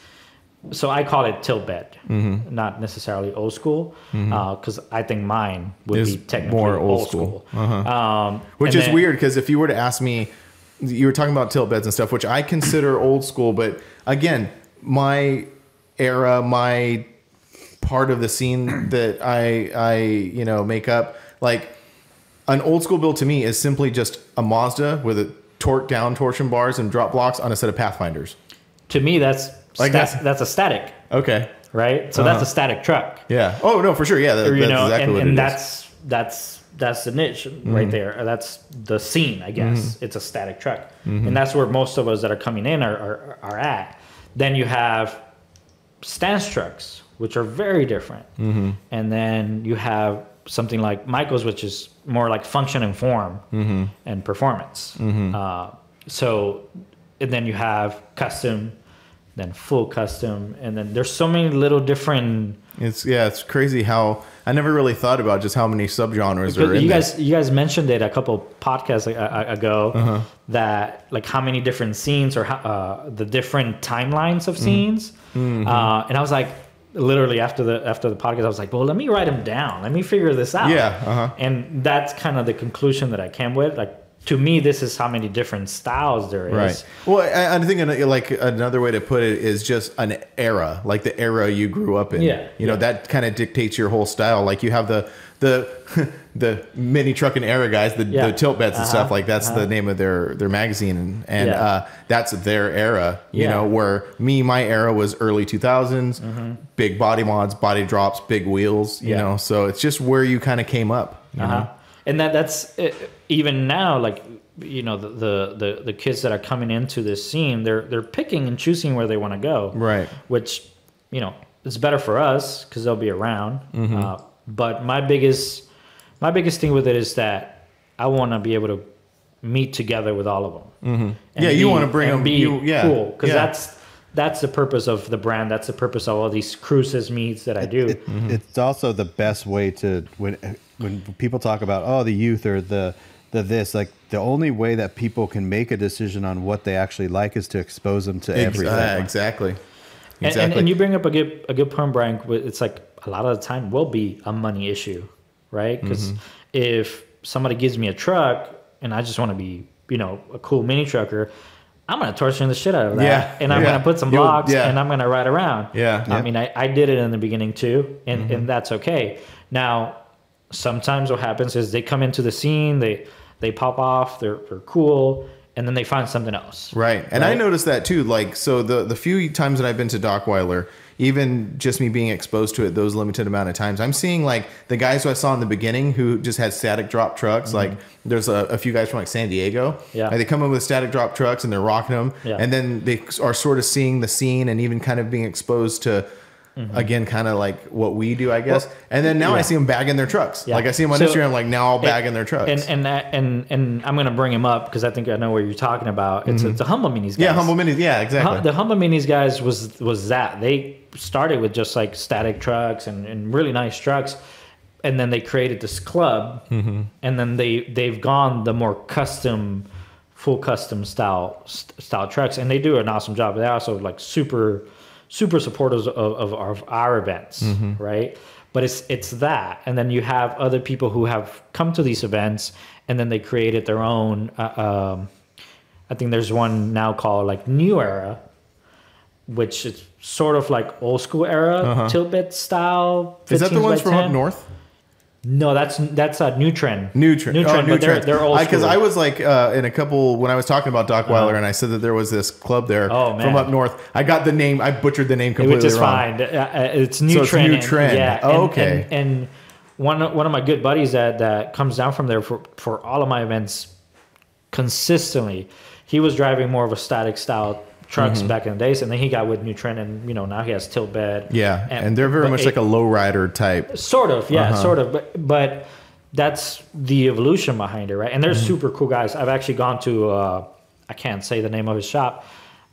so I call it tilt bed, Mm-hmm. not necessarily old school, because I think mine would Is be technically more old, old school. school. Uh-huh. Um, Which is then- weird because if you were to ask me, you were talking about tilt beds and stuff, which I consider old school, but again, my era, my part of the scene that I I you know make up, like an old school build to me is simply just a Mazda with a torque down torsion bars and drop blocks on a set of Pathfinders. To me, that's Like that's- that's a static, Okay. right? So that's a static truck. Yeah. Oh no, for sure. Yeah, that, Or, you that's know, exactly and, what and it is. that's that's that's the niche Mm-hmm. right there. That's the scene, I guess. It's a static truck, and that's where most of us that are coming in are are, are at. Then you have stance trucks, which are very different, Mm-hmm. and then you have something like Michael's, which is more like function and form Mm-hmm. and performance. Uh, so, and then you have custom, then full custom, and then there's so many little different. It's yeah, it's crazy how I never really thought about just how many subgenres are in you there. guys, you guys mentioned it a couple podcasts ago Uh-huh. that like how many different scenes or how, uh, the different timelines Mm-hmm. of scenes, uh, and I was like, literally after the after the podcast, I was like, well, let me write them down, let me figure this out. Yeah, uh-huh. and that's kind of the conclusion that I came with. Like to me, this is how many different styles there is. Right. Well, I, I think like another way to put it is just an era, like the era you grew up in. Yeah, You know, yeah. that kind of dictates your whole style. Like you have the the the mini trucking era guys, the, Yeah. the tilt beds and Uh-huh, stuff. Like that's the name of their their magazine, and, and Yeah. uh, that's their era. You Yeah. know, where me, my era was early two big body mods, body drops, big wheels. You Mm-hmm. Know, so it's just where you kind of came up. You Uh-huh. know? And that that's uh, even now like you know the, the the the kids that are coming into this scene they're they're picking and choosing where they want to go. Right. Which you know it's better for us because they'll be around. Mm-hmm. Uh, but my biggest my biggest thing with it is that I want to be able to meet together with all of them. Mm-hmm. Yeah, you wanna bring 'em- be you- yeah, cool because yeah. that's that's the purpose of the brand. That's the purpose of all these cruises meets that I do. It, It's also the best way to when when people talk about oh the youth or the the this like the only way that people can make a decision on what they actually like is to expose them to Ex- everything. uh, exactly. And, Exactly. and, and you bring up a good a good point, Brian. It's like a lot of the time will be a money issue, right? Because Mm-hmm. if somebody gives me a truck and I just want to be, you know, a cool mini trucker, I'm gonna torture the shit out of that, Yeah, and I'm yeah. gonna put some blocks, yeah. and I'm gonna ride around. Yeah. I mean, I, I did it in the beginning too, and Mm-hmm. and that's okay. Now, sometimes what happens is they come into the scene, they they pop off, they're they're cool, and then they find something else. Right. And I noticed that too. Like, so the, the few times that I've been to Dockweiler, even just me being exposed to it those limited amount of times, I'm seeing like the guys who I saw in the beginning who just had static drop trucks. Like, there's a, a few guys from like San Diego. Mm-hmm. Yeah. Like, they come in with static drop trucks and they're rocking them. Yeah. And then they are sort of seeing the scene and even kind of being exposed to. Again, kind of like what we do, I guess. and then now I Mm-hmm. see them bagging their trucks. Yeah. Like I see them on So- Instagram, like now all bagging their trucks. And and that, and and I'm gonna bring him up because I think I know what you're talking about. It's it's the humble minis. Guys. Mm-hmm. yeah, humble minis. Yeah, exactly. Hum- the humble minis guys was was that they started with just like static trucks and, and really nice trucks and then they created this club Mm-hmm. and then they they've gone the more custom full custom style st- style trucks and they do an awesome job they're also like super super supporters of, of, our, of our events Mm-hmm. right but it's it's that and then you have other people who have come to these events and then they created their own uh, um, I think there's one now called like New Era, which is sort of like old school era tilt bed style. Uh-huh. Is that the ones from up north? No, that's that's a new trend. New trend. New trend. oh, but they're, they're old Because school. I was like uh, in a couple when I was talking about Dockweiler and I said that there was this club there Oh, from up north. I got the name. I butchered the name completely which is wrong. fine. Uh, uh, it's new So it's trend. new and- trend. Yeah. Oh, and- okay. And, and one one of my good buddies that that comes down from there for for all of my events consistently. He was driving more of a static style trucks Mm-hmm. back in the days, and then he got with new trend, and you know now he has tilt bed. Yeah, and, they're very much it- like a lowrider type. Sort of, yeah, Uh-huh. sort of. But but that's the evolution behind it, right? And they're Mm-hmm. super cool guys. I've actually gone to uh, I can't say the name of his shop,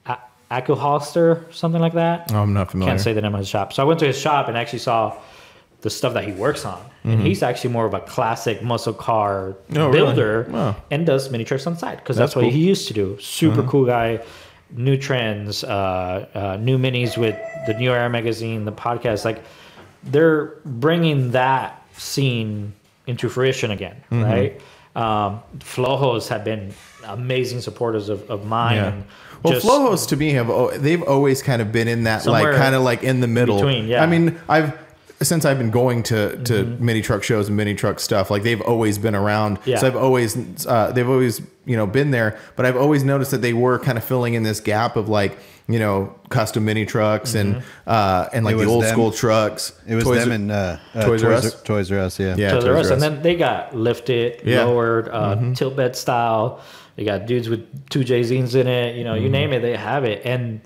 A- Aku Holster, something like that. Oh, I'm not familiar. Can't say the name of his shop. So I went to his shop and actually saw the stuff that he works on. And he's actually more of a classic muscle car Mm-hmm. Oh, really? builder Wow. and does mini trucks on the side because that's, That's what cool. Uh-huh. he used to do. Super cool guy. New trends, uh, uh, new minis with the New Era magazine, the podcast. Like they're bringing that scene into fruition again, Mm-hmm. right? Um, Flojos have been amazing supporters of, of mine. Yeah. Well, just- Flojos to me have they've always kind of been in that like kind of like in the middle. between, yeah. I mean, I've since I've been going to to Mm-hmm. mini truck shows and mini truck stuff, like they've always been around. Yeah. So I've always uh, they've always you know been there, but I've always noticed that they were kind of filling in this gap of like you know custom mini trucks and Mm-hmm. uh and like the old them. school trucks. It was Toys them and uh, uh, Toys R Us? Toys R Us, yeah. Yeah. to Toys rest. R And Us. then they got lifted, Yeah. Mm-hmm. lowered, uh, tilt bed style. They got dudes with two J zines in it. You know, Mm-hmm. you name it, they have it. And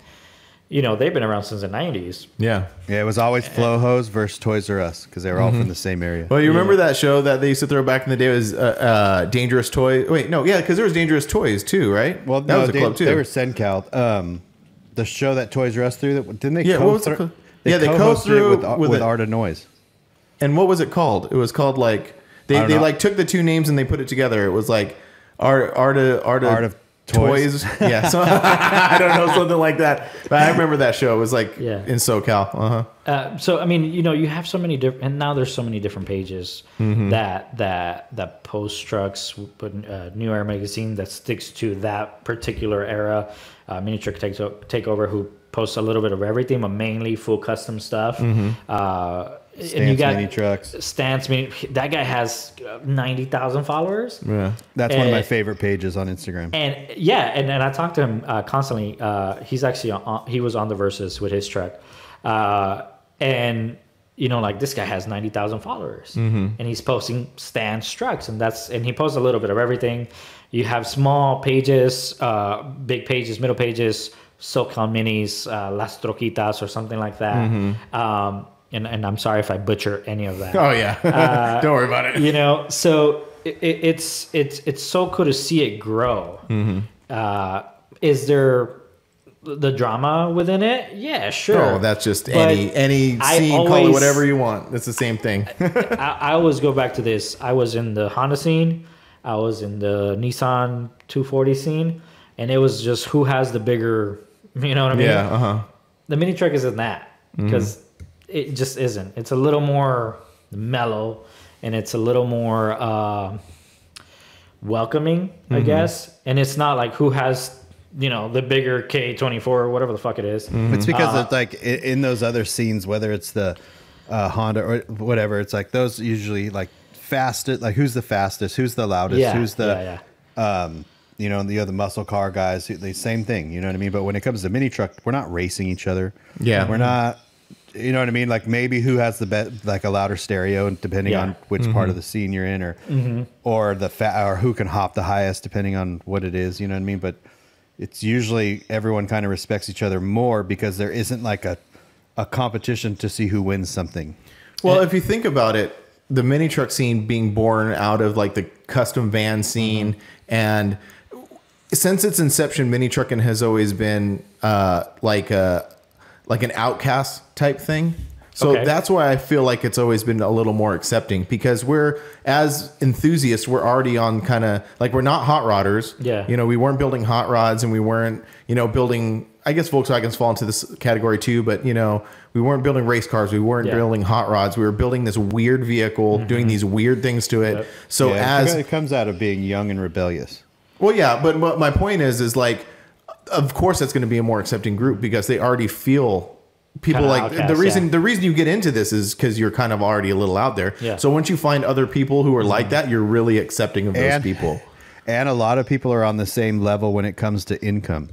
you know, they've been around since the '90s. yeah. Yeah, it was always Flow Hose versus Toys R Us because they were all from the same area. Well, you remember that show that they used to throw back in the day was uh, uh, Dangerous Toys. Wait, no, yeah, because there was Dangerous Toys too, right? Well, that no, was a they, club too. they were Sencal. Um, the show that Toys R Us threw, that didn't they? Yeah, what was the co-thro- yeah, they co-hosted it with, with with. Art of Noise. and what was it called? It was called like they, they know. like took the two names and they put it together. It was like Art Art of Art of, Art of Toys. yeah, so I don't know something like that. But I remember that show. It was like Yeah. in SoCal. Uh huh. Uh, so I mean, you know, you have so many different, and now there's so many different pages Mm-hmm. that that that post trucks, but uh, New Era magazine that sticks to that particular era. Uh, Mini Truck takes o- takeover, who posts a little bit of everything, but mainly full custom stuff. Mm-hmm. Uh, and you Stance got Mini Trucks. Stance Mini. That guy has uh, ninety thousand followers. Yeah. That's one of my favorite pages on Instagram. And yeah, and, and I talk to him uh, constantly. Uh, he's actually on, he was on the verses with his truck, uh, and you know, like this guy has ninety thousand followers, and he's posting Stan trucks, and that's and he posts a little bit of everything. You have small pages, uh, big pages, middle pages, SoCal Minis, uh, Las Troquitas, or something like that. Um, and and I'm sorry if I butcher any of that Oh yeah. don't worry about it. you know so it, it, it's it's it's so cool to see it grow uh, is there the drama within it yeah sure Oh, that's just But any any scene, call it whatever you want. It's the same thing. I, I always go back to this i was in the honda scene i was in the nissan 240 scene and it was just who has the bigger you know what i mean yeah. Uh huh. the mini truck isn't that because it just isn't. It's a little more mellow and it's a little more uh, welcoming, I guess. And it's not like who has you know the bigger K twenty four or whatever the fuck it is. It's because Uh, it's like i- in those other scenes, whether it's the uh, Honda or whatever, it's like those usually like fastest, like who's the fastest, who's the loudest, Yeah, who's the yeah, yeah. um you know, the other muscle car guys, the same thing. You know what I mean? But when it comes to mini truck, we're not racing each other. Yeah. we're not. You know what I mean? Like maybe who has the best, like a louder stereo, depending Yeah. on which part of mm-hmm. the scene you're in, or mm-hmm. or the fa- or who can hop the highest, depending on what it is. You know what I mean? But it's usually everyone kind of respects each other more because there isn't like a a competition to see who wins something. Well, if you think about it, the mini truck scene being born out of like the custom van scene, mm-hmm. and since its inception, mini trucking has always been uh, like a like an outcast type thing. So Okay. that's why I feel like it's always been a little more accepting because we're as enthusiasts, we're already on kind of like we're not hot rodders. Yeah. You know, we weren't building hot rods and we weren't, you know, building I guess Volkswagens fall into this category too, but you know, we weren't building race cars, we weren't Yeah. Mm-hmm. building hot rods. We were building this weird vehicle, doing these weird things to it. Yep. So Yeah, as it comes out of being young and rebellious. well, yeah, but what my point is, is like, of course, that's going to be a more accepting group because they already feel people Kinda like outcast, the reason yeah. the reason you get into this is because you're kind of already a little out there. Yeah. So once you find other people who are like that, you're really accepting of those And- people. And a lot of people are on the same level when it comes to income.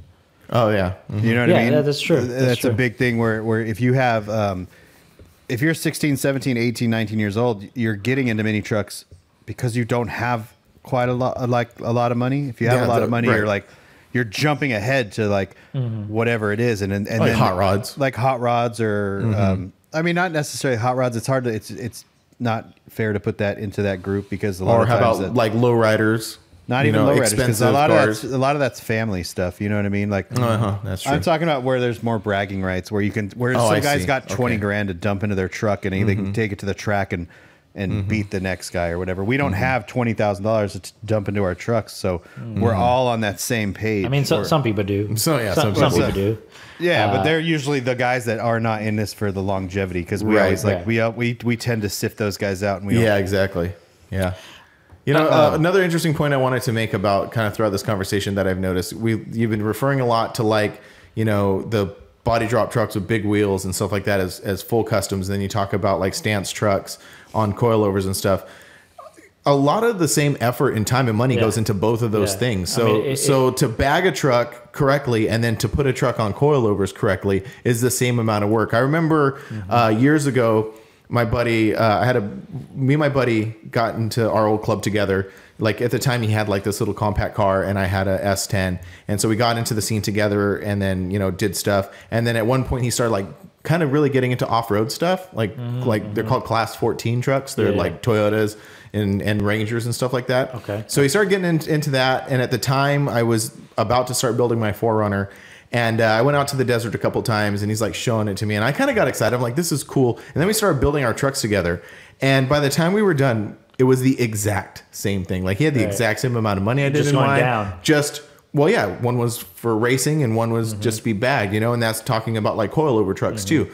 Oh yeah, You know what Yeah, I mean? yeah, that's true. Th- That's That's, a big thing where, where if you have, um, if you're 16, 17, 18, 19 years old, you're getting into mini trucks because you don't have quite a lot, like a lot of money. If you have Yeah, a lot the- of money, right. you're like, you're jumping ahead to like Mm-hmm. whatever it is. And, and, and Like then hot rods. like hot rods or, Mm-hmm. um, I mean, not necessarily hot rods. It's hard to, it's, it's not fair to put that into that group because a lot or of how times about that- like lowriders? not even know, low riders because a lot of that's a lot of that's family stuff. You know what I mean? Like, Uh-huh, that's true. I'm talking about where there's more bragging rights, where you can, where Oh, some I guys see. got 20 Okay. Mm-hmm. grand to dump into their truck and they can take it to the track and and beat the next guy or whatever. We don't have twenty thousand dollars to dump into our trucks, so we're all on that same page. I mean, so, We're- some people do. So, yeah, some, some some people people do. yeah, uh, but they're usually the guys that are not in this for the longevity because we Right, always like right. we uh, we we tend to sift those guys out and we Yeah, don't, exactly. Yeah. You know, uh, another interesting point I wanted to make about kind of throughout this conversation that I've noticed, we you've been referring a lot to like, you know, the body drop trucks with big wheels and stuff like that as as full customs. And then you talk about like stance trucks on coilovers and stuff. A lot of the same effort and time and money Yeah. goes into both of those Yeah. things. I So mean, it- so to bag a truck correctly and then to put a truck on coilovers correctly is the same amount of work. I remember uh, years ago, my buddy, uh, I had a me and my buddy got into our old club together. Like at the time, he had like this little compact car, and I had a S10, and so we got into the scene together, and then you know did stuff, and then at one point he started like kind of really getting into off road stuff, like like they're called Class 14 trucks. They're Mm-hmm, Yeah. like Toyotas and and Rangers and stuff like that. Okay. So he started getting in, into that, and at the time, I was about to start building my 4Runner, and uh, I went out to the desert a couple times, and he's like showing it to me, and I kind of got excited. I'm like, this is cool. And then we started building our trucks together, and by the time we were done, it was the exact same thing. Like he had the Right. exact same amount of money I did Just in going mine. down. Just well, yeah, one was for racing, and one Mm-hmm. was just to be bagged, you know, and that's talking about like coilover trucks too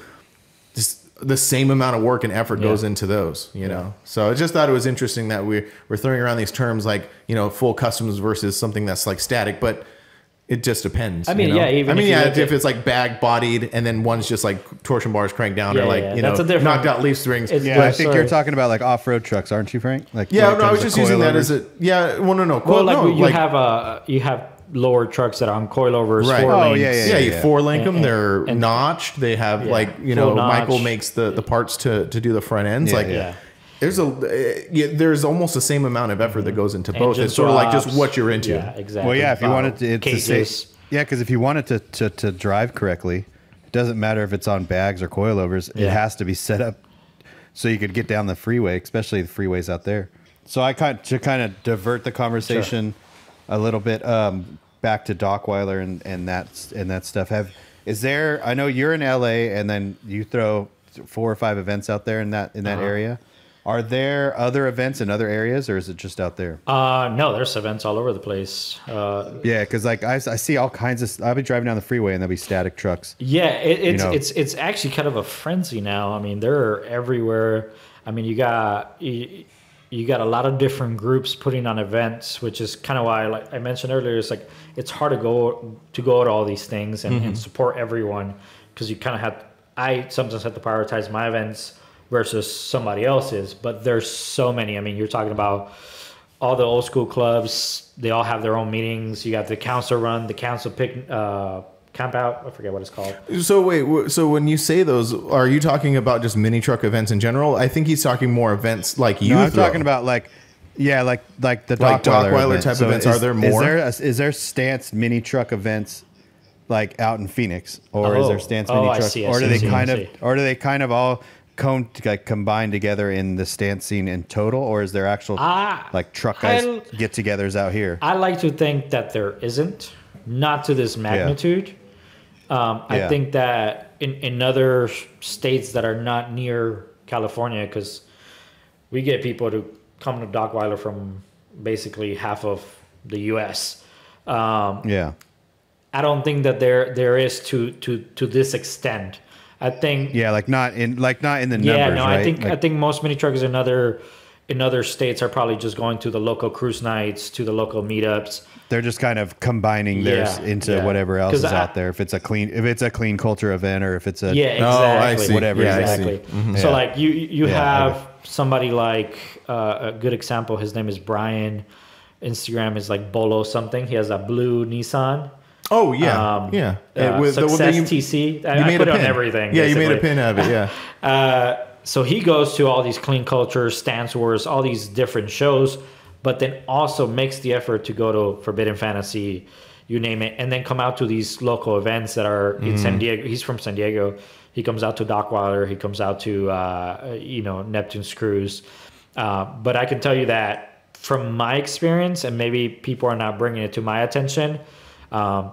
just the same amount of work and effort Yeah. goes into those, you know. So I just thought it was interesting that we we're throwing around these terms like you know full customs versus something that's like static, but it just depends. I you mean, know? yeah, even I mean, if yeah, if, at- it's like bag bodied and then one's just like torsion bars cranked down or like yeah, you know that's a knocked out leaf springs. Yeah, Well, I think sorry. you're talking about like off-road trucks, aren't you, Frank? Like yeah, no, I was just using that as a yeah. Well, no, no, Well, coil- like no, you like have uh you have lower trucks that are on coilovers, Right. four Oh, lanes. yeah, yeah, yeah, you four link them. And- They're and- notched. They have Yeah, like you full know, Michael makes the the parts to to do the front ends. Yeah, like yeah. Yeah. there's a uh, yeah, there's almost the same amount of effort that goes into both. Engine It's sort of like just what you're into. Yeah, exactly. Well, yeah, if you Uh, wanted to, to say, yeah, because if you wanted to, to to drive correctly, it doesn't matter if it's on bags or coilovers. It has to be set up so you could get down the freeway, especially the freeways out there. So I kind to kind of divert the conversation a little bit um, back to Dockweiler and and that and that stuff. Have is there? I know you're in LA, and then you throw four or five events out there in that in that Uh-huh. area. Are there other events in other areas, or is it just out there? Uh, no, there's events all over the place. Uh, Yeah, because like I, I see all kinds of. I'll be driving down the freeway and there'll be static trucks. yeah, it, it's know. it's it's actually kind of a frenzy now. I mean, they're everywhere. I mean, you got you, you got a lot of different groups putting on events, which is kind of why, like I mentioned earlier, it's like it's hard to go to go to all these things and, and support everyone because you kind of have. I sometimes have to prioritize my events versus somebody else's, but there's so many. I mean, you're talking about all the old school clubs, they all have their own meetings. You got the council run, the council pick, uh, camp out. I forget what it's called. So wait, so when you say those, are you talking about just mini truck events in general? I think he's talking more events like you. No, I'm talking about like, yeah, like like the Like Dockweiler Dockweiler event. type events. Are there Is more? there a, is there stance mini truck events like out in Phoenix, or is Oh. there stance Oh, mini I truck, see, I or do see, they see, kind of, or do they kind of all come like combine together in the stance scene in total, or is there actual Ah, like truck guys I'll- get-togethers out here? I like to think that there isn't, not to this magnitude. Um, I Yeah. think that in, in other states that are not near California, because we get people to come to Dockweiler from basically half of the U.S. Um, yeah, I don't think that there there is to to to this extent. I think yeah, like not in like not in the numbers, yeah, no, right? I think I think most mini truckers in other in other states are probably just going to the local cruise nights, to the local meetups. They're just kind of combining theirs Yeah, into yeah. whatever else is I- out there. If it's a clean, if it's a clean culture event, or if it's a Yeah, Oh, I exactly. see. Whatever, Yeah, I see. exactly. Mhm. So Yeah. like you you Yeah, I have somebody like uh, a good example. His name is Brian. Instagram is like Bolo something. He has a blue Nissan. Oh yeah, Um, yeah. uh, It was- the one Success that you, TC. I, you I made put a it pin. on everything. Yeah, you made a pin out of it. Yeah. Uh, so he goes to all these clean cultures, stance wars, all these different shows, but then also makes the effort to go to Forbidden Fantasy, you name it, and then come out to these local events that are in Mm. San Diego. He's from San Diego. He comes out to Dockweiler. He comes out to uh, you know Neptune's cruise. Uh, but I can tell you that from my experience, and maybe people are not bringing it to my attention. Um,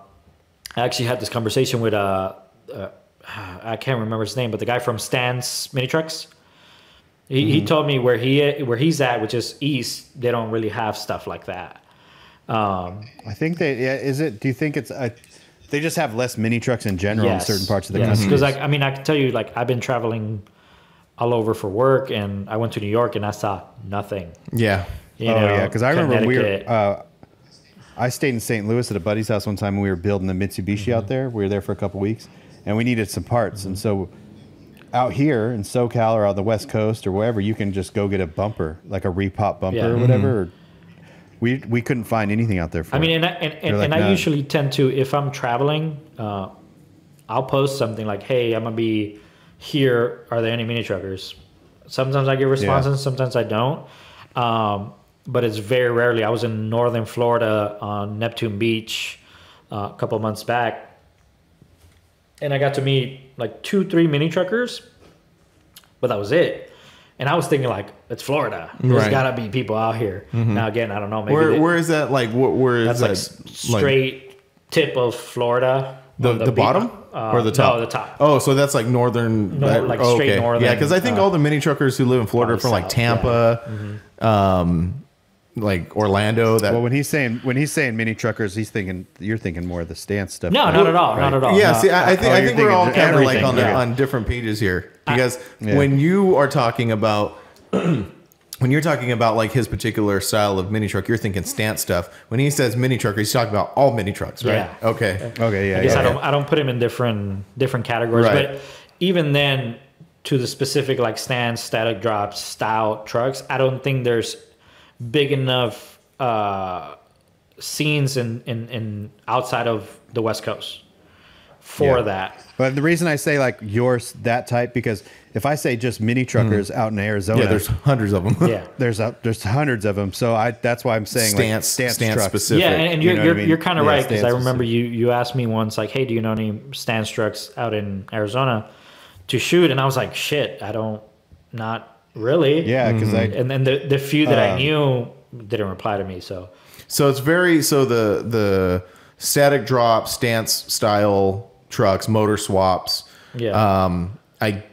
I actually had this conversation with uh, uh, I can't remember his name, but the guy from Stan's Mini Trucks. He, Mm-hmm. he told me where he where he's at, which is east. They don't really have stuff like that. Um, I think they. Yeah, is it? Do you think it's? A, they just have less mini trucks in general in certain parts of the country. Because like I mean, I can tell you, like I've been traveling all over for work, and I went to New York, and I saw nothing. Yeah. You oh know, yeah, because I remember we were. Uh, I stayed in St. Louis at a buddy's house one time, and we were building the Mitsubishi Mm-hmm. out there. We were there for a couple weeks, and we needed some parts, and so. Out here in SoCal or on the West Coast or wherever, you can just go get a bumper, like a repop bumper Yeah. or whatever. We we couldn't find anything out there for. I mean, and I, and, and, like, and I no. usually tend to, if I'm traveling, uh, I'll post something like, "Hey, I'm gonna be here. Are there any mini truckers?" Sometimes I get responses, sometimes I don't. Um, but it's very rarely. I was in northern Florida on Neptune Beach uh, a couple months back, and I got to meet like two, three mini truckers, but that was it. And I was thinking like, it's Florida. There's Right. gotta be people out here. Now again, I don't know. Maybe Where they- where is that? Like where, where is that's that? like straight tip of Florida. the on the, bottom uh, or the top? No, the top. Oh, so that's like northern, No, that- like oh, straight northern, Yeah, because I think uh, all the mini truckers who live in Florida are from probably like south, Tampa, um, like Orlando. That well, when he's saying when he's saying mini truckers, he's thinking you're thinking more of the stance stuff. No, right? not at all. Not at all. yeah. No. See, I, I think Oh, I think we're all kind of like everything, on the, yeah. on different pages here because Yeah. when you are talking about. When you're talking about like his particular style of mini truck, you're thinking stance stuff. When he says mini trucker, he's talking about all mini trucks, right? Yeah. Okay. Okay, yeah, I guess yeah. I don't. I don't put him in different different categories. Right. But even then, to the specific like stance, static drops, style trucks, I don't think there's big enough uh, scenes in, in in outside of the West Coast for Yeah. that. But the reason I say like yours that type because if I say just mini truckers out in Arizona. Yeah, there's hundreds of them. Yeah. there's a, there's hundreds of them. So I that's why I'm saying Stance- like stance, stance trucks. specific. Yeah, and, and you you're know you're, I mean? you're kind of Yeah, right because I stance remember you you asked me once like, hey, do you know any stance trucks out in Arizona to shoot? And I was like, shit, I don't, not really. Yeah, because I And then the the few that I Um, knew didn't reply to me. So So it's very so the the static drop stance style trucks, motor swaps. Yeah. Um, I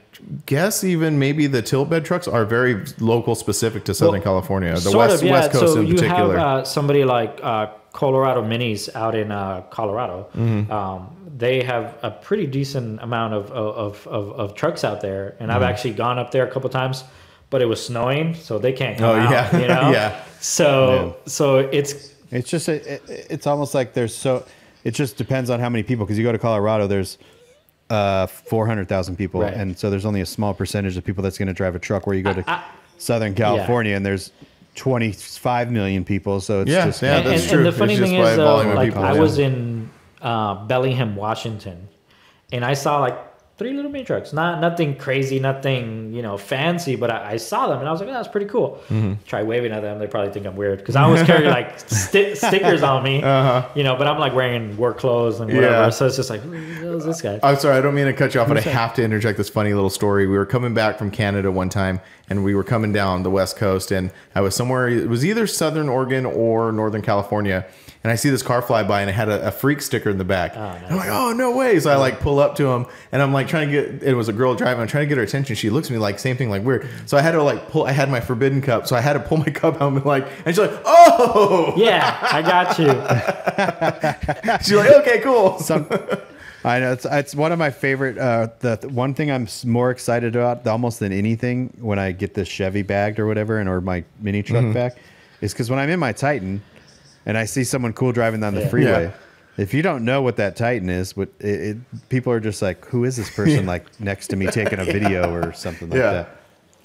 guess even maybe the tilt bed trucks are very local specific to Southern Well, California, the west of, yeah. west coast so in you particular. have uh, somebody like uh, Colorado Minis out in uh, Colorado. Mm-hmm. Um, they have a pretty decent amount of of, of, of trucks out there, and Mm-hmm. I've actually gone up there a couple times, but it was snowing, so they can't come Oh, out. yeah. you know? Yeah. So so it's it's just a, it, it's almost like there's so it just depends on how many people because you go to Colorado there's uh 400,000 people Right. and so there's only a small percentage of people that's going to drive a truck where you go to I- Southern California and there's 25 million people, so it's Yeah, just yeah, and, that's and- true. and the funny just thing is, though, like people, I yeah. was in uh, Bellingham, Washington, and I saw like three little mini trucks. Not nothing crazy, nothing you know fancy, but I, I saw them and I was like, oh, that's pretty cool. Mm-hmm. Try waving at them, they probably think I'm weird because I always carry like sti- stickers on me, you know. But I'm like wearing work clothes and whatever, Uh-huh. Yeah. so it's just like, who the hell is this guy? I'm sorry, I don't mean to cut you off, but I have to interject this funny little story. We were coming back from Canada one time, and we were coming down the West Coast, and I was somewhere. It was either Southern Oregon or Northern California, and I see this car fly by, and it had a, a freak sticker in the back. And I'm like, oh no way! So I like pull up to him, and I'm like trying to get. It was a girl driving. I'm trying to get her attention. She looks at me like same thing, like weird. So I had to like pull. I had my forbidden cup, so I had to pull my cup out and like, and she's like, oh. yeah, I got you. She's like, okay, cool. some. I know it's it's one of my favorite. Uh, the, the one thing I'm more excited about almost than anything when I get this Chevy bagged or whatever, and or my mini truck Mm-hmm. back, is because when I'm in my Titan, and I see someone cool driving down the Yeah. freeway. Yeah. If you don't know what that Titan is, what it, it, people are just like, "Who is this person?" Like next to me taking a video or something like Yeah. that.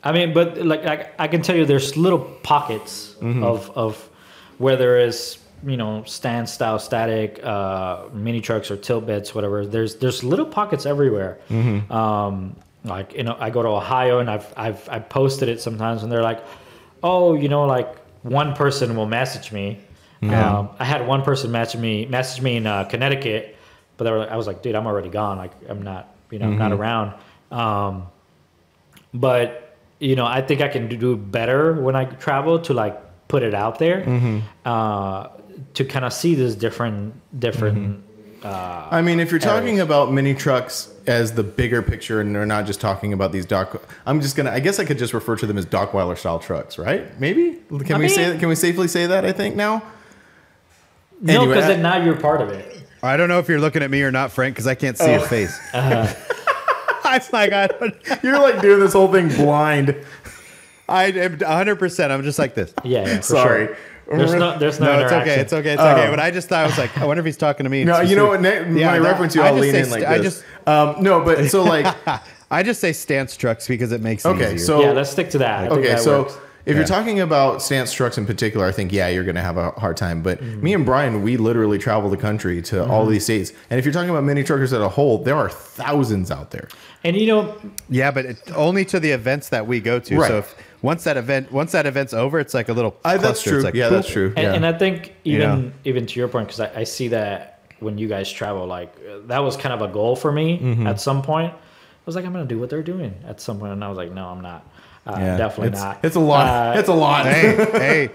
I mean, but like I, I can tell you, there's little pockets Mm-hmm. of of where there is you know stand style static uh, mini trucks or tilt beds, whatever. There's there's little pockets everywhere. Mm-hmm. Um, like you know, I go to Ohio and I've I've I posted it sometimes, and they're like, oh, you know, like one person will message me. Um, I had one person message me message me in uh, Connecticut, but they were I was like, dude, I'm already gone. Like I'm not, you know, I'm not around. Um, but you know, I think I can do better when I travel to like put it out there uh, to kind of see this different different. Uh, I mean, if you're talking areas. about mini trucks as the bigger picture, and we're not just talking about these dock, I'm just gonna. I guess I could just refer to them as Dockweiler style trucks, right? Maybe can I we say? mean- Can we safely say that? I think now. No, because I- then now you're part of it. I don't know if you're looking at me or not, Frank, because I can't see Oh. your face. It's like I don't, you're like doing this whole thing blind. I am 100. percent I'm just like this. Yeah, yeah Sorry. Sure. There's no, there's no, No, it's okay. It's okay. It's okay. But I just thought I was like, I wonder if he's talking to me. No, you know what? Ne- Yeah, my no, reference, you I all just lean in like I this. just- um, no, but so like, I just say stance trucks because it makes it okay, easier. so yeah, let's stick to that. I think Okay, that so works. If Yeah. you're talking about stance trucks in particular, I think yeah, you're going to have a hard time. But Mm-hmm. me and Brian, we literally travel the country to all these states, and if you're talking about mini truckers as a whole, there are thousands out there. and you know, yeah, but it, only to the events that we go to. Right. So if, once that event, once that event's over, it's like a little. Uh, that's true. Like, yeah, that's true. and, yeah. and I think You even know. even to your point, because I, I see that when you guys travel, like uh, that was kind of a goal for me Mm-hmm. at some point. I was like, I'm gonna do what they're doing at some point, and I was like, no, I'm not. Uh, Yeah, definitely it's, not. It's a lot. Uh, it's a lot. hey, hey,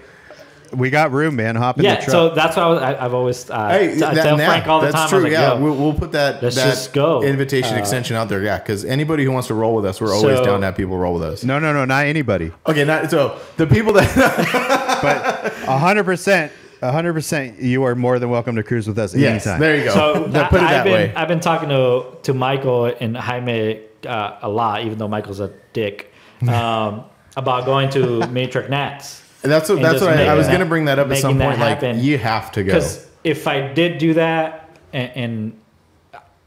we got room, man. Hop in yeah, the truck. so that's why I I, I've always uh, Hey, t- I that- tell yeah, Frank all the that's time. true. Like, yeah, we'll, we'll put that let's that just go. invitation Uh, extension out there. Yeah, because anybody who wants to roll with us, we're always So- down to have people roll with us. no, no, no, not anybody. Okay, not so the people that But hundred percent, hundred percent, you are more than welcome to cruise with us yes, anytime. there you go. So Now, I, put it I've that been way. I've been talking to to Michael and Jaime uh, a lot, even though Michael's a dick, um, about going to truck nats. That's what and that's what I, I was going to bring that up at some point. Like you have to go. Because if I did do that, and, and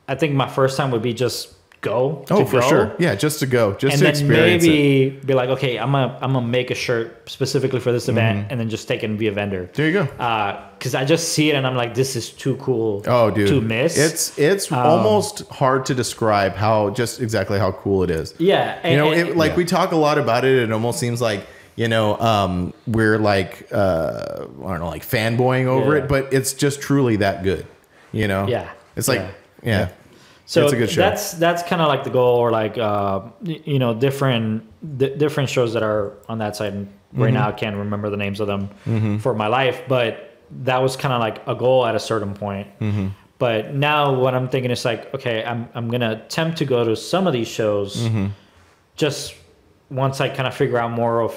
I think my first time would be just go. Oh, to for go, sure. Yeah, just to go, just And to then experience it. maybe be like, okay, I'm gonna I'm gonna make a shirt specifically for this event, and then just take it and be a vendor. Mm-hmm. There you go. Because I just see it and I'm like, this is too cool. Oh, dude, to miss. It's it's Um, almost hard to describe how just exactly how cool it is. yeah, and, you know, and- it, like yeah. we talk a lot about it. It almost seems like you know um, we're like uh, I don't know, like fanboying over Yeah. it, but it's just truly that good. You know, Yeah. it's like Yeah. yeah, So it's a good show. that's that's kind of like the goal, or like uh, you know different di different shows that are on that side. And Mm-hmm. right now, I can't remember the names of them for my life, but that was kind of like a goal at a certain point. Mm-hmm. But now, what I'm thinking is like, okay, I'm I'm gonna attempt to go to some of these shows, Mm-hmm. just once I kind of figure out more of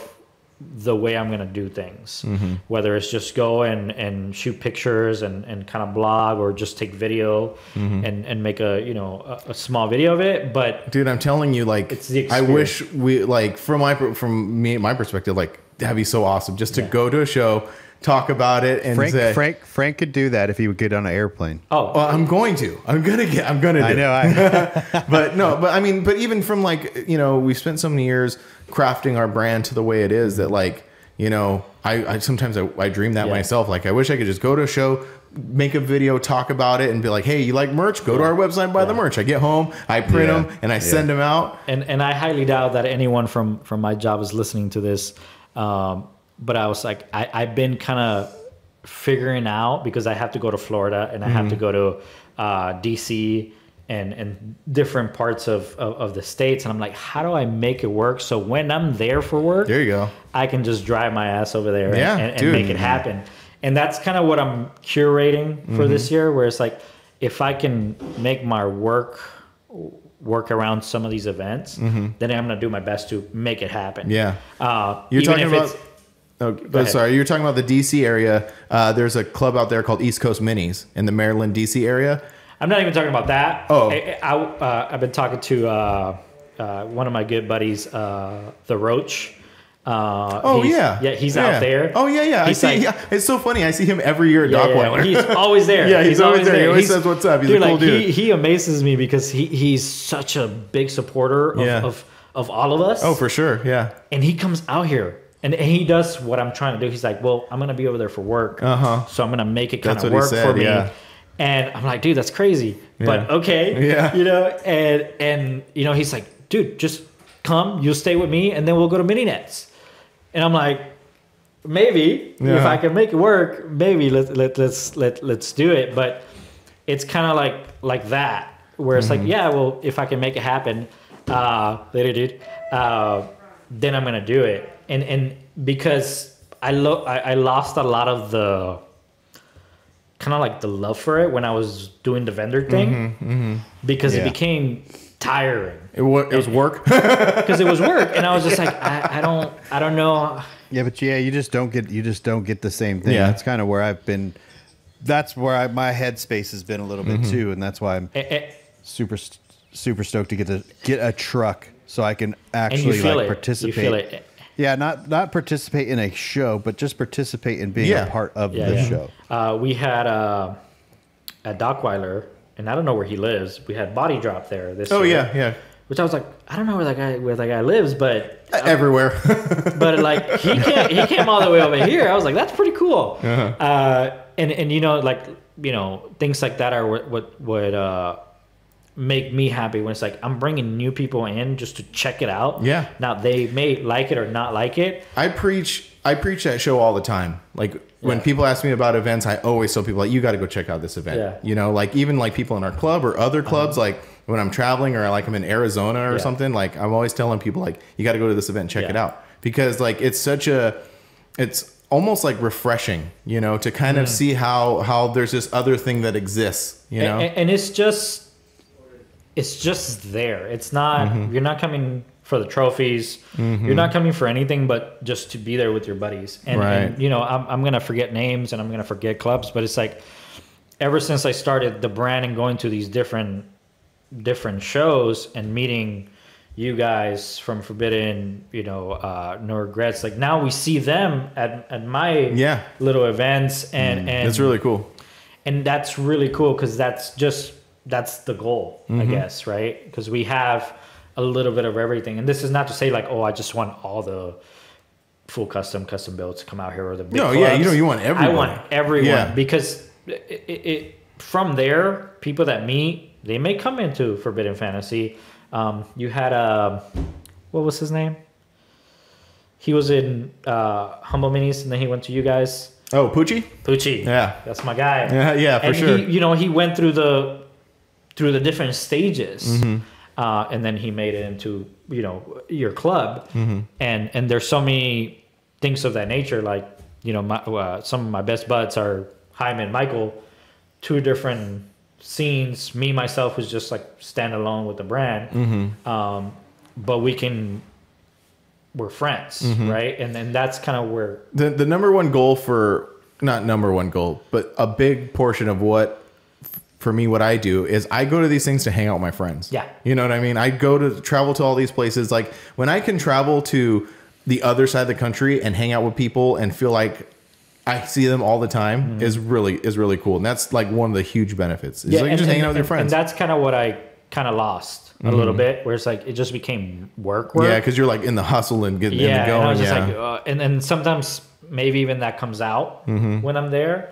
the way I'm gonna do things. Mm-hmm. Whether it's just go and, and shoot pictures and, and kind of blog or just take video Mm-hmm. and, and make a you know a, a small video of it. But dude. I'm telling you, like It's the I wish we like from my from me my perspective, like that'd be so awesome just to go to a show, talk about it, and Frank, say, Frank, Frank could do that if he would get on an airplane. oh, Well, I'm going to. I'm gonna get. I'm gonna. Do I know. I, but no, but I mean, but even from like you know, we spent so many years crafting our brand to the way it is that like you know, I, I sometimes I, I dream that Yeah. myself. Like I wish I could just go to a show, make a video, talk about it, and be like, hey, you like merch? Go to our website, buy the merch. I get home, I print Yeah. them, and I send them out. and and I highly doubt that anyone from from my job is listening to this. Um, but I was like, I, I've been kind of figuring out because I have to go to Florida and I have Mm-hmm. to go to uh, DC and and different parts of, of of the states, and I'm like, how do I make it work? So when I'm there for work, There you go. I can just drive my ass over there and- Yeah, and, and dude. make it happen. And that's kind of what I'm curating for Mm-hmm. this year, where it's like, if I can make my work work around some of these events, then I'm gonna do my best to make it happen. Mm-hmm. Yeah. Uh, You're talking about. Oh, sorry. You're talking about the DC area. Uh, there's a club out there called East Coast Minis in the Maryland, DC area. I'm not even talking about that. Oh. I, I, uh, I've been talking to uh, uh, one of my good buddies, uh, the Roach. Uh, Oh yeah, yeah, he's out there. Oh yeah, yeah. I see. like- yeah, it's so funny. I see him every year at Yeah, yeah, He's always there. Yeah, he's always there. He always says, "What's up?" He's a cool dude. He, he amazes me because he, he's such a big supporter of, Yeah. of, of all of us. oh, for sure. Yeah. and he comes out here and, he does what I'm trying to do. He's like, well, I'm gonna be over there for work, Uh-huh. so I'm gonna make it kind That's of work said, for me. yeah. And I'm like, dude, that's crazy, yeah. but okay, Yeah. you know. And and you know, he's like, dude, just come, you'll stay with me, and then we'll go to mini nats. And I'm like, maybe if I can make it work, maybe let let let's let let's do it. But it's kind of like like that, where it's Mm-hmm. like, yeah, well, if I can make it happen, uh, later, dude, uh, then I'm gonna do it. And and because I lo- I, I lost a lot of the kind of like the love for it when I was doing the vendor thing because Yeah. it became tiring It, wa- it was work. because it was work and I was just like I, I don't I don't know Yeah, but yeah, you just don't get you just don't get the same thing. Yeah. That's kind of where I've been. That's where I, my headspace has been a little bit too, and that's why I'm Eh, eh, super super stoked to get to get a truck so I can actually like it participate. You feel it Yeah, not not participate in a show, but just participate in being Yeah. a part of Yeah, the yeah. show. Uh, we had uh, at Dockweiler, and I don't know where he lives. We had Body Drop there this oh year, yeah, yeah. which I was like, I don't know where that guy where that guy lives, but Everywhere. but like he came he came all the way over here. I was like, that's pretty cool. Uh-huh. Uh, and and you know like you know things like that are what what would uh, make me happy when it's like I'm bringing new people in just to check it out. Yeah. Now they may like it or not like it. I preach. I preach that show all the time. Like when Yeah. people ask me about events, I always tell people like, "You got to go check out this event." Yeah. Uh-huh. You know, like even like people in our club or other clubs, like when I'm traveling or like I'm in Arizona or Yeah. something, like I'm always telling people like, "You got to go to this event, and check Yeah. it out," because like it's such a, it's almost like refreshing, you know, to kind Mm. of see how how there's this other thing that exists, you know. and, and it's just it's just there it's not Mm-hmm. you're not coming for the trophies you're not coming for anything but just to be there with your buddies and, and, you know I'm, I'm gonna forget names and i'm gonna forget clubs but it's like ever since i started the brand and going to these different different shows and meeting you guys from forbidden you know uh no regrets like now we see them at, at my Yeah. little events and and it's really cool. and that's really cool because that's just that's the goal i Mm-hmm. guess right because we have a little bit of everything and this is not to say like oh i just want all the full custom custom builds to come out here or the big No, yeah, you know, you want everyone. i want everyone Yeah. because it, it, it from there people that meet they may come into forbidden fantasy um, you had a what was his name he was in uh, humble minis and then he went to you guys Oh, Poochie. Pucci. Yeah. That's my guy. Yeah, yeah, for and sure. He, you know, he went through the through the different stages, Mm-hmm. uh, and then he made it into you know your club. Mm-hmm. And and there's so many things of that nature. Like you know, my, uh, some of my best buds are Jaime and Michael, two different scenes. Me myself was just like stand alone with the brand, Mm-hmm. um, but we can. We're friends, Mm-hmm. right? And then that's kind of where the the number one goal for not number one goal, but a big portion of what for me what I do is I go to these things to hang out with my friends. Yeah. You know what I mean? I go to travel to all these places like when I can travel to the other side of the country and hang out with people and feel like I see them all the time Mm-hmm. is really is really cool. And that's like one of the huge benefits. It's like and- just hanging and- out with your friends. And that's kind of what I kind of lost a little bit, where it's like it just became work work. Yeah, because you're like in the hustle and getting yeah. in the and I going. was just yeah. like, uh, and then sometimes maybe even that comes out Mm-hmm. when I'm there,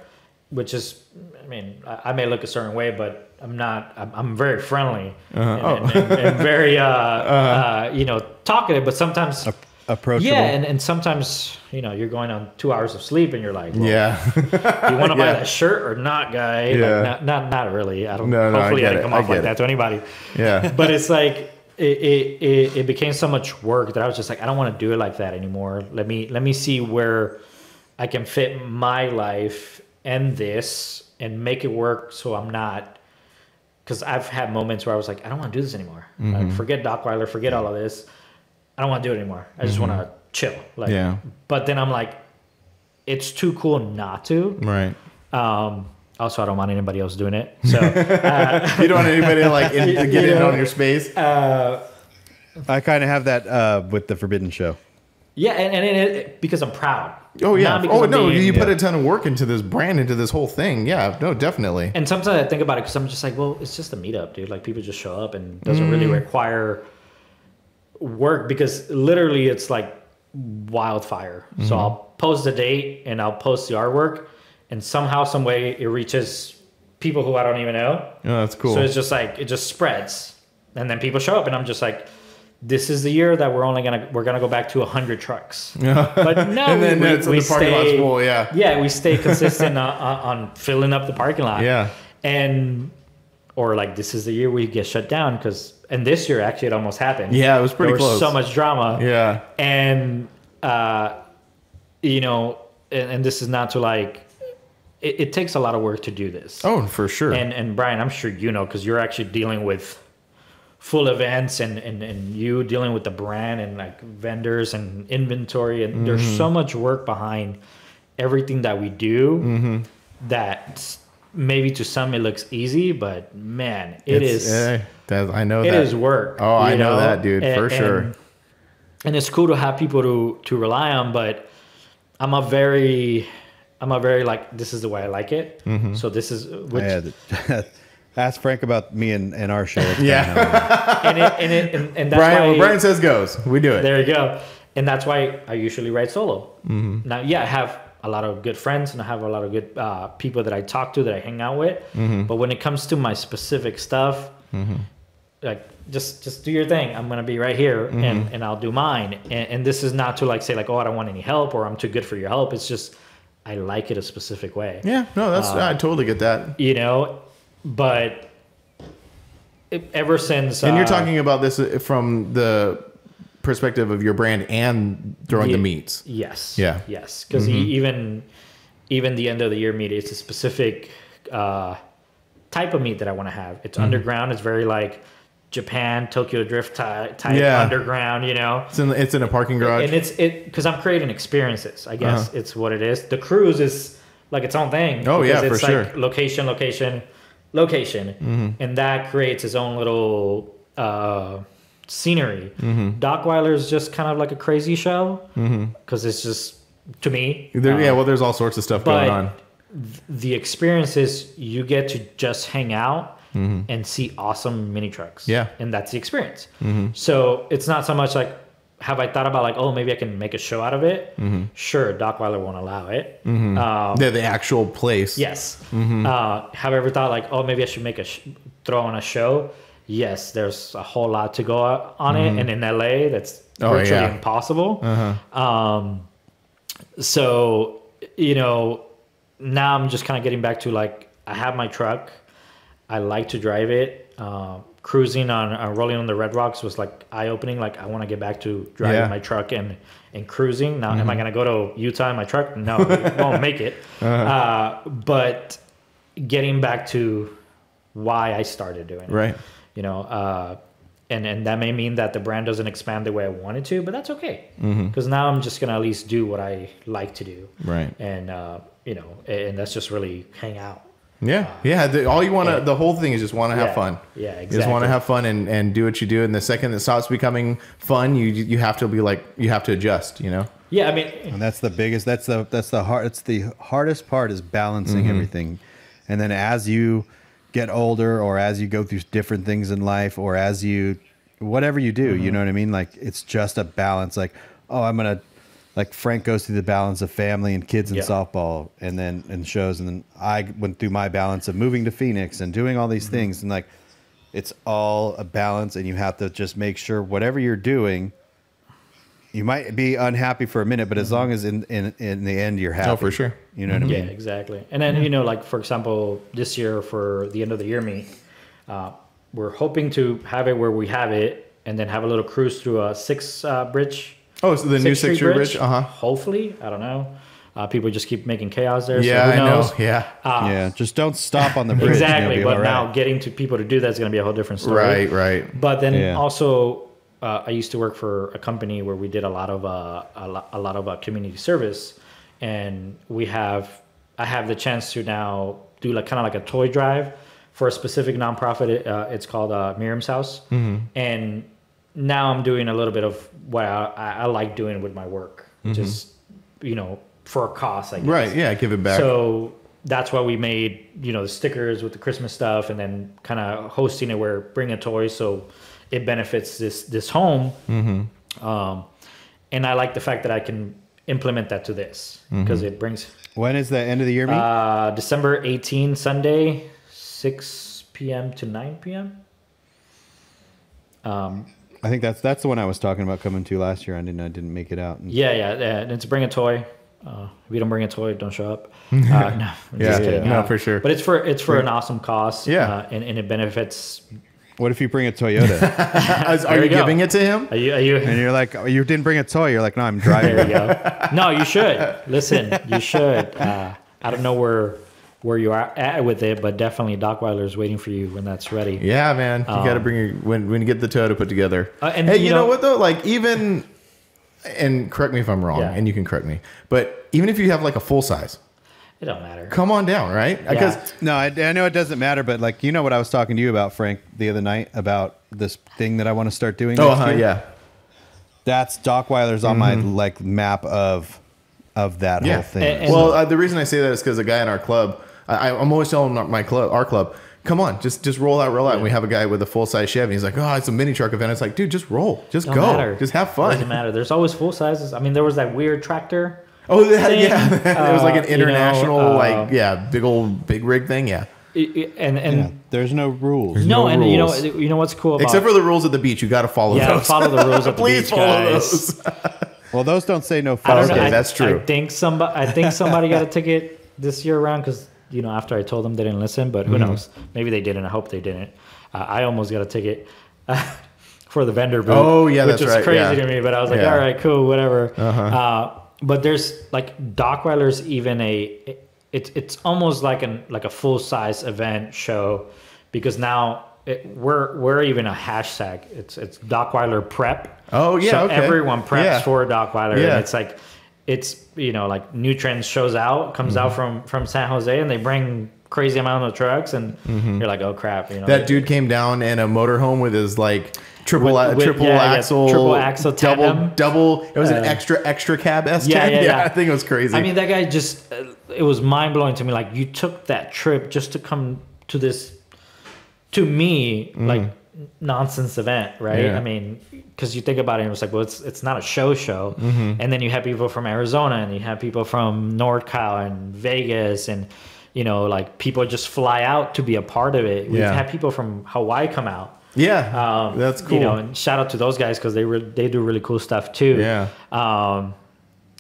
which is, I mean, I, I may look a certain way, but I'm not. I'm, I'm very friendly Uh-huh. and, and, and, and very, uh, uh, you know, talkative. But sometimes, Approachable. yeah, and, and sometimes you know you're going on two hours of sleep, and you're like, well, yeah. you want to buy Yeah. that shirt or not, guy? Yeah. Like, not, not, not really. I don't. No, no, I hopefully, I, get didn't come I off like it. that to anybody. yeah. But it's like it, it, it, it became so much work that I was just like, I don't want to do it like that anymore. Let me let me see where I can fit my life and this and make it work so I'm not. Because I've had moments where I was like, I don't want to do this anymore. Mm-hmm. Like, forget Dockweiler, forget all of this. I don't want to do it anymore. I just want to chill. Like, Mm-hmm. Yeah. But then I'm like, it's too cool not to. Right. Um, also, I don't want anybody else doing it. So, You don't want anybody to like in, to get in know, on your space. I kind of have that uh, with the Forbidden Show. yeah, and, and it, it, because I'm proud. Oh yeah. Oh no, being- you put Yeah. a ton of work into this brand, into this whole thing. Yeah. No, definitely. And sometimes I think about it because I'm just like, well, it's just a meetup, dude. Like people just show up and doesn't really Mm. require work because literally it's like wildfire. Mm-hmm. So I'll post the date and I'll post the artwork, and somehow, some way, it reaches people who I don't even know. Oh, that's cool. So it's just like it just spreads, and then people show up, and I'm just like. This is the year that we're only gonna we're gonna go back to hundred trucks, but no, and then we, it's we, the parking stay- full. Yeah. yeah, we stay consistent on, on, on filling up the parking lot. Yeah. And or like this is the year we get shut down because and this year actually it almost happened. Yeah, it was pretty there close. so much drama. Yeah. And uh, you know, and, and this is not to like. It, it takes a lot of work to do this. Oh, for sure. And and Brian, I'm sure you know because you're actually dealing with full events and, and and you dealing with the brand and like vendors and inventory and there's Mm-hmm. so much work behind everything that we do Mm-hmm. that maybe to some it looks easy but man it It's- is eh, that, I know it that. is work Oh, I you know that, dude, for sure. and, and it's cool to have people to to rely on but i'm a very i'm a very like this is the way i like it Mm-hmm. so this is which Yeah, ask Frank about me and, and our show. It's Yeah. and it, and, it, and, and that's Brian, why what Brian says goes. We do it. there you go and that's why i usually write solo Mm-hmm. now yeah i have a lot of good friends and i have a lot of good uh, people that i talk to that i hang out with Mm-hmm. but when it comes to my specific stuff like just just do your thing i'm gonna be right here Mm-hmm. and and i'll do mine and, and this is not to like say like oh i don't want any help or i'm too good for your help it's just i like it a specific way Yeah, no, that's Uh, I totally get that. you know but it, ever since And you're uh, talking about this uh, from the perspective of your brand and throwing the Yeah. meets. Yes. Yeah. Yes, because even even the end of the year meet, it's a specific uh, type of meet that I want to have. It's Mm-hmm. underground. It's very like Japan, Tokyo Drift ty- type Yeah. underground. You know. It's in it's in a parking garage. And it's it because I'm creating experiences. I guess Uh-huh. it's what it is. The cruise is like its own thing. Oh, yeah, for it's sure. Mm-hmm. Location, location, location, and that creates its own little uh, scenery. Mm-hmm. Dockweiler is just kind of like a crazy show because it's just to me. There- uh, yeah, well, there's all sorts of stuff going on. the experience is you get to just hang out and see awesome mini trucks. Mm-hmm. Yeah. And that's the experience. So it's not so much like, have I thought about like, oh, maybe I can make a show out of it? Mm-hmm. Sure, Dockweiler won't allow it. Um, The, the actual place. yes. Mm-hmm. Uh, have I ever thought like, oh, maybe I should make a sh- throw on a show? Yes, there's a whole lot to go on it, and in LA, that's Oh, virtually yeah. impossible. Uh-huh. Um, so you know, now I'm just kind of getting back to like I have my truck. I like to drive it. Uh, cruising on uh, rolling on the red rocks was like eye opening. Like I want to get back to driving Yeah. my truck and and cruising. Now, am I going to go to Utah in my truck? No, won't make it. uh but getting back to why I started doing it, Right. You know, uh, and and that may mean that the brand doesn't expand the way I wanted to, but that's okay because now I'm just gonna at least do what I like to do, Right. and uh, you know, and that's just really hang out. Yeah. Yeah. The, all you want to, the whole thing is just want to have Yeah. fun. Yeah, You just want to have fun and, and do what you do. And the second it stops becoming fun, you you have to be like, you have to adjust, you know? Yeah, I mean, And that's the biggest. That's the that's the hard. It's the hardest part is balancing Mm-hmm. everything, and then as you get older or as you go through different things in life or as you whatever you do, Mm-hmm. you know what I mean? Like it's just a balance like oh, I'm going to like Frank goes through the balance of family and kids and Yeah. softball and then and shows and then I went through my balance of moving to Phoenix and doing all Mm-hmm. these things and like it's all a balance and you have to just make sure whatever you're doing you might be unhappy for a minute but as long as in in, in the end you're happy Mm-hmm. Oh, for sure. you know what i mean? Yeah, exactly. And then you know, like for example, this year for the end of the year meet, uh, we're hoping to have it where we have it, and then have a little cruise through a six uh, bridge. Oh, so the new Sixth Street Bridge? Uh-huh. Hopefully, I don't know. Uh, people just keep making chaos there. Yeah, so I who know. knows? Yeah. yeah just don't stop on the bridge Exactly. But all right. now getting to people to do that is going to be a whole different story. Right, right. But then Yeah. also, uh, I used to work for a company where we did a lot of uh, a, lot, a lot of uh, community service, and we have I have the chance to now do like kind of like a toy drive for a specific nonprofit. Uh, it's called uh, Miriam's House, Mm-hmm. and now I'm doing a little bit of what I, I like doing with my work, just you know for a cost. I guess. Mm-hmm. Right, yeah, give it back. So that's why we made you know the stickers with the Christmas stuff, and then kind of hosting it where bring a toy, so it benefits this this home. Mm-hmm. Um, and I like the fact that I can implement that to this because Mm-hmm. it brings when is the end of the year meet uh, December 18 Sunday, 6 p.m. to 9 p.m. Um, i think that's that's the one i was talking about coming to last year i didn't i didn't make it out Yeah, yeah, yeah. And it's bring a toy. Uh, if you don't bring a toy, don't show up. Uh, no, I'm Yeah, just kidding. no, Uh, for sure. But it's for it's for an awesome cause. Yeah. uh, and, and it benefits. what if you bring a toyota Are you you giving it to him? Are you? Are you? and you're like oh, you didn't bring a toy you're like no i'm There driving you go. No, you should listen. You should. Uh, I don't know where where you are at with it, but definitely Dockweiler is waiting for you when that's ready. Yeah, man. You got to bring your when when you get the Toyota put together. Um, Uh, and, hey, you you, know, know- what though? Like even, and correct me if I'm wrong, Yeah. and you can correct me. But even if you have like a full size, It don't matter. come on down, right? Because no I, I know it doesn't matter but like you know what i was talking to you about frank the other night about this thing that i want to start doing oh, uh, year. yeah, that's Dockweiler's on my like map of of that Mm-hmm. yeah. whole thing And- and- well, uh, the reason I say that is because a guy in our club, I, I'm always telling my club, our club. Come on, just just roll out, roll out. And we have a guy with a full size Chevy. He's like, "Oh, it's a mini truck event." It's like, dude, just roll, just Don't go, matter. just have fun. Doesn't matter. There's always full sizes. I mean, there was that weird tractor. Oh, that, thing, yeah, it was like an uh, you know, international, uh, like yeah, big old big rig thing, yeah. I- I- and and Yeah, there's no rules no, no and you know you know what's cool about Except for the rules at the beach, you got to follow yeah, those. follow the rules of the Please beach, follow guys. those. well those don't say no I don't know. Okay, I, that's true. I think somebody. I think somebody got a ticket this year around because you know after I told them they didn't listen, but Mm-hmm. who knows? Maybe they didn't. I hope they didn't. Uh, I almost got a ticket for the vendor booth. Oh, yeah, which that's was right, crazy yeah. to me. But I was like, Yeah. Uh-huh. all right, cool, whatever. Uh, but there's like Dockweiler's even a. It's it's almost like an like a full size event show because now. It, we're we're even a hashtag. It's it's Dockweiler Prep. Oh, yeah, So okay. everyone preps Yeah. for Dockweiler, Yeah. and it's like it's you know like New Trends shows out comes out from from San Jose and they bring crazy amount of trucks and you're like oh crap you know That dude came down in a motorhome with his like triple With- with- triple yeah, axle, triple axle double tandem. double. It was an Uh, extra extra cab S10. Yeah, yeah, yeah. I think it was crazy. I mean that guy just uh, it was mind blowing to me like you took that trip just to come to this to me like nonsense event right. Yeah. I mean because you think about it and it's like well it's it's not a show show Mm-hmm. and then you have people from Arizona and you have people from NorCal and Vegas and you know like people just fly out to be a part of it we've Yeah. had people from Hawaii come out yeah, um, that's cool. You know, and shout out to those guys because they re- they do really cool stuff too. Yeah. Um,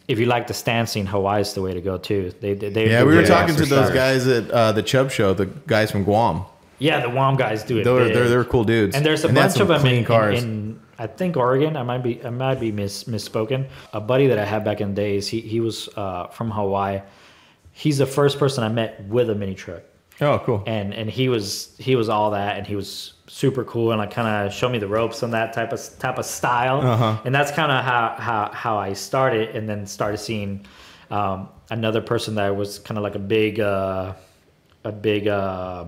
if you like the stand scene, Hawaii's the way to go too. They they, they yeah, we were talking to those guys at uh, the Chubb show, the guys from Guam. Yeah, the Guam guys do it. They're big. they're, they're cool dudes. and there's a had bunch of them in, cars. in, in I think Oregon. I might be I might be mis, misspoken. A buddy that I had back in the days. He he was uh, from Hawaii. He's the first person I met with a mini truck. oh, cool. and and he was he was all that and he was super cool and like kind of showed me the ropes on that type of type of style Uh-huh. and that's kind of how, how how I started and then started seeing um, another person that was kind of like a big uh, a big uh,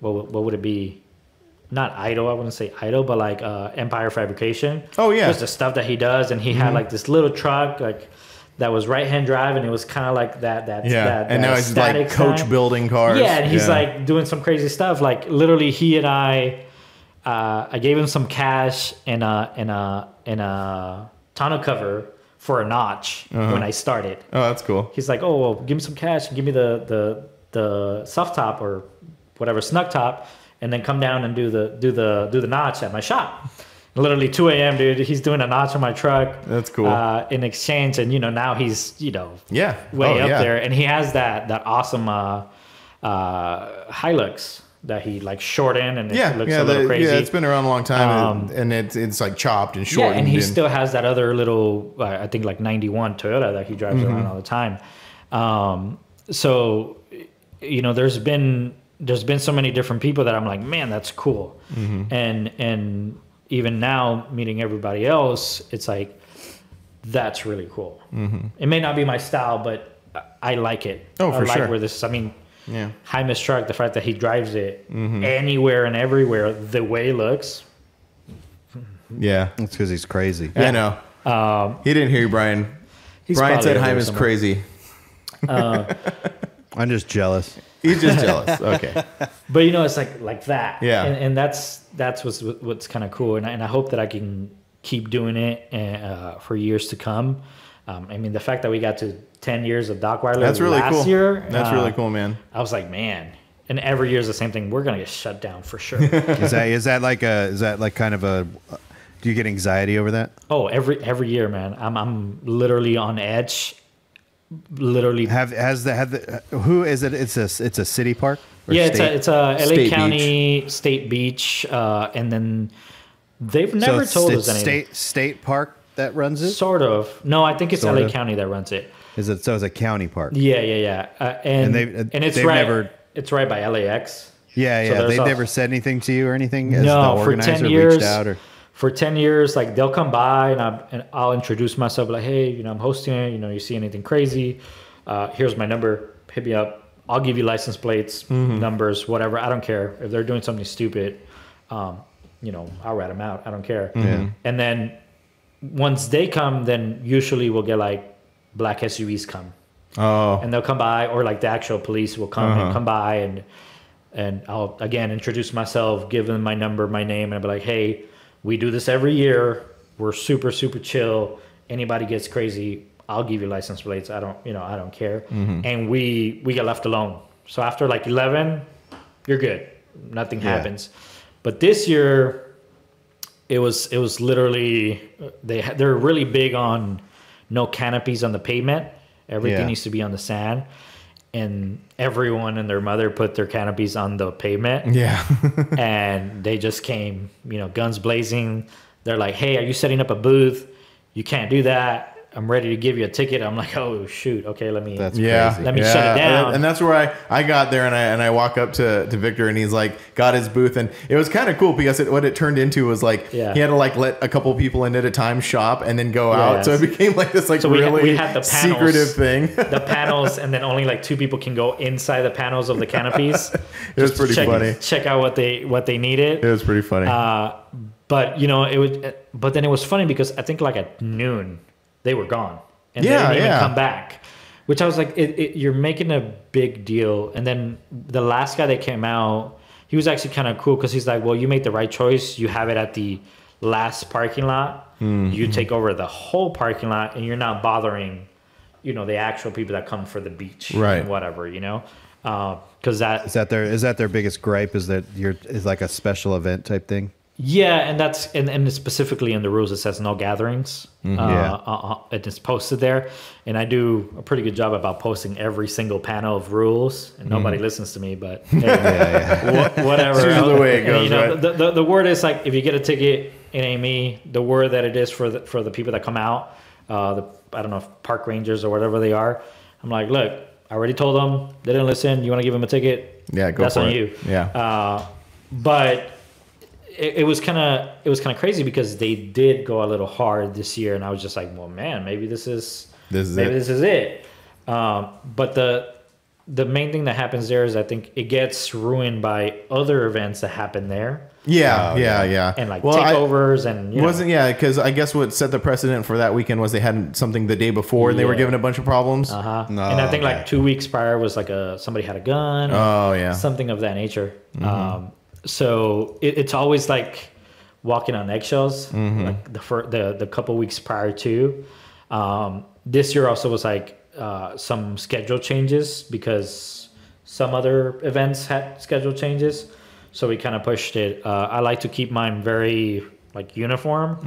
what would- what would it be not idol I wouldn't say idol but like uh, Empire Fabrication Oh, yeah. Mm-hmm. just the stuff that he does and he had like this little truck like that was right hand drive, and it was kind of like that. That Yeah, that, and that now he's like coach building cars. Yeah, and he's like doing some crazy stuff. Like literally, he and I, uh, I gave him some cash and a and a and a tonneau cover for a notch Uh-huh. when I started. oh, that's cool. He's like, "Oh, well, give me some cash and give me the the the soft top or whatever snug top, and then come down and do the do the do the notch at my shop." Literally 2 a.m., dude. He's doing a notch on my truck. That's cool. Uh, in exchange, and you know now he's you know Yeah, way Oh, up yeah. there, and he has that that awesome uh, uh, Hilux that he like short shortened and it Yeah, looks yeah, a little the- crazy. yeah. It's been around a long time, Um, and, and it's it's like chopped and Yeah, and he still has that other little, uh, I think like 91 Toyota that he drives Mm-hmm. around all the time. Um, so, you know, there's been there's been so many different people that I'm like, man, that's cool. Mm-hmm. And and even now meeting everybody else, it's like that's really cool. It may not be my style, but I- I like it. Mm-hmm. Oh, I for like sure. where this. I mean, Yeah. Jaime's truck, the fact that he drives it Mm-hmm. anywhere and everywhere, the way it looks. Yeah, it's because he's crazy. I know. Um, He didn't hear you, Brian. he's Brian said over there Jaime is somewhere. crazy. I'm just jealous. He's just jealous. Okay. but you know it's like like that Yeah. and, and that's that's what's what's kind of cool and I, and I hope that i can keep doing it uh, for years to come um, i mean the fact that we got to 10 years of Dockweiler That's really last cool. year That's uh, really cool, man. i was like man and every year is the same thing we're gonna get shut down for sure Is that is that like a is that like kind of a? Do you get anxiety over that? oh every every year man i'm, I'm literally on edge literally Have has the have the who is it? It's a it's a city park. Or yeah it's a it's a la State county state beach uh, and then they've never it's told us anything State state park that runs it. Sort of. No, I think it's Sort LA of. County that runs it. Is it so? It's a county park. Yeah, yeah, yeah. Uh, and And they've- and it's right. never- It's right by LAX. Yeah, yeah. there's They've never said anything to you or anything. As no, the for ten years. Reached out or For ten years, like they'll come by and, I, and I'll introduce myself, like, hey, you know, I'm hosting it. You know, you see anything crazy? Uh, here's my number. Hit me up. I'll give you license plates, Mm-hmm. numbers, whatever. I don't care if they're doing something stupid. Um, you know, I'll rat them out. I don't care. Mm-hmm. And then once they come, then usually we'll get like black SUVs come. Oh, and they'll come by or like the actual police will come Uh-huh. and come by and and I'll again introduce myself, give them my number, my name, and I'll be like, hey, we do this every year. We're super, super chill. Anybody gets crazy, I'll give you license plates. I don't, you know, I don't care. Mm-hmm. And we we get left alone. So after like eleven, you're good. Nothing Yeah. happens. But this year, it was it was literally they they're really big on no canopies on the pavement. Everything Yeah. needs to be on the sand, and everyone and their mother put their canopies on the pavement, yeah. and they just came, you know, guns blazing. They're like, "Hey, are you setting up a booth? You can't do that. I'm ready to give you a ticket." I'm like, "Oh shoot, okay, let me." That's yeah. crazy. Let me yeah. shut it down. And, and that's where I, I got there and I and I walk up to, to Victor and he's like got his booth and it was kind of cool because it, what it turned into was like Yeah. he had to like let a couple people in at a time shop and then go out. So it became like this like So we had- really we had the panels. secretive thing. the panels, and then only like two people can go inside the panels of the canopies. It was pretty check, funny. Check out what they what they needed. It was pretty funny. Uh, but you know, it was. But then it was funny because I think like at noon they were gone, and they didn't even yeah. come back. Which I was like, it, it, you're making a big deal. And then the last guy that came out, he was actually kind of cool because he's like, well, you made the right choice. You have it at the last parking lot. Mm-hmm. You take over the whole parking lot, and you're not bothering, you know, the actual people that come for the beach, Right. And whatever, you know, because that is that their is that their biggest gripe? Is that you're is like a special event type thing? Yeah, and that's and, and specifically in the rules it says no gatherings. Uh, Yeah. uh, uh, it is posted there, and I do a pretty good job about posting every single panel of rules. And nobody listens to me, but hey, wha- whatever. It's usually the way it goes, you know, right? the, the the word is like if you get a ticket, ain't me. The word that it is for the for the people that come out, uh, the I don't know if park rangers or whatever they are. I'm like, look, I already told them they didn't listen. You want to give them a ticket? Yeah, go that's for on it. you. Yeah. Uh, but it, it was kind of it was kind of crazy because they did go a little hard this year, and I was just like, well, man, maybe this is This is maybe it. this is it. Um, but the the main thing that happens there is I think it gets ruined by other events that happen there Yeah, Oh, yeah, yeah. yeah. and like Well, I- takeovers and you know, wasn't yeah because I guess what set the precedent for that weekend was they had something the day before and they were given a bunch of problems. uh-huh. No, and I think okay. like two weeks prior was like a somebody had a gun Oh yeah, something of that nature. Um, so it, it's always like walking on eggshells, like the fir- the the couple weeks prior to. Um, this year also was like uh, some schedule changes because some other events had schedule changes, so we kind of pushed it. Uh, I like to keep mine very like uniform.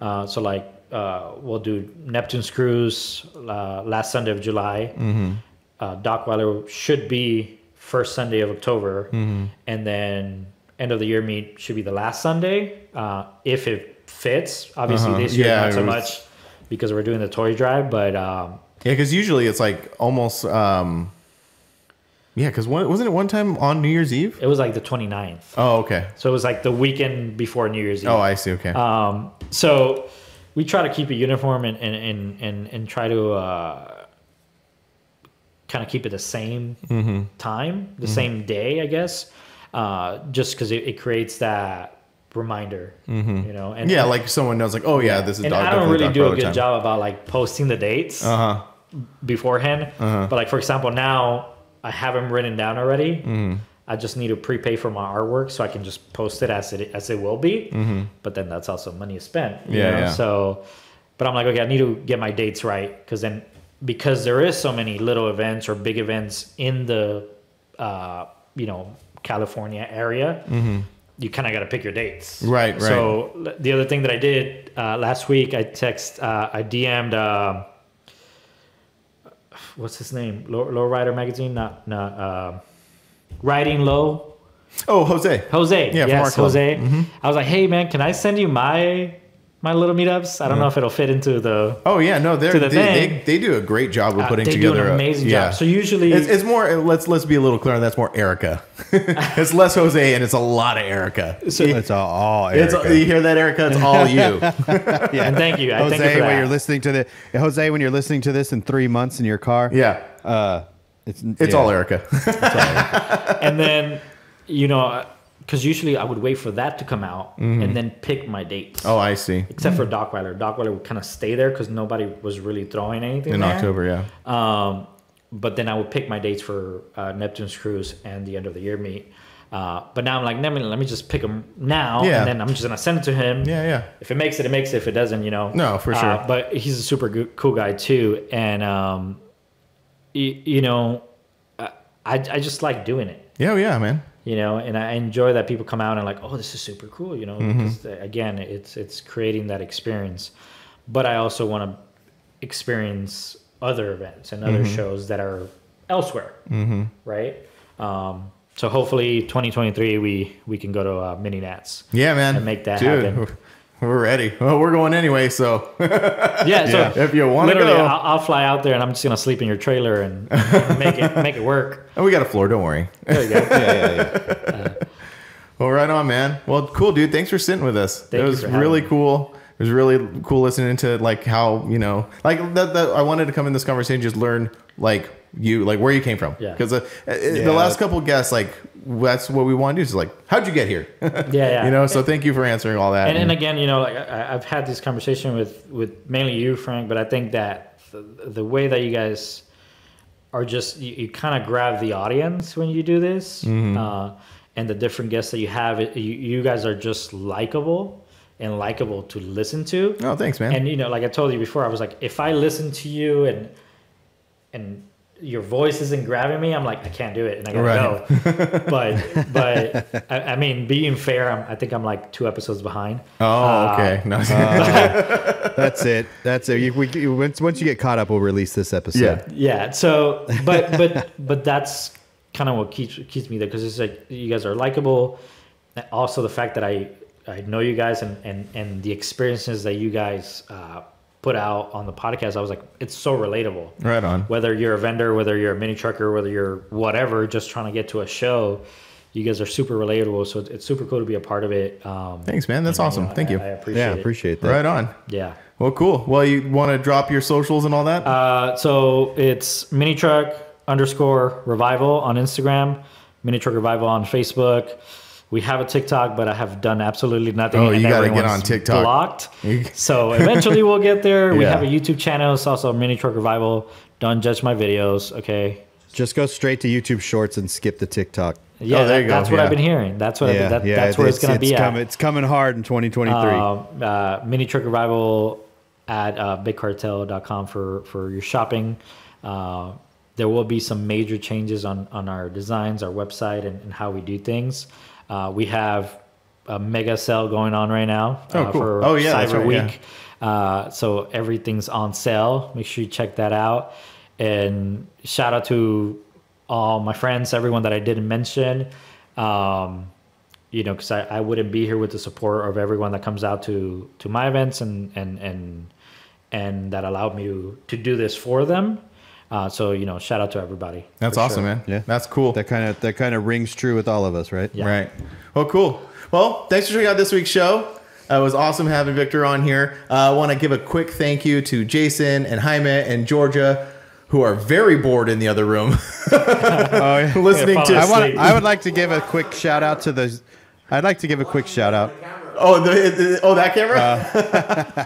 Uh, so like uh, we'll do Neptune's cruise uh, last Sunday of July uh, Dockweiler should be first Sunday of October, and then end of the year meet should be the last Sunday uh, if it fits. Obviously, Uh-huh. this year Yeah, not so was- much because we're doing the toy drive, but um, yeah. Because usually it's like almost um, yeah. Because wasn't it one time on New Year's Eve? it was like the 29th. Oh okay. So it was like the weekend before New Year's Eve. Oh I see. Okay. Um, so we try to keep it uniform and and and and, and try to uh, kind of keep it the same Mm-hmm. time, the same day, I guess, uh, just because it, it creates that reminder, you know. And Mm-hmm. yeah, like someone knows, like, oh yeah, this is. and Doc- I don't really do a good job about like posting the dates Uh huh. beforehand. But like for example, now I have them written down already. Mm-hmm. I just need to prepay for my artwork so I can just post it as it as it will be. But then that's also money spent. you Mm-hmm. Yeah, know? yeah. So, but I'm like, okay, I need to get my dates right because then because there is so many little events or big events in the uh, you know California area. You kind of got to pick your dates, Mm-hmm. Right, right. So the other thing that I did uh, last week, I text, uh, I DM'd, uh, what's his name? Low, Lowrider magazine, not not uh, Riding Low. Oh, Jose. Jose, Yeah, yes. Jose. I was like, hey man, can I send you my my little meetups? I don't know if it'll fit into the. Oh yeah, no, they're, To they, they they do a great job of Uh, putting they together. do an a- amazing yeah. job. So usually, It's, it's more. Let's let's be a little clear. That's more Erica. it's less Jose, and it's a lot of Erica. it's all, all It's Erica. you hear that, Erica? It's all you. yeah, and thank you, I Jose, thank you for when that. you're listening to the Jose, when you're listening to this in three months in your car, yeah, uh, it's it's yeah. all Erica. and then you know because usually i would wait for that to come out and then pick my dates Mm-hmm. oh, I see. except for dockweiler dockweiler would kind of stay there because nobody was really throwing anything In there. October, yeah. um, but then i would pick my dates for uh, neptune's cruise and the end of the year meet uh, but now i'm like let me, let me just pick them now Yeah. and then i'm just gonna send it to him Yeah, yeah. if it makes it, it makes it. If it doesn't, you know. No, for Uh, sure. but he's a super good, cool guy too, and um, you, you know, I I just like doing it, Yeah, yeah, man. You know, and I enjoy that people come out and like, oh, this is super cool, you know, Mm-hmm. because uh, again, it's it's creating that experience, but I also want to experience other events and other Mm-hmm. shows that are elsewhere, right? Um, so hopefully, 2023, we we can go to uh, Mini Nats. Yeah, man. And make that Dude, happen. We're, we're ready. Well, we're going anyway, so Yeah, so Yeah. If you wanna go. I'll, I'll fly out there and I'm just gonna sleep in your trailer and make it make it work. and we got a floor. Don't worry. There you go. Yeah, yeah, yeah. Well, right on, man. Well, cool, dude. Thanks for sitting with us. Thank it you was for having really me. cool. It was really cool listening to like how you know, like that. that I wanted to come in this conversation just learn like you, like where you came from. Yeah. Because uh, uh, Yeah. the last couple guests, like that's what we want to do. Is like, how'd you get here? Yeah, yeah. You know. So thank you for answering all that. And, and again, you know, like I, I've had this conversation with with mainly you, Frank, but I think that the, the way that you guys are just you, you kind of grab the audience when you do this, Mm-hmm. uh, and the different guests that you have, it, you, you guys are just likable and likable to listen to. oh, thanks, man. And you know, like I told you before, I was like, if I listen to you and and your voice isn't grabbing me, I'm like, I can't do it, and I gotta go. but but I, I mean, being fair, I'm, I think I'm like two episodes behind. oh, Uh, okay. No. That's it. That's it. You, we, you- once, once you get caught up, we'll release this episode. yeah. Yeah. So, but but but that's kind of what keeps keeps me there because it's like you guys are likable. And Also, the fact that I I know you guys and and and the experiences that you guys uh, put out on the podcast, I was like, it's so relatable. Right on. Whether you're a vendor, whether you're a mini trucker, whether you're whatever, just trying to get to a show, you guys are super relatable. So it's, it's super cool to be a part of it. Um, Thanks, man. That's and, awesome. know, Thank I, you. I appreciate Yeah, it. appreciate that. Right on. Yeah. Well, cool. Well, you want to drop your socials and all that? Uh, so it's mini truck underscore revival on Instagram, mini truck revival on Facebook. We have a TikTok, but I have done absolutely nothing. Oh, you gotta get on TikTok. Blocked. So eventually we'll get there. We Yeah. have a YouTube channel. It's also mini truck revival. Don't judge my videos. Okay. Just go straight to YouTube Shorts and skip the TikTok. Yeah, Oh, there that- you go, that's what yeah. I've been hearing. That's what I've been, that, that's where it's, going to be it's at. coming, it's coming hard in 2023. uh, uh, mini truck revival at uh, bigcartel.com for for your shopping uh, there will be some major changes on on our designs our website and, and how we do things uh, we have a mega sale going on right now Oh, uh, cool. for Oh, yeah, right, yeah. week uh, so everything's on sale make sure you check that out and shout out to all my friends everyone that i didn't mention um, you know, because I, I wouldn't be here with the support of everyone that comes out to to my events and and and and that allowed me to, to do this for them. Uh, so you know, shout out to everybody. That's awesome, sure. man. Yeah. That's cool. that kind of that kind of rings true with all of us, right? Yeah. Right. Well, cool. Well, thanks for checking out this week's show. Uh, it was awesome having Victor on here. Uh, I want to give a quick thank you to Jason and Jaime and Georgia, who are very bored in the other room, listening Yeah, to. I want. I would like to give a quick shout out to the. I'd like to give a quick shout out. oh, the, the- oh, that camera. Uh,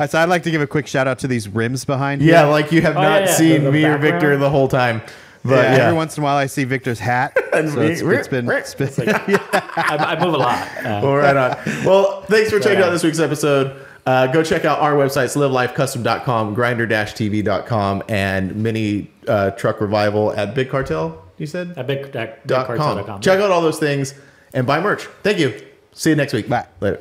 I said I'd like to give a quick shout out to these rims behind. yeah, here. like you have Oh, not yeah, yeah. seen The- the me or. Victor the whole time. But Yeah, yeah, Every once in a while, I see Victor's hat. And so it's, it's been. It's been I, I move a lot. Uh, Well, right on. Well, thanks for checking out this week's episode. Uh, go check out our websites, livelifecustom.com, grinder-tv.com, and mini uh, truck revival at Big Cartel, you said? at big, at Dot com. bigcartel.com. Check out all those things and buy merch. Thank you. See you next week. Bye. Later.